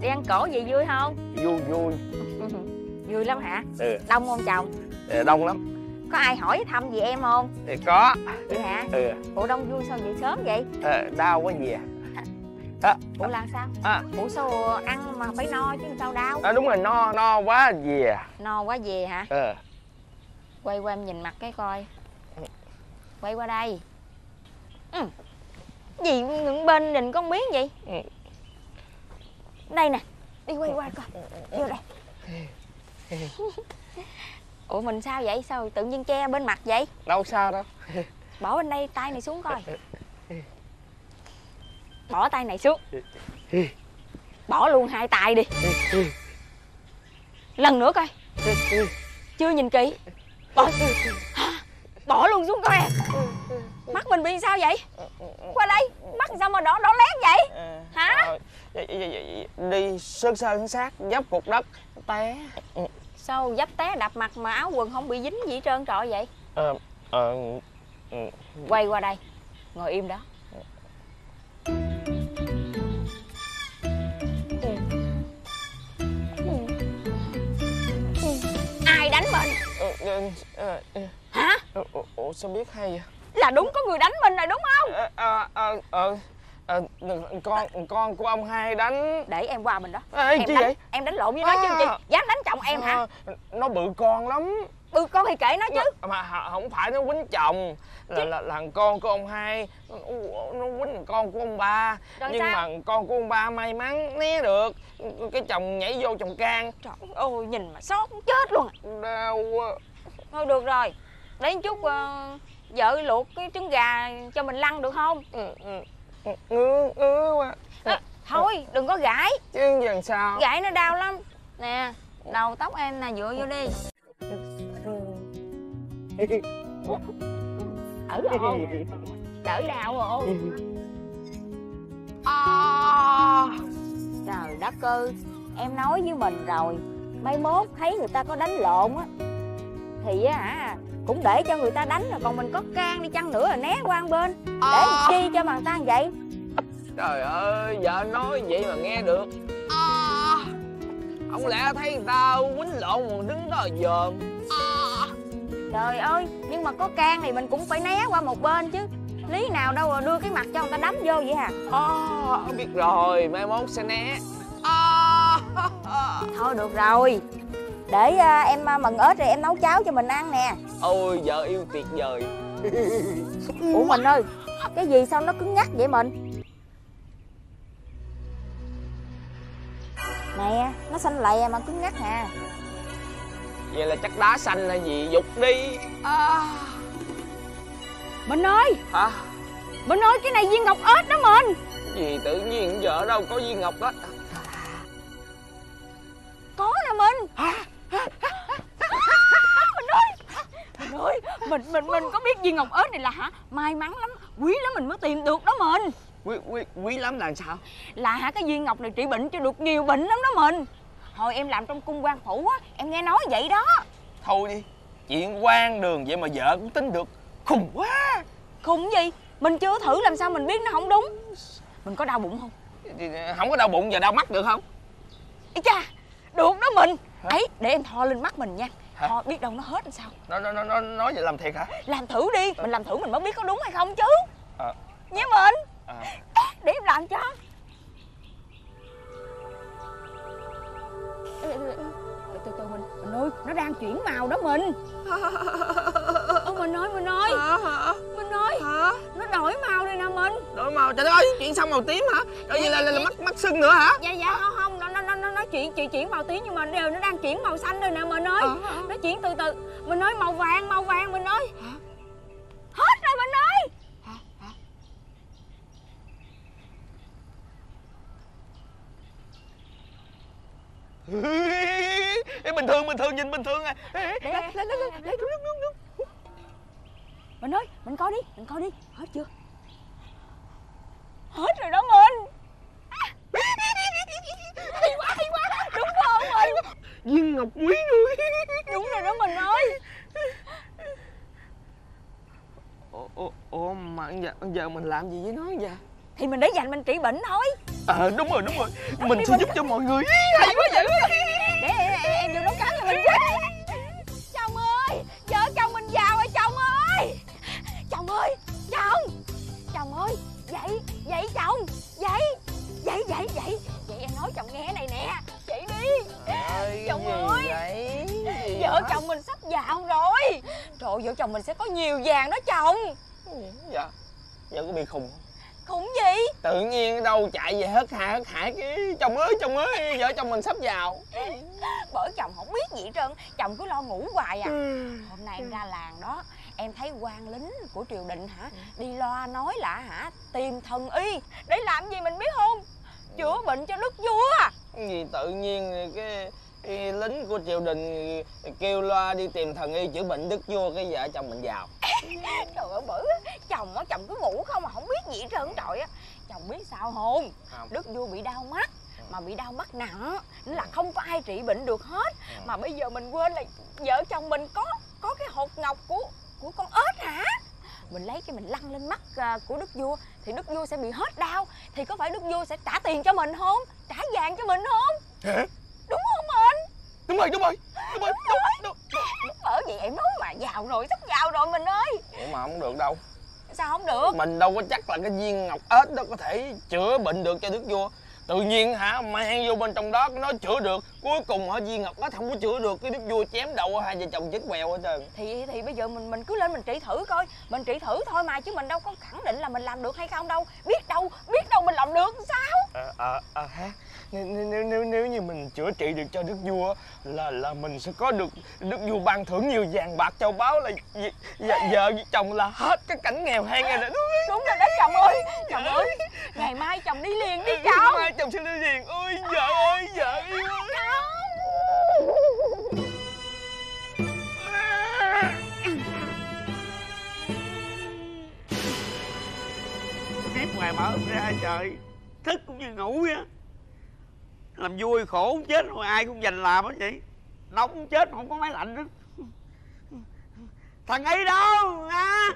đi ăn cổ gì vui không? Vui vui. Vui lắm hả? Ừ, đông không chồng? Ừ, đông lắm có ai hỏi thăm gì em không? Thì có. Vậy hả? Ừ, ủa đông vui sao vậy sớm vậy? Ờ, đau quá gì à. À, ủa là sao? À, ủa sao ăn mà phải no chứ sao đau? À đúng rồi no no quá gì à. No quá về hả? Ờ quay qua em nhìn mặt cái coi. Quay qua đây. Ừ. gì ngừng bên nhìn con miếng vậy? Đây nè đi quay qua coi. Vô đây ủa mình sao vậy? Sao tự nhiên che bên mặt vậy? Đâu sao đâu. Bỏ bên đây tay này xuống coi. Bỏ tay này xuống. Bỏ luôn hai tay đi. Lần nữa coi. Chưa nhìn kỹ. Bỏ bỏ luôn xuống coi à. mắt mình bị sao vậy? Qua đây mắt sao mà đỏ đỏ lét vậy? Hả? Dạ, đi sơn sơn sát dấp cục đất té sao dấp té đập mặt mà áo quần không bị dính gì hết trơn trọi vậy? Ờ ờ ừ, quay qua đây ngồi im đó. Ai đánh mình? Ờ, ờ, ờ, hả? Ủa, ủa sao biết hay vậy? Là đúng có người đánh mình rồi đúng không? Ờ ờ ờ ờ, con con của ông hai đánh. Để em qua mình đó. Ê, em chi đánh, vậy? em đánh lộn với nó chứ À. chi dám đánh chồng em hả? Ờ, nó bự con lắm. Bự con thì kệ nó chứ. Mà, mà không phải nó quýnh chồng. Là, là, là con của ông hai. Nó, nó quýnh con của ông ba. Rồi nhưng sao? mà con của ông ba may mắn né được. Cái chồng nhảy vô chồng can. Trời ơi nhìn mà xót chết luôn à. đau quá. Thôi được rồi. Lấy chút ờ, vợ luộc cái trứng gà cho mình lăn được không? Ừ, ừ. Ngứa ngứa quá. À, thôi đừng có gãi. Chứ làm sao? Gãi nó đau lắm. Nè đầu tóc em nè dựa vô đi. Đỡ rồi. Đỡ đau rồi. À, trời đất ơi em nói với mình rồi. Mai mốt thấy người ta có đánh lộn á thì á hả cũng để cho người ta đánh rồi còn mình có can đi chăng nữa là né qua một bên. Để làm chi cho mà người ta vậy? Trời ơi vợ nói vậy mà nghe được. Không lẽ thấy người ta quýnh lộn mà đứng đó dòm? Trời ơi, nhưng mà có can thì mình cũng phải né qua một bên chứ. Lý nào đâu mà đưa cái mặt cho người ta đấm vô vậy hả? À, biết rồi mai mốt sẽ né. Thôi được rồi Để à, em à, mần ớt rồi em nấu cháo cho mình ăn nè. Ôi vợ yêu tuyệt vời. Ủa mình ơi, cái gì sao nó cứng ngắc vậy mình Nè, nó xanh lè mà cứng ngắc hà vậy là chắc đá xanh là gì dục đi. Mình ơi, hả? Mình ơi cái này viên ngọc ếch đó mình gì tự nhiên vợ đâu có viên ngọc đó Mình Mình mình có biết viên ngọc ếch này là hả? May mắn lắm Quý lắm mình mới tìm được đó mình. Quý quý quý lắm là sao? Là hả cái viên ngọc này trị bệnh cho được nhiều bệnh lắm đó mình. Hồi em làm trong cung quan phủ á Em nghe nói vậy đó. Thôi đi chuyện quan đường vậy mà vợ cũng tính được. Khùng quá. Khùng gì? Mình chưa thử làm sao mình biết nó không đúng. Mình có đau bụng không? Không có đau bụng và đau mắt được không? Ý cha Được đó mình. Ấy để em thò lên mắt mình nha Thò biết đâu nó hết làm sao. Nó nó nó nó nói vậy làm thiệt hả? Làm thử đi Mình làm thử mình mới biết có đúng hay không chứ. À, Nha mình. À. Để em làm cho. Từ từ mình. Mình ơi nó đang chuyển màu đó mình. Ơ mình ơi mình ơi. Mình ơi. Nó đổi màu rồi nè mình. Đổi màu trời ơi chuyện xong màu tím hả? Rồi vậy là, là, là mắt mắt sưng nữa hả? Dạ dạ không không nó nó nó nó, nó chuyển màu tím nhưng mà đều nó đang chuyển màu xanh rồi nè mình ơi nó chuyển từ từ. Mình ơi màu vàng màu vàng mình ơi hết rồi mình ơi Ê, bình thường bình thường nhìn bình thường à. Ê, Để, lên lên lên lên đúng đúng đúng đúng. Mình ơi mình coi đi mình coi đi. Hết chưa? Hết rồi đó mình hay quá hay quá. Đúng không mình viên ngọc quý nuôi. Đúng rồi đó mình ơi. Ủa mà giờ, giờ mình làm gì với nó vậy? Thì mình để dành mình trị bệnh thôi. Ờ đúng rồi đúng rồi. Mình đi, sẽ mình- giúp cho mọi người. Hay quá dữ để em, em, vô nấu cám cho mình chứ chồng ơi vợ chồng mình giàu rồi chồng ơi. Chồng ơi chồng. Chồng ơi dậy dậy chồng dậy dậy dậy dậy vậy em nói chồng nghe này nè. Dậy đi. Chồng ơi. vợ chồng mình sắp giàu rồi. Trời vợ chồng mình sẽ có nhiều vàng đó chồng. Dạ. Giờ có bị khùng không? Khủng gì? Tự nhiên đâu chạy về hớt hải hớt hải cái chồng ơi chồng ơi vợ chồng mình sắp giàu. Bởi chồng không biết gì hết trơn. Chồng cứ lo ngủ hoài à. Hôm nay em ra làng đó em thấy quan lính của triều đình hả? Đi loa nói là hả? Tìm thần y. Để làm gì mình biết không? Chữa bệnh cho đức vua. Gì tự nhiên cái, cái lính của triều đình kêu loa đi tìm thần y chữa bệnh đức vua cái vợ chồng mình giàu trời ơi á, chồng á chồng cứ ngủ không mà không biết gì hết trơn trời á. Chồng biết sao không? Không. đức vua bị đau mắt. Mà bị đau mắt nặng nên là không có ai trị bệnh được hết. Mà bây giờ mình quên là vợ chồng mình có có cái hột ngọc của của con ếch hả? Mình lấy cái mình lăn lên mắt à, của đức vua thì đức vua sẽ bị hết đau. Thì có phải đức vua sẽ trả tiền cho mình không? Trả vàng cho mình không? Hả? đúng không mình? Đúng rồi đúng rồi đúng rồi đúng, bởi vậy em nói mà giàu rồi sắp giàu rồi mình ơi. Ủa mà không được đâu. Sao không được? Mình đâu có chắc là cái viên ngọc ếch đó có thể chữa bệnh được cho đức vua tự nhiên hả? Mang vô bên trong đó nó chữa được. Cuối cùng hả viên ngọc ếch không có chữa được cái đức vua chém đầu hai vợ chồng chết quèo hết trơn. Thì thì bây giờ mình mình cứ lên mình trị thử coi. Mình trị thử thôi mà chứ mình đâu có khẳng định là mình làm được hay không đâu. Biết đâu biết đâu mình làm được sao? Ờ ờ ờ ha nếu, nếu, nếu, như mình chữa trị được cho đức vua là là mình sẽ có được đức vua ban thưởng nhiều vàng bạc châu báu là vợ vợ với chồng là hết cái cảnh nghèo hèn này nè đúng rồi đó chồng ơi chồng ơi ngày mai chồng đi liền đi chồng. mai chồng sẽ đi liền. Ôi vợ ơi vợ yêu Nét ngoài mở ra trời Thức cũng như ngủ á Làm vui khổ chết rồi ai cũng dành làm á vậy. Nóng cũng chết mà không có máy lạnh nữa. Thằng Y đâu? Hả?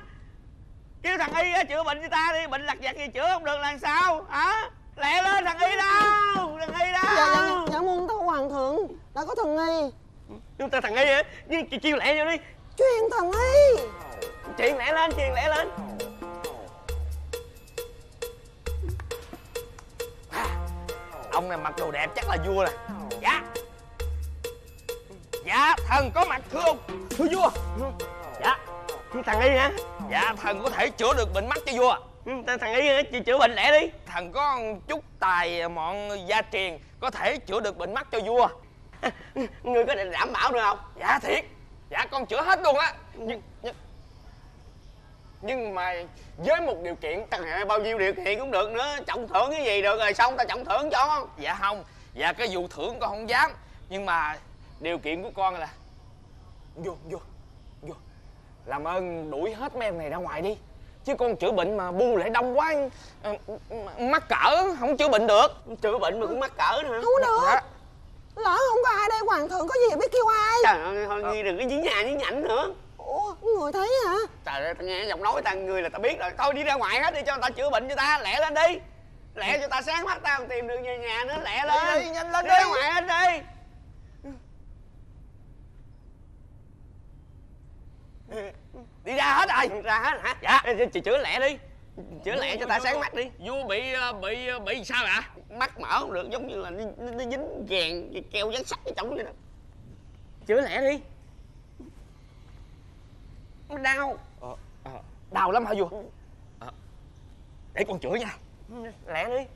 Kêu thằng Y á, chữa bệnh cho ta đi Bệnh lặt vặt gì chữa không được là sao? Hả? Lẹ lên thằng Y đâu? Thằng Y đâu? Dạ, dạ, dạ muôn thưa hoàng thượng. Đã có thần y Chúng ta thằng Y hả Nhưng chị chiêu lẹ vô đi. Truyền thần y Chuyện lẹ lên chuyện lẹ lên ông này mặc đồ đẹp chắc là vua nè dạ. Dạ thần có mặt thưa ông. Thưa vua. Dạ. Thằng y hả? Dạ thần có thể chữa được bệnh mắt cho vua. Thằng y hả? Chị chữa bệnh lẹ đi. Thần có chút tài mọn gia truyền có thể chữa được bệnh mắt cho vua. Người có thể đảm bảo được không? Dạ thiệt. Dạ con chữa hết luôn á. Nhưng, nhưng nhưng mà với một điều kiện Thằng ơi, bao nhiêu điều kiện cũng được nữa trọng thưởng cái gì được rồi xong ta trọng thưởng cho. Dạ không dạ cái vụ thưởng con không dám. Nhưng mà điều kiện của con là vô vô vô làm ơn đuổi hết mấy em này ra ngoài đi. Chứ con chữa bệnh mà bu lại đông quá ờ, mắc cỡ không chữa bệnh được. Chữa bệnh mà cũng mắc cỡ nữa. Không được. Dạ. Lỡ không có ai đây hoàng thượng có gì biết kêu ai? Trời ơi thôi nghi đừng có dí nhà dí nhảnh nữa người thấy hả? Trời ơi tao nghe giọng nói tao người là tao biết rồi. Thôi đi ra ngoài hết đi cho người ta chữa bệnh cho ta. Lẹ lên đi. Lẹ cho ta sáng mắt tao tìm được về nhà nữa. Lẹ lên. Đi, đi, nhanh lên đi ra đi. ngoài hết đi. Đi ra hết rồi. Ra hết hả? Dạ. Chị chữa lẹ đi. Chữa lẹ cho ta sáng mắt đi. Vua bị ờ, bị ờ, bị sao ạ? Mắt mở không được giống như là nó, dính gèn keo dán sắt cái chổng vậy đó. Chữa lẹ đi nó đau. Đau lắm hả vua? Ờ, để con chữa nha. Lẹ đi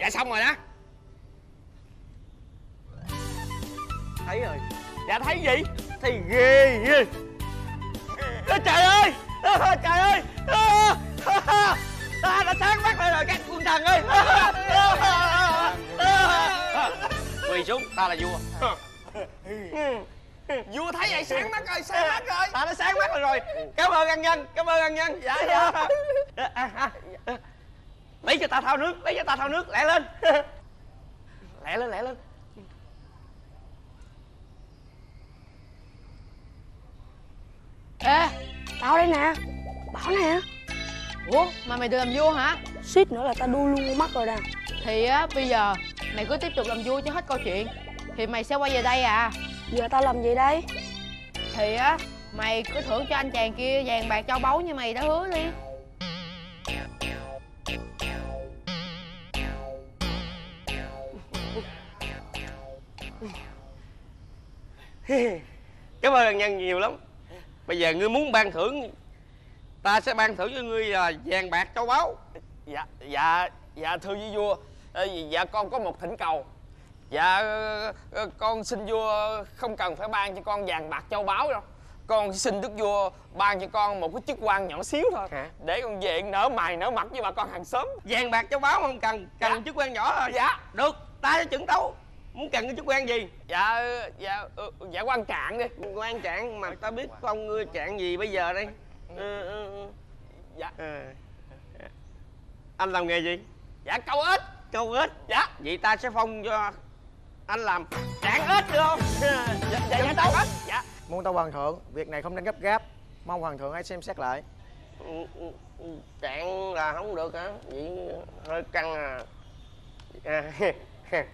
dạ xong rồi đó. Thấy rồi. Dạ thấy gì? Thấy ghê ghê Ơ, trời ơi! Ơ, trời ơi! Ơ, ta đã sáng mắt lại rồi các quân thần ơi. Quỳ xuống ta là vua. Vua thấy vậy sáng mắt rồi sáng mắt rồi. Ta đã sáng mắt rồi rồi. Cảm ơn ăn nhân cảm ơn ăn nhân. Dạ dạ. À, à, à. Lấy cho ta thao nước lấy cho ta thao nước lẹ lên. Lẹ lên lẹ lên. Ê Tao đây nè. Bảo nè. Ủa mà mày được làm vua hả? Suýt nữa là tao đu luôn mắt rồi nè. Thì á bây giờ mày cứ tiếp tục làm vua cho hết câu chuyện. Thì mày sẽ quay về đây à? Giờ tao làm gì đây? Thì á mày cứ thưởng cho anh chàng kia vàng bạc châu báu như mày đã hứa đi cảm ơn nhân nhiều lắm. Bây giờ ngươi muốn ban thưởng, ta sẽ ban thưởng cho ngươi là vàng bạc châu báu. Dạ dạ dạ thưa với vua. Dạ con có một thỉnh cầu. Dạ ờ, ờ, con xin vua không cần phải ban cho con vàng bạc châu báu đâu con xin đức vua ban cho con một cái chức quan nhỏ xíu thôi. Để con về nở mày nở mặt với bà con hàng xóm. Vàng bạc châu báu không? Cần cần chức quan nhỏ thôi. Dạ. Được ta sẽ chuẩn tấu. Muốn cần cái chức quan gì? Dạ dạ ờ, dạ quan trạng đi. Quan trạng mà ta biết phong ngươi trạng gì bây giờ đây? Ừ, ừ, ừ. dạ. Ờ. anh làm nghề gì? Dạ câu ếch. Câu ếch? Dạ. Vậy ta sẽ phong cho anh làm trạng ếch được không? Dạ dạ dạ tao ếch dạ Muôn tâu hoàng thượng, việc này không nên gấp gáp. Mong hoàng thượng hãy xem xét lại. Ừ, ừ, ừ, trạng là không được hả? Vậy hơi căng à, à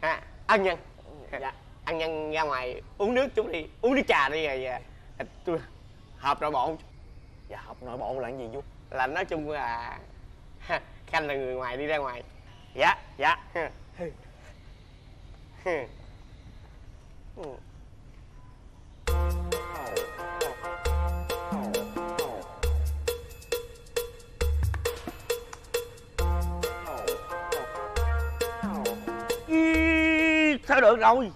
à, ân nhân. Dạ. Ân nhân ra ngoài uống nước chút đi. Uống nước trà đi rồi à, tôi họp nội bộ. Dạ họp nội bộ là cái gì vua là nói chung là ha, khanh là người ngoài đi ra ngoài. Dạ dạ. Ừ. Ý, sao được rồi?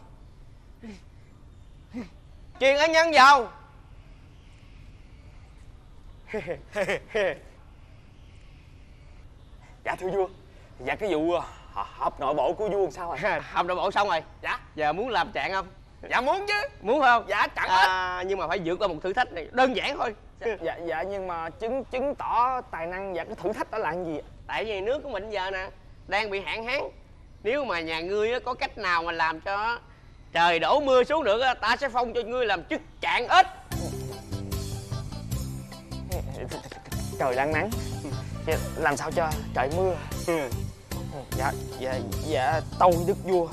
Truyền ân nhân vào. Dạ thưa vua. Dạ cái vụ ờ, họp- họp nội bộ của vua làm sao rồi? Họp nội bộ xong rồi. Dạ. Giờ muốn làm trạng không dạ muốn chứ. Muốn không? Dạ chẳng hết. à, nhưng mà phải vượt qua một thử thách này đơn giản thôi. Dạ, dạ dạ nhưng mà chứng chứng tỏ tài năng và cái thử thách đó là cái gì tại vì nước của mình giờ nè đang bị hạn hán. Nếu mà nhà ngươi có cách nào mà làm cho trời đổ mưa xuống được ta sẽ phong cho ngươi làm chức trạng ếch. Trời đang nắng. Dạ, làm sao cho trời mưa? Dạ dạ dạ tâu đức vua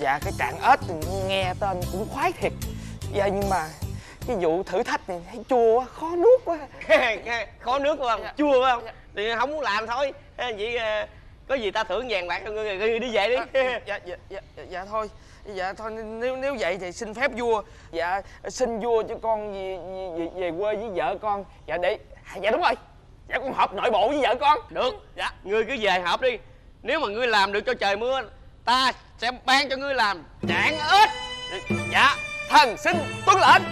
dạ cái trạng ếch thì nghe tên cũng khoái thiệt. Dạ nhưng mà cái vụ thử thách này thấy chua quá khó nuốt quá. Khó nước phải không? Chua phải không? Thì không muốn làm thôi. Vậy à, có gì ta thưởng vàng bạc cho ngươi rồi ngươi đi về đi. Dạ dạ dạ dạ, dạ thôi. Dạ thôi nếu nếu vậy thì xin phép vua. Dạ xin vua cho con về, về, về quê với vợ con. Dạ để à, dạ đúng rồi. Dạ con họp nội bộ với vợ con. Được. Dạ. Ngươi cứ về họp đi. Nếu mà ngươi làm được cho trời mưa ta sẽ ban cho ngươi làm trạng ếch. Dạ thần xin tuân lệnh.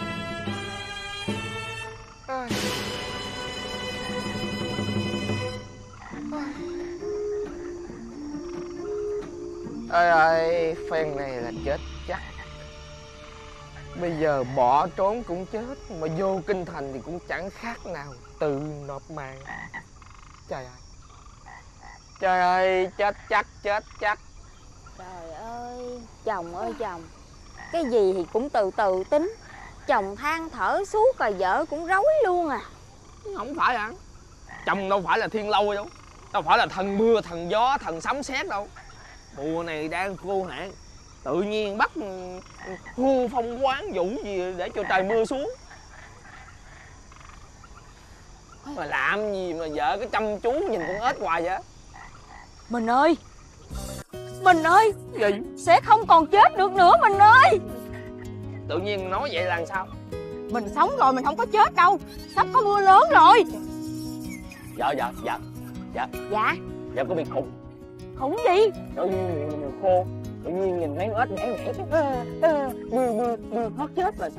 Ơi ơi phen này là chết chắc. Bây giờ bỏ trốn cũng chết, mà vô kinh thành thì cũng chẳng khác nào tự nộp mạng. Trời ơi. Trời ơi, chết chắc chết chắc. Trời ơi, chồng ơi chồng. Cái gì thì cũng từ từ tính. Chồng than thở suốt rồi vợ cũng rối luôn à. Không phải hả? Chồng đâu phải là thiên lâu đâu. Đâu phải là thần mưa thần gió thần sấm sét đâu. Mùa này đang khô hạn. Tự nhiên bắt hô phong quán vũ gì để cho trời mưa xuống. Mà làm gì mà vợ cái chăm chú nhìn con ếch hoài vậy? Mình ơi Mình ơi gì? Sẽ không còn chết được nữa mình ơi. Tự nhiên nói vậy là sao? Mình sống rồi mình không có chết đâu. Sắp có mưa lớn rồi. Dạ dạ dạ dạ. Dạ. Dạ có biệt thù khủng gì? Tự nhiên mùa khô tự nhiên nhìn mấy con ếch nhảy nhảy. Cái ờ, mưa mưa mưa thoát chết rồi.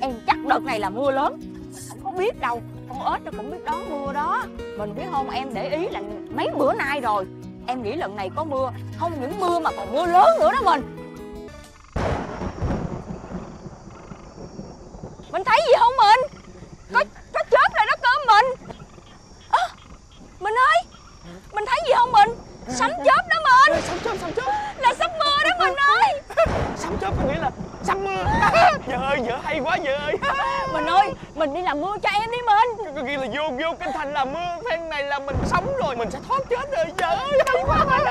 Em chắc đợt này là mưa lớn. Không có biết đâu con ếch nó cũng biết đón mưa đó. Mình biết không em để ý là mấy bữa nay rồi em nghĩ lần này có mưa không những mưa mà còn mưa lớn nữa đó mình. Mình thấy gì không mình? Có có chớp rồi đó cơ mình. À, mình ơi mình thấy gì không mình? Sấm chớp đó mình sấm chớp sấm chớp. Là sắp mưa đó mình ơi. Sấm chớp có nghĩa là sắp mưa vợ ơi vợ hay quá vợ ơi. Mình ơi mình đi làm mưa cho em đi mình có nghĩa là vô vô kinh thành làm mưa phen này là mình sống rồi mình sẽ thoát chết rồi. Vợ ơi hay quá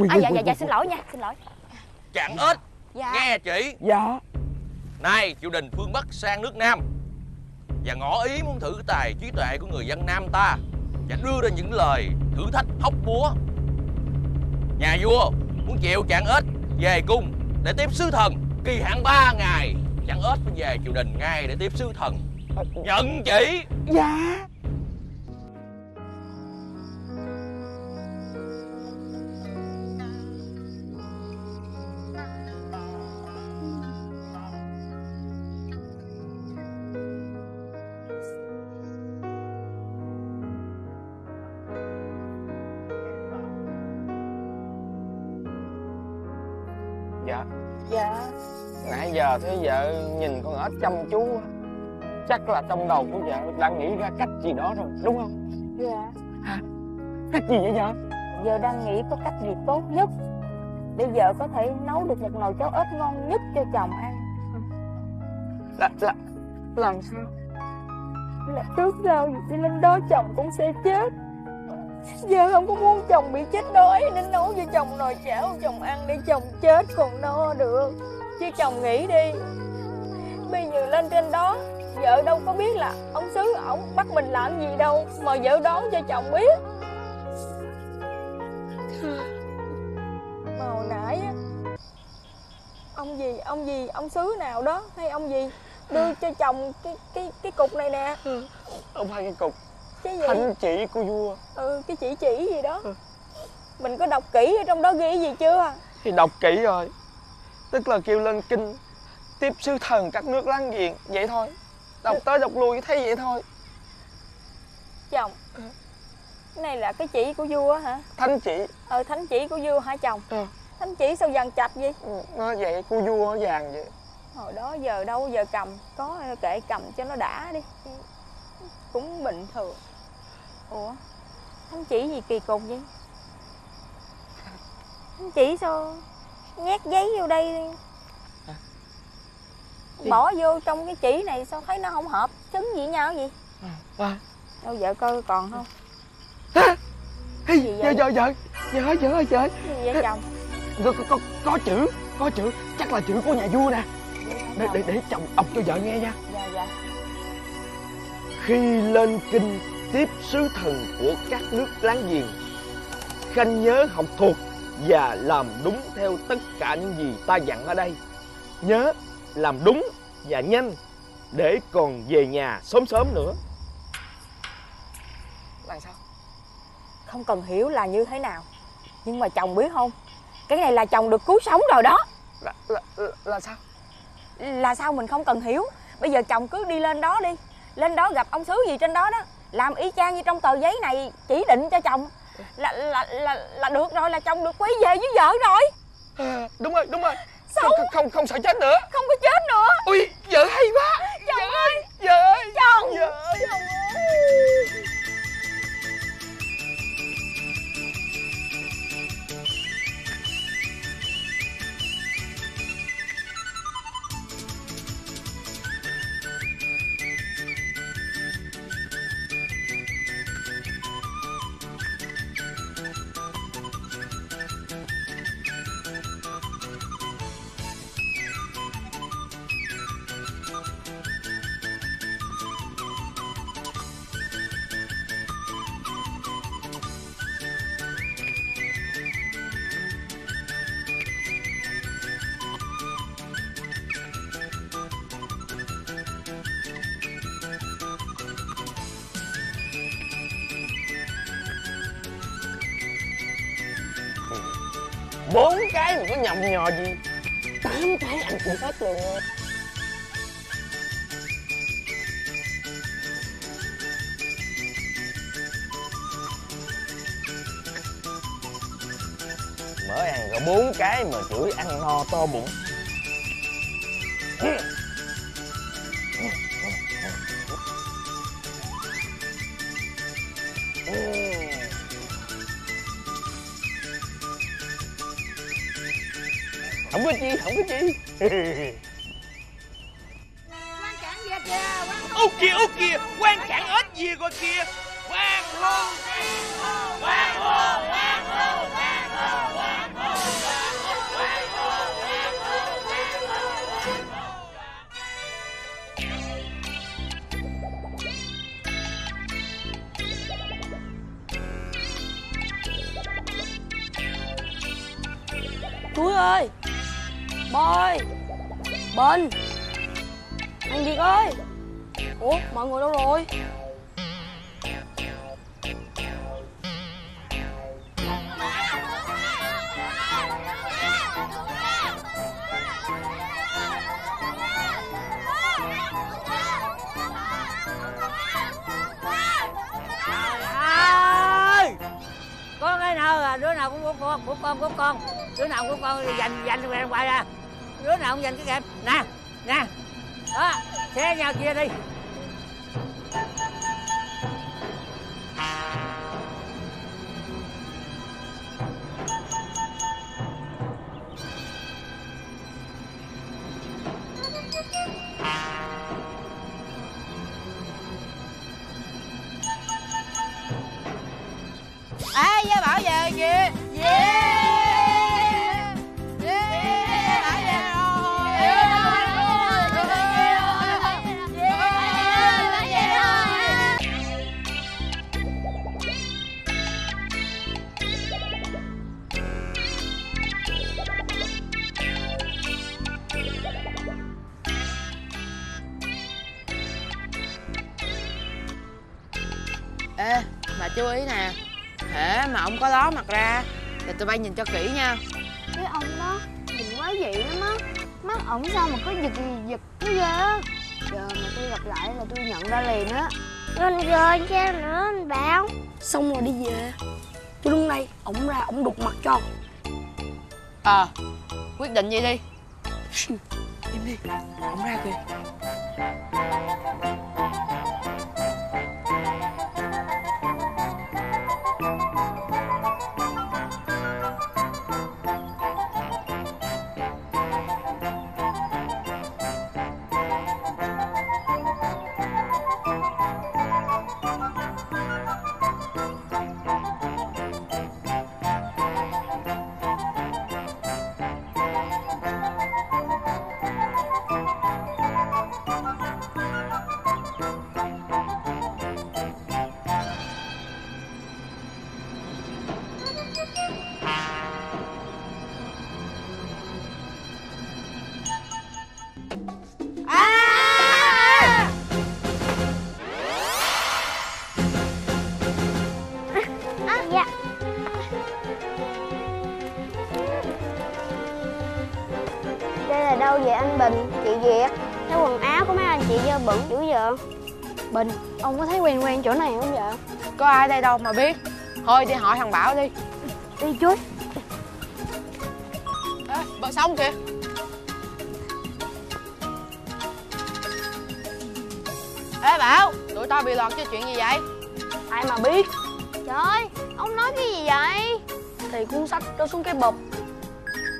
Quỳ, À quỳ, dạ quỳ, dạ dạ xin lỗi nha, xin lỗi. Chàng ếch Dạ. Nghe chị. Dạ. Nay triều đình phương Bắc sang nước Nam Và ngỏ ý muốn thử tài trí tuệ của người dân Nam ta Và đưa ra những lời thử thách hóc búa. Nhà vua muốn chịu chàng ếch về cung Để tiếp sứ thần Kỳ hạn 3 ngày. Chàng ếch phải về triều đình ngay để tiếp sứ thần. Nhận chỉ dạ chăm chú. Chắc là trong đầu của vợ đã nghĩ ra cách gì đó rồi đúng không? Dạ. Cách gì vậy vợ? Giờ đang nghĩ có cách gì tốt nhất Để vợ có thể nấu được một nồi cháo ếch ngon nhất cho chồng ăn. Là là làm sao? Là trước sau đi lên đó chồng cũng sẽ chết. Giờ không có muốn chồng bị chết đói Nên nấu cho chồng nồi cháo chồng ăn để chồng chết còn no được. Chứ chồng nghĩ đi Bây giờ lên trên đó. Vợ đâu có biết là ông Sứ ổng bắt mình làm gì đâu Mà vợ đoán cho chồng biết. Mà hồi nãy á. Ông gì, ông gì, ông Sứ nào đó Hay ông gì? Đưa cho chồng cái cái cái cục này nè. Không phải cái cục. Cái gì? Thánh chỉ của vua. Ừ cái chỉ chỉ gì đó. Mình có đọc kỹ ở trong đó ghi gì chưa? Thì đọc kỹ rồi. Tức là kêu lên kinh Tiếp sứ thần các nước láng giềng. Vậy thôi. Đọc tới đọc lui thấy vậy thôi. Chồng. Cái này là cái chỉ của vua hả? Thánh chỉ. Ờ thánh chỉ của vua hả chồng? Thánh chỉ sao vàng chạch vậy? Nó vậy của vua nó vàng vậy. Hồi đó giờ đâu giờ cầm Có kệ cầm cho nó đã đi. Cũng bình thường. Ủa Thánh chỉ gì kỳ cục vậy? Thánh chỉ sao Nhét giấy vô đây đi Bỏ vô trong cái chỉ này sao thấy nó không hợp? Trứng gì với nhau gì? À. Đâu vợ coi còn không? Hey, Gì vậy? vợ vợ vợ. Vợ vợ vợ Gì vậy chồng? có, có, có, chữ có chữ. Chắc là chữ của nhà vua nè. Để để để chồng đọc cho vợ nghe nha. Dạ dạ. Khi lên kinh tiếp sứ thần của các nước láng giềng khanh nhớ học thuộc và làm đúng theo tất cả những gì ta dặn ở đây. Nhớ làm đúng và nhanh để còn về nhà sớm sớm nữa. Là sao? Không cần hiểu là như thế nào. Nhưng mà chồng biết không? Cái này là chồng được cứu sống rồi đó. Là, là, là, là sao? Là sao mình không cần hiểu? Bây giờ chồng cứ đi lên đó đi. Lên đó gặp ông sứ gì trên đó đó. Làm y chang như trong tờ giấy này Chỉ định cho chồng. Là là là, là được rồi là chồng được quay về với vợ rồi. À, đúng rồi đúng rồi Sao? không, không không sợ chết nữa. Không có chết nữa. Ui vợ hay quá. Chồng ơi. vợ ơi. Chồng. Vợ ơi. Nhầm nhò gì? Tám cái anh cũng hết luôn mới ăn có bốn cái mà chửi ăn no to bụng. Hehehehe tụi bay nhìn cho kỹ nha. Cái ông đó nhìn quá dị lắm á. Mắt ổng sao mà có giật gì giật nó ghê á. Giờ mà tôi gặp lại là tôi nhận ra liền á. Anh rồi sao nữa anh Bảo Xong rồi đi về. Chú đứng đây Ổng ra ổng đục mặt cho. Ờ quyết định vậy đi? Im đi. Ổng ra kìa đâu mà biết. Thôi đi hỏi thằng bảo đi. Đi chút. Ê, bờ sông kìa. Ê bảo tụi tao bị lọt cho chuyện gì vậy? Ai mà biết? Trời ơi, ông nói cái gì vậy? Thì cuốn sách rơi xuống cái bụp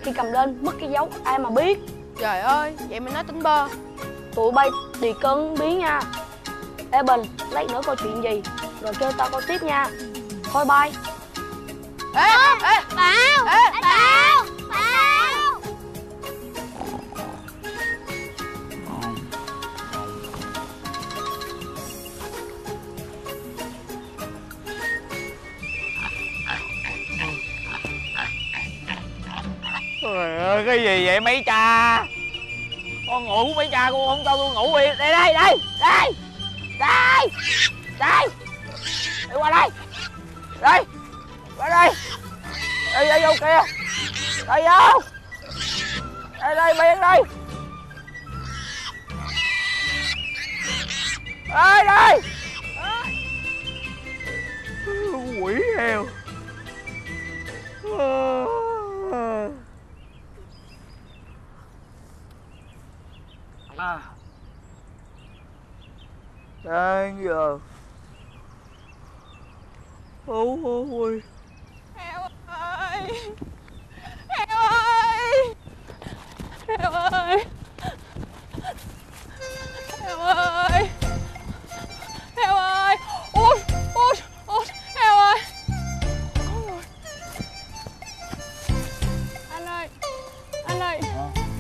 Khi cầm lên mất cái dấu Ai mà biết? Trời ơi vậy mày nói tính bơ. Tụi bay tùy cân biến nha. Ê Bình Lát nữa coi chuyện gì Rồi kêu tao coi tiếp nha. Thôi bye. Ê ê Bảo, ê Bảo, Bảo. Trời ơi cái gì vậy mấy cha? Con ngủ mấy cha con không cho tôi ngủ yên Đây đây đây đây Đây Đây. Đi qua đây. Đây. Qua đây. Đây đây, vô kia Đây, vô. Đây đây, miệng đây. Đây đây. Quỷ heo. À. Đang giờ Ôi ôi heo ơi. Heo ơi. Heo ơi. Heo ơi. Heo ơi. Út út út. Heo ơi. Anh ơi. Anh ơi.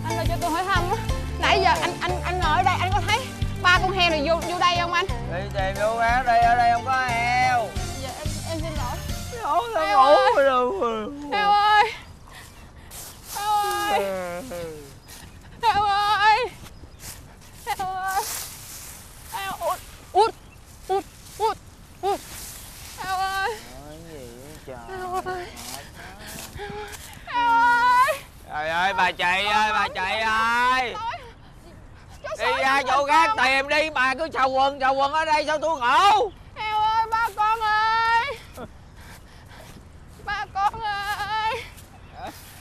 Anh ơi cho tôi hỏi thăm á. Nãy giờ anh anh anh ngồi ở đây anh có thấy ba con heo này vô vô đây không anh? Đi tìm vô ở đây, ở đây không có heo Heo sao ngủ ơi. rồi đâu heo ơi. Heo ơi. Heo ơi. Heo ơi. Heo út út út út út. Heo ơi. Heo ơi. Heo ơi. Trời ơi bà chị ơi bà chị ơi. Đi ra chỗ khác tìm đi bà cứ xào quần xào quần ở đây sao tôi ngủ? Heo ơi ba con ơi ba con ơi.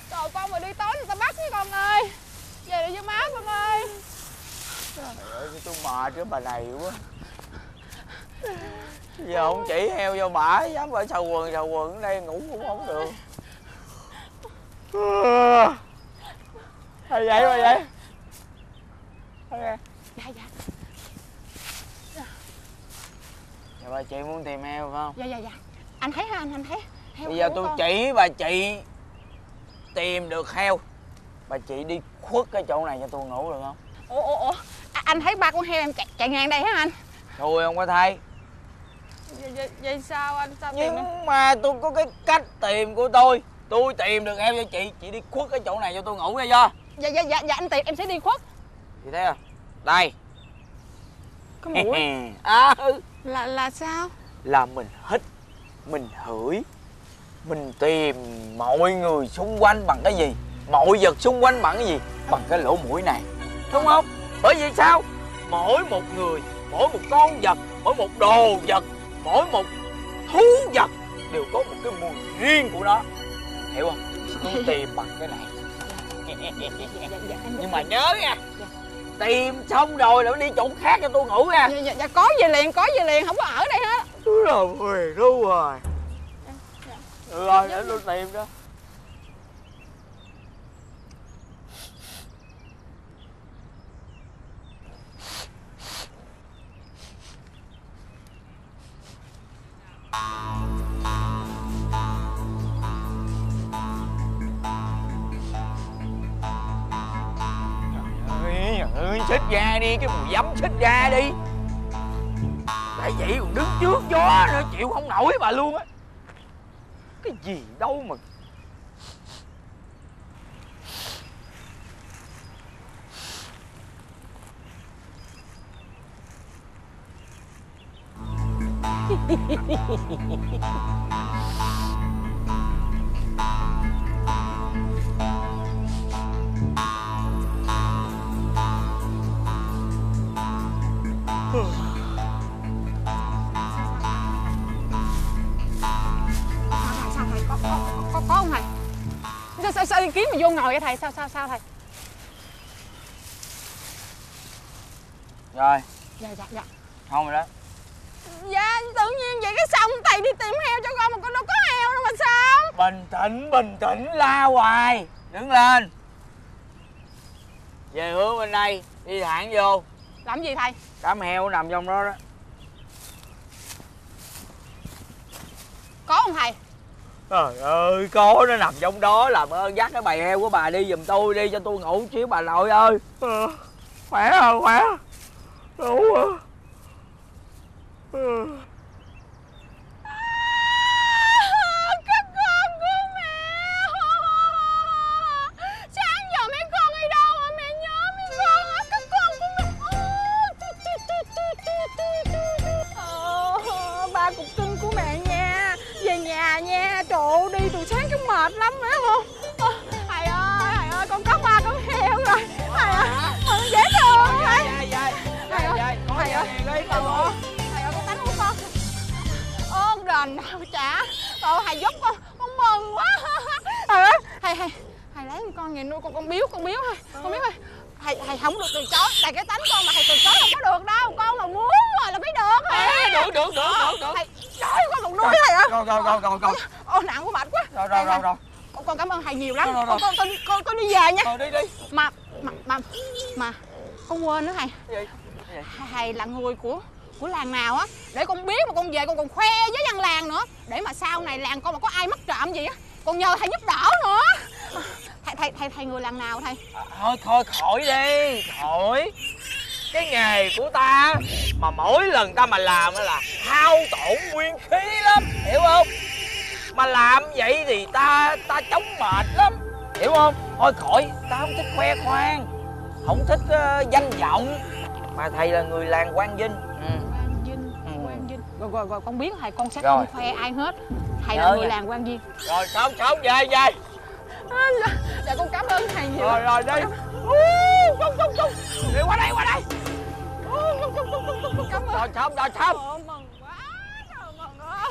Trời con mà đi tối người ta bắt với con ơi. Về đi với má con ơi. Trời ơi tôi mệt cái bà này quá. Giờ không chỉ heo vô bả dám ở xào quần xào quần ở đây ngủ cũng không được. Thôi vậy mà vậy? Dạ dạ. Dạ bà chị muốn tìm heo phải không? dạ dạ dạ. Anh thấy hả anh anh thấy heo Bây giờ tôi con. chỉ bà chị tìm được heo Bà chị đi khuất cái chỗ này cho tôi ngủ được không? ủa ủa ủa À, anh thấy ba con heo em chạy, chạy ngang đây hả anh Tôi không có thấy vậy, vậy, vậy sao anh sao tìm? Nhưng mà tôi có cái cách tìm của tôi Tôi tìm được heo cho chị Chị đi khuất cái chỗ này cho tôi ngủ nghe chưa? dạ dạ dạ dạ anh tìm em sẽ đi khuất Chị thấy không? Đây có mũi à, ừ. là là sao Là mình hít Mình hửi Mình tìm mọi người xung quanh bằng cái gì? Mọi vật xung quanh bằng cái gì? Bằng cái lỗ mũi này. Đúng không? Bởi vì sao? Mỗi một người Mỗi một con vật Mỗi một đồ vật Mỗi một thú vật Đều có một cái mùi riêng của nó. Hiểu không? Tôi tìm bằng cái này. Nhưng mà nhớ nha Tìm xong rồi là đi chỗ khác cho tôi ngủ nha. Dạ, dạ, dạ có về liền có về liền không có ở đây hết. Đúng rồi đúng rồi Ừ rồi để tôi tìm đó. Xích ra đi, cái mùi giấm xích ra đi. Tại vậy còn đứng trước gió nữa, chịu không nổi bà luôn á cái gì đâu mà có không thầy. Sao sao, sao kiếm mà vô ngồi vậy thầy? Sao sao sao thầy? Rồi, dạ dạ dạ. Không rồi đó. Dạ tự nhiên vậy cái xong thầy đi tìm heo cho con mà con đâu có heo đâu mà sao? Bình tĩnh, bình tĩnh, la hoài. Đứng lên. Về hướng bên đây, đi thẳng vô. Làm gì thầy? Đám heo nằm trong đó đó. Có không thầy Trời ơi, có nó nằm trong đó Làm ơn dắt cái bầy heo của bà đi giùm tôi đi Cho tôi ngủ xíu bà nội ơi. Ờ, khỏe không khỏe. Đủ à. Ừ. thầy, là người của của làng nào á để con biết mà con về con còn khoe với dân làng nữa. Để mà sau này làng con mà có ai mất trộm gì á con nhờ thầy giúp đỡ nữa. Thầy thầy thầy thầy người làng nào thầy? Thôi, thôi, khỏi đi Khỏi. Cái nghề của ta Mà mỗi lần ta mà làm là hao tổn nguyên khí lắm Hiểu không? Mà làm vậy thì ta ta chống mệt lắm Hiểu không? Thôi khỏi Ta không thích khoe khoang Không thích uh, danh vọng. Mà thầy là người làng Quang Vinh. Ừ. Quang Vinh Quang Vinh rồi rồi rồi con biết thầy con sẽ Rồi. không khoe ai hết. Thầy là Nhớ người nha. làng Quang Vinh. Rồi sống sống về về. À, dạ, dạ con cảm ơn thầy nhiều. Rồi, rồi, đi. Ú, Trung Trung Trung đi qua đây qua đây. Ú, Trung Trung Trung Trung Trung cảm ơn. Rồi xong rồi xong Trời ơi, mừng quá trời mừng quá.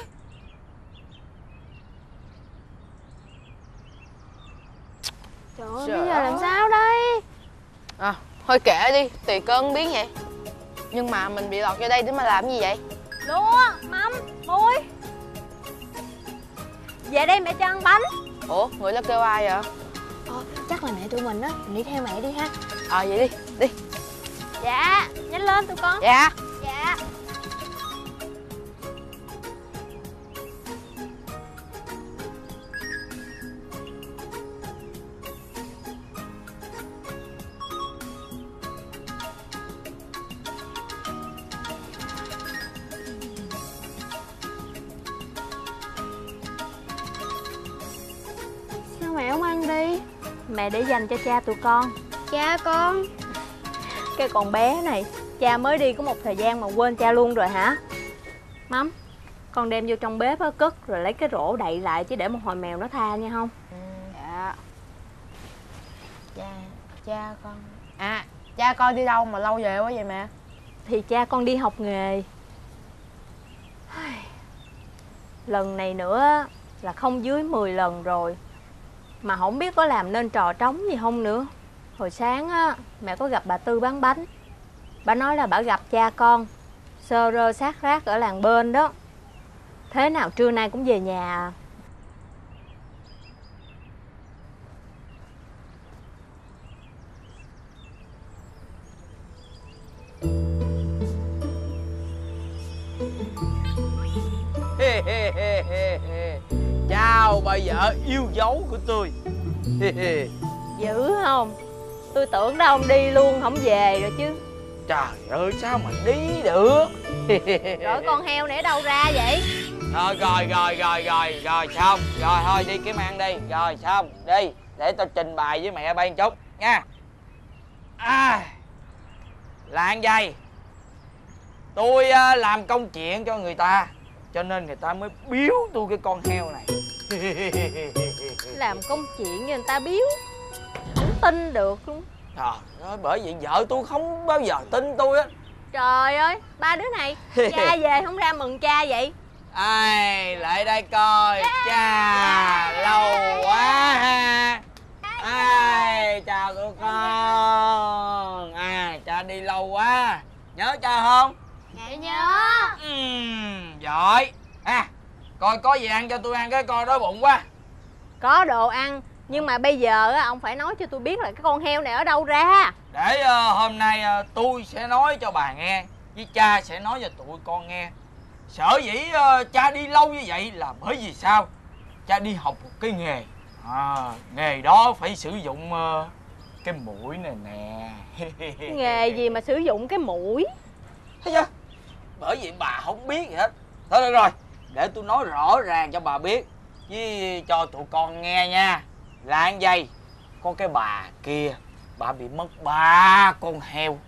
Trời ơi, Trời bây giờ làm sao đây? À, thôi kệ đi, tùy cơn biến vậy. Nhưng mà mình bị lọt vô đây để mà làm gì vậy? Lúa, mắm, muối. Về đây mẹ cho ăn bánh. Ủa, người đó kêu ai vậy? Ờ, chắc là mẹ tụi mình á, mình đi theo mẹ đi ha. Ờ, vậy đi, đi. Dạ, nhanh lên tụi con. Dạ. Dạ Mẹ để dành cho cha tụi con. Cha con. Cái con bé này Cha mới đi có một thời gian mà quên cha luôn rồi hả? Mắm con đem vô trong bếp á cất rồi lấy cái rổ đậy lại chứ để một hồi mèo nó tha nha không? Dạ. Cha cha con. À cha con đi đâu mà lâu về quá vậy mẹ? Thì cha con đi học nghề. Lần này nữa là không dưới 10 lần rồi mà không biết có làm nên trò trống gì không nữa. Hồi sáng á, mẹ có gặp bà tư bán bánh. Bà nói là bà gặp cha con, sơ rơ sát rác ở làng bên đó. Thế nào trưa nay cũng về nhà à. Bà vợ yêu dấu của tôi. Dữ không? Tôi tưởng đâu ông đi luôn không về rồi chứ. Trời ơi sao mà đi được? Rồi con heo này ở đâu ra vậy? Rồi rồi rồi rồi rồi rồi xong. Rồi thôi đi kiếm ăn đi. Rồi xong. Đi để tao trình bày với mẹ một chút nha. À, là ăn dây. Tôi à, làm công chuyện cho người ta cho nên người ta mới biếu tôi cái con heo này làm công chuyện cho người ta biếu. Không tin được luôn. Trời ơi bởi vậy vợ tôi không bao giờ tin tôi á. Trời ơi ba đứa này cha về không ra mừng cha vậy? Ai lại đây coi. Cha lâu quá ha. Ai chào? tụi con. À cha đi lâu quá. Nhớ cha không? Dạ nhớ. Ừm, giỏi. À coi có gì ăn cho tôi ăn cái coi đói bụng quá. Có đồ ăn nhưng mà bây giờ á ông phải nói cho tôi biết là cái con heo này ở đâu ra. Để ờ, hôm nay ờ, tôi sẽ nói cho bà nghe với cha sẽ nói cho tụi con nghe. Sở dĩ ờ, cha đi lâu như vậy là bởi vì sao? Cha đi học một cái nghề. À, nghề đó phải sử dụng ờ, cái mũi này nè. Nghề gì mà sử dụng cái mũi? Thấy chưa? Bởi vì bà không biết gì hết. Thôi được rồi để tôi nói rõ ràng cho bà biết. Với cho tụi con nghe nha. Là ăn dây, có cái bà kia, bà bị mất ba con heo.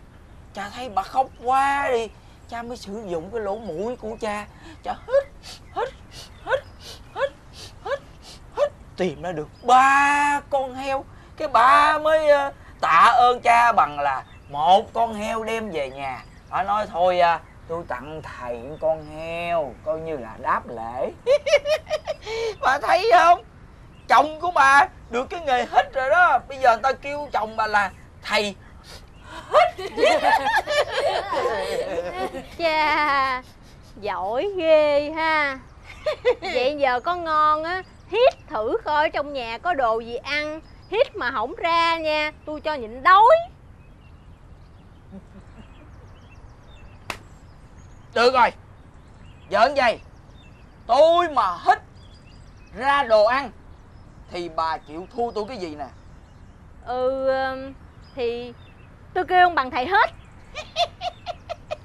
Cha thấy bà khóc quá đi. Cha mới sử dụng cái lỗ mũi của cha. Cha hít hít hít hít hít hít. Tìm ra được ba con heo. Cái bà mới ờ, tạ ơn cha bằng là một con heo đem về nhà. Bà nói thôi à, tôi tặng thầy con heo coi như là đáp lễ. Bà thấy không? Chồng của bà được cái nghề hít rồi đó. Bây giờ người ta kêu chồng bà là thầy Chà Giỏi ghê ha. Vậy giờ có ngon á Hít thử coi trong nhà có đồ gì ăn. Hít mà không ra nha Tôi cho nhịn đói được rồi. Giỡn vậy. Tôi mà hít ra đồ ăn thì bà chịu thua tôi cái gì nè? Ừ Thì tôi kêu ông bằng thầy hết.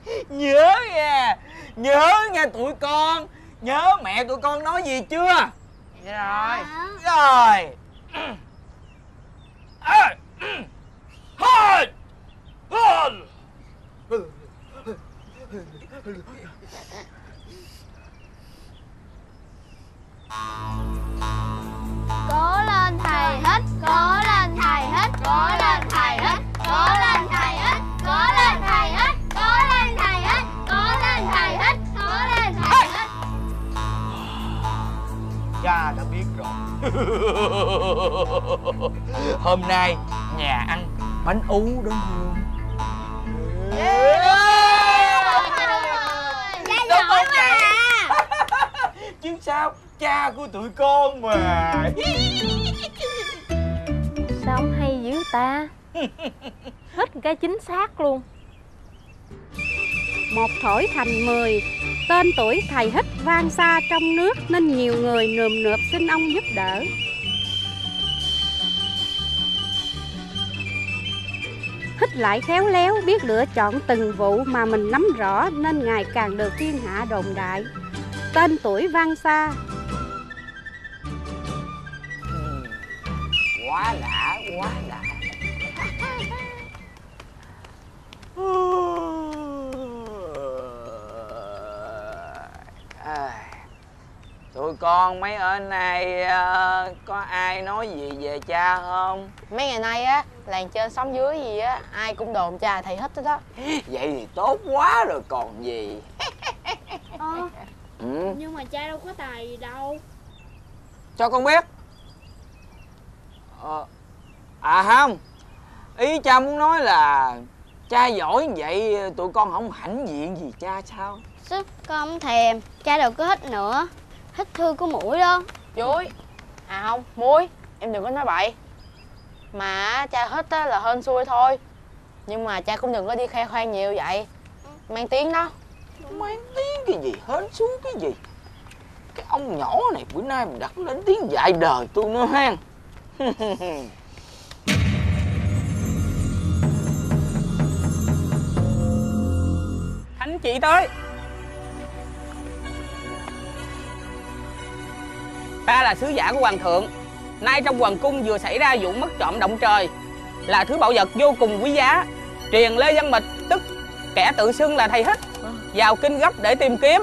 Nhớ nha. Nhớ nha tụi con. Nhớ mẹ tụi con nói gì chưa? Rồi. Rồi. À, Hai. Cố lên thầy hít Cố lên thầy hít Cố lên thầy hít Cố lên thầy hít Cố lên thầy hít Cố lên thầy hít Cố lên thầy hít Cố lên thầy hít cha đã biết rồi. Hôm nay nhà ăn bánh ú đúng không? Cha Không quá vậy? chứ sao cha của tụi con mà. Sao ông hay dữ ta? Hết cái chính xác luôn. Một thổi thành mười Tên tuổi thầy hít vang xa trong nước Nên nhiều người nườm nượp xin ông giúp đỡ Hít lại khéo léo biết lựa chọn từng vụ mà mình nắm rõ Nên ngày càng được thiên hạ đồn đại. Tên tuổi vang xa. Quá đã quá đã À, tụi con mấy ở nay ờ, có ai nói gì về cha không? Mấy ngày nay á làng trên xóm dưới gì á ai cũng đồn cha thầy hết đó vậy thì tốt quá rồi còn gì. Ờ, ừ. nhưng mà cha đâu có tài gì đâu. Cho con biết. Ờ, à không ý cha muốn nói là cha giỏi vậy tụi con không hãnh diện gì cha sao? Sức con không thèm Cha đâu có hít nữa Hít thư của mũi đó. Chuối. À không muối. Em đừng có nói bậy. Mà cha hết á là hên xui thôi. Nhưng mà cha cũng đừng có đi khoe khoang nhiều vậy. Mang tiếng đó. Mang tiếng cái gì? Hên xuống cái gì? Cái ông nhỏ này bữa nay mình đặt lên tiếng dạy đời tôi nữa ha. Thánh chị tới ta là sứ giả của hoàng thượng. Nay trong hoàng cung vừa xảy ra vụ mất trộm động trời, là thứ bảo vật vô cùng quý giá. Truyền lê văn mịch, tức kẻ tự xưng là thầy hít vào kinh gấp để tìm kiếm.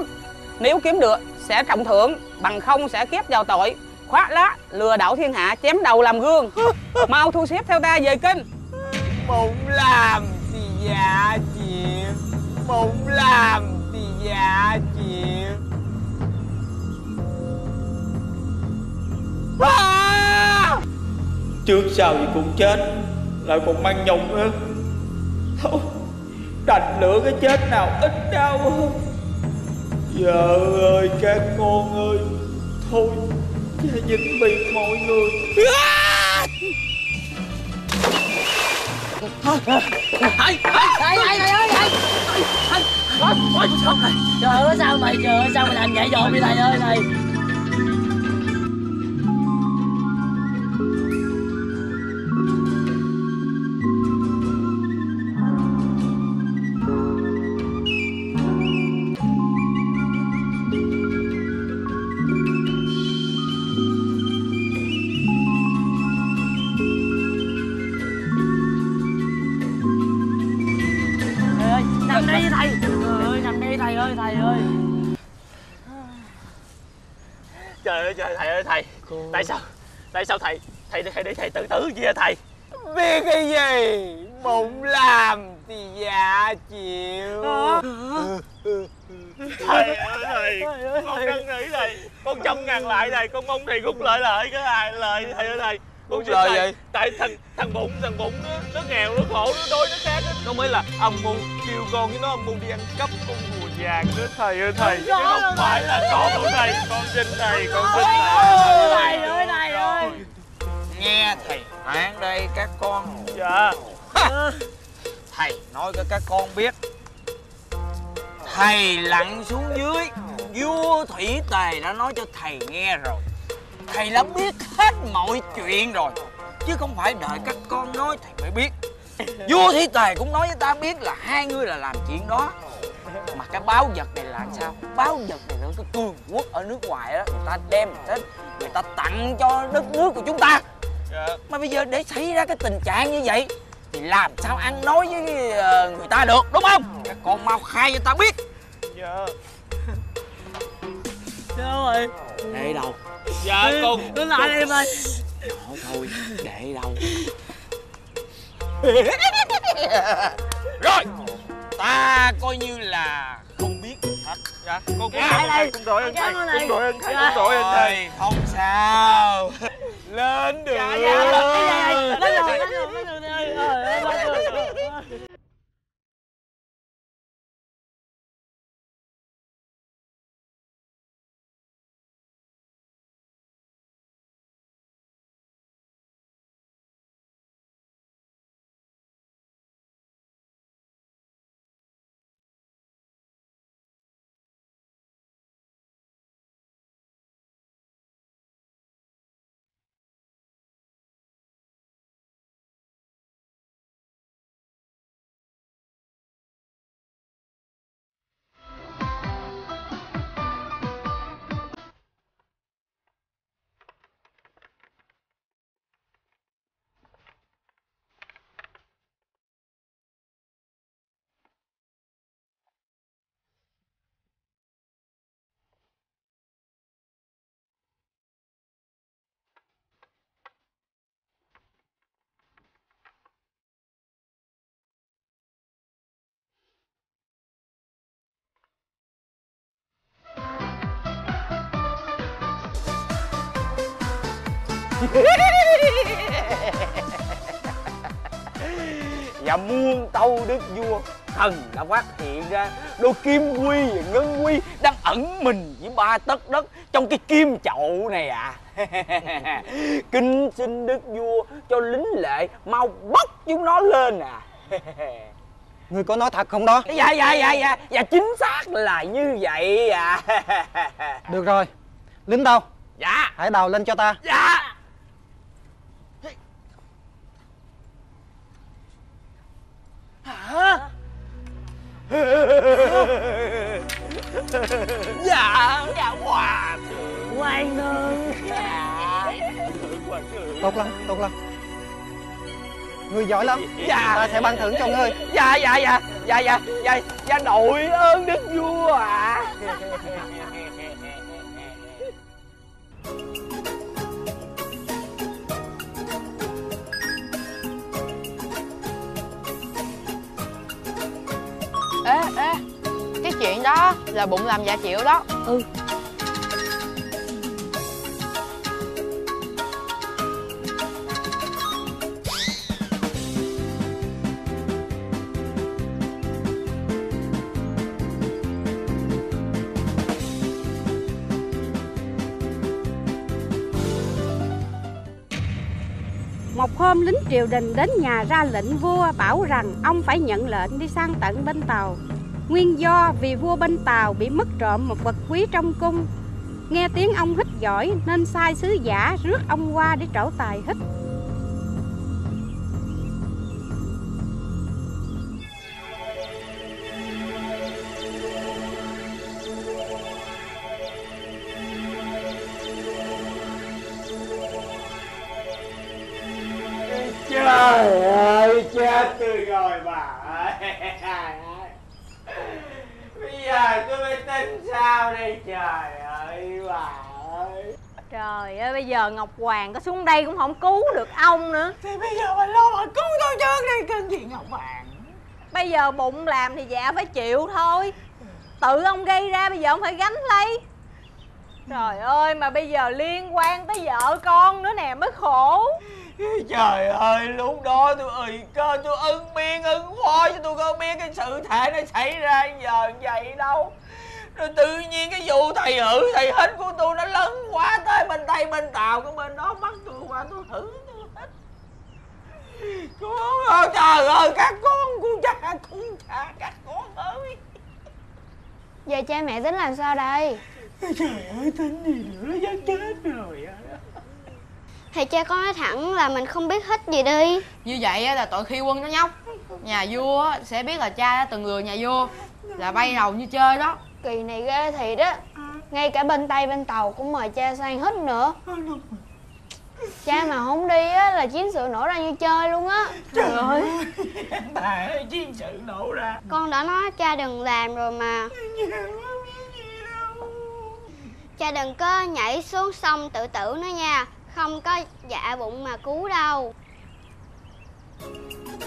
Nếu kiếm được, sẽ trọng thưởng, bằng không sẽ kiếp vào tội. Khóa lá, lừa đảo thiên hạ, chém đầu làm gương. Mau thu xếp theo ta về kinh. Bụng làm thì dạ chịu. Bụng làm thì dạ chịu. Trước sau gì cũng chết Lại còn mang nhung nữa Thôi Đành lựa cái chết nào ít đau hơn Vợ ơi các con ơi Thôi Cha vĩnh biệt mọi người thầy thầy thầy thầy ơi thầy thầy thầy trời ơi sao mày trời ơi sao mày làm vậy rồi thầy ơi thầy thầy tại sao? Tại sao thầy thầy thầy để thầy tự tử gì vậy thầy? Biết cái gì? Bụng làm thì dạ chịu. Thầy ơi thầy con năn nỉ thầy con trăm ngàn lại thầy con mong thầy rút lại lại. Cái này lời thầy ơi thầy? Con xin lời thầy. gì? tại thằng thằng bụng thằng bụng nó, nó nghèo nó khổ nó đôi nó khác á. nó mới là âm mưu kêu con với nó âm mưu đi ăn cắp con vàng đó thầy ơi thầy. Chứ không phải là con của thầy con xin thầy con xin thầy thầy ơi thầy ơi. nghe thầy phán đây các con dạ. Thầy nói cho các con biết. Thầy lặn xuống dưới. Vua thủy tề đã nói cho thầy nghe rồi. Thầy đã biết hết mọi chuyện rồi. Chứ không phải đợi các con nói thầy mới biết. Vua thủy tề cũng nói với ta biết là hai người là làm chuyện đó mà cái báo vật này là sao? Báo vật này là cái cường quốc ở nước ngoài đó người ta đem tới người ta tặng cho đất nước của chúng ta. Mà bây giờ để xảy ra cái tình trạng như vậy thì làm sao ăn nói với ờ, người ta được đúng không? Các con mau khai cho ta biết. Dạ. Đâu rồi để đâu? Dạ con. Nó lại em ơi. Thôi thôi để đâu? Rồi ta coi như là không biết hết dạ con cũng Dạ, đây. cũng đội ơn thầy. cũng đội ơn thầy Dạ. cũng đội ơn thầy không sao. Lên được. dạ dạ. Lên rồi lên rồi lên rồi và muôn tâu đức vua thần đã phát hiện ra đôi kim quy và ngân quy đang ẩn mình với ba tấc đất trong cái kim chậu này à kính xin đức vua cho lính lệ mau bắt chúng nó lên à Ngươi có nói thật không đó? Dạ dạ dạ dạ dạ chính xác là như vậy à Được rồi. Lính đâu? Dạ. Hãy đào lên cho ta. Dạ hả dạ dạ hòa thượng quan nương dạ hoàng thượng Tốt lắm tốt lắm Ngươi giỏi lắm Dạ. Ta sẽ ban thưởng cho ngươi dạ dạ dạ dạ dạ dạ dạ đội ơn đức vua ạ ê đó là bụng làm dạ chịu đó ừ Một hôm lính triều đình đến nhà ra lệnh vua bảo rằng ông phải nhận lệnh đi sang tận bên tàu. Nguyên do vì vua bên tàu bị mất trộm một vật quý trong cung. Nghe tiếng ông hít giỏi, nên sai sứ giả rước ông qua để trổ tài hít. Sao đây trời ơi bà ơi. Trời ơi bây giờ Ngọc Hoàng có xuống đây cũng không cứu được ông nữa. Thì bây giờ bà lo bà cứu tôi trước đi cần gì Ngọc Hoàng. Bây giờ bụng làm thì dạ phải chịu thôi. Tự ông gây ra bây giờ ông phải gánh lấy. Trời ơi mà bây giờ liên quan tới vợ con nữa nè mới khổ. Trời ơi lúc đó tôi ơi cơ tôi ưng miên ưng phó cho tôi có biết cái sự thể nó xảy ra giờ vậy đâu rồi tự nhiên cái vụ thầy hử thầy hít của tôi nó lớn quá tới bên tây bên tàu cái bên đó bắt tôi qua tôi thử tôi hít. Ôi, trời ơi các con của cha của cha các con ơi. Giờ cha mẹ tính làm sao đây? Trời ơi tính gì nữa chắc chết rồi á. Thì cha có nói thẳng là mình không biết hết gì đi. Như vậy á là tội khi quân đó nhóc. Nhà vua á, sẽ biết là cha đã từng lừa nhà vua là bay đầu như chơi đó Kỳ này ghê thiệt á. Ngay cả bên Tây bên Tàu cũng mời cha sang hết nữa. Cha mà không đi á là chiến sự nổ ra như chơi luôn á. Trời ơi. bà ơi chiến sự nổ ra. Con đã nói cha đừng làm rồi mà. Cha đừng có nhảy xuống sông tự tử nữa nha. Không có dạ bụng mà cứu đâu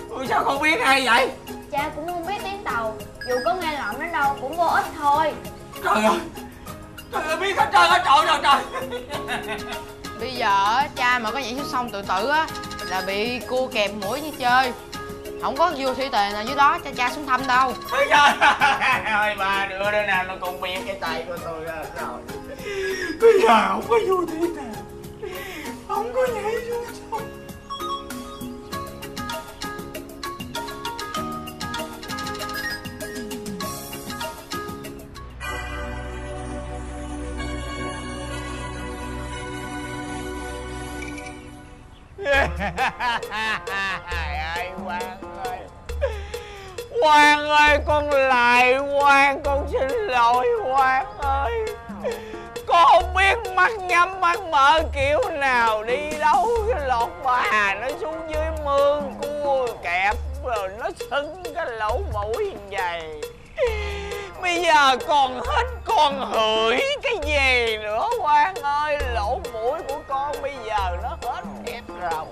Ui sao không biết hay vậy? Cha cũng không biết tiếng Tàu Dù có nghe lỏm đến đâu cũng vô ích thôi. Trời ơi trời ơi biết hết trơn hết trọi rồi trời. Bây giờ á, cha mà có nhảy xuống sông tự tử á là bị cua kẹp mũi như chơi. Không có vua thủy tề nào dưới đó cho cha xuống thăm đâu. Ôi trời ơi bà đưa đứa nào nó cũng biết cái tay của tôi rồi. Bây giờ không có vui thế nào Không có nhảy xuống sông ơi Quang ơi Quang ơi con lại Quang, con xin lỗi Quang ơi. Con không biết mắt nhắm mắt mở kiểu nào đi đâu, Cái lọt bà nó xuống dưới mương, cua kẹp, Rồi nó sưng cái lỗ mũi như vậy. Bây giờ còn hết con hửi, cái gì nữa, Quang ơi? Lỗ mũi của con bây giờ nó hết đẹp rồi.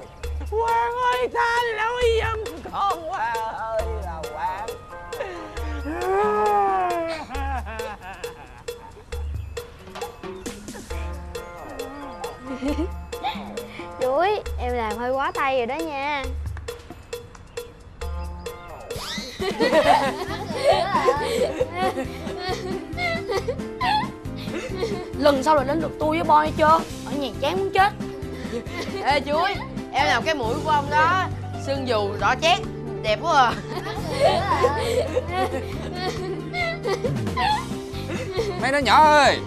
Quang ơi, tha lỗi giùm con, Quang ơi, là Quang. Hơi quá tay rồi đó nha lần sau là đến lượt tôi với boy chưa? Ở nhà chán muốn chết. Ê chuối em làm cái mũi của ông đó sưng dù đỏ chét đẹp quá à. Mấy đứa nhỏ ơi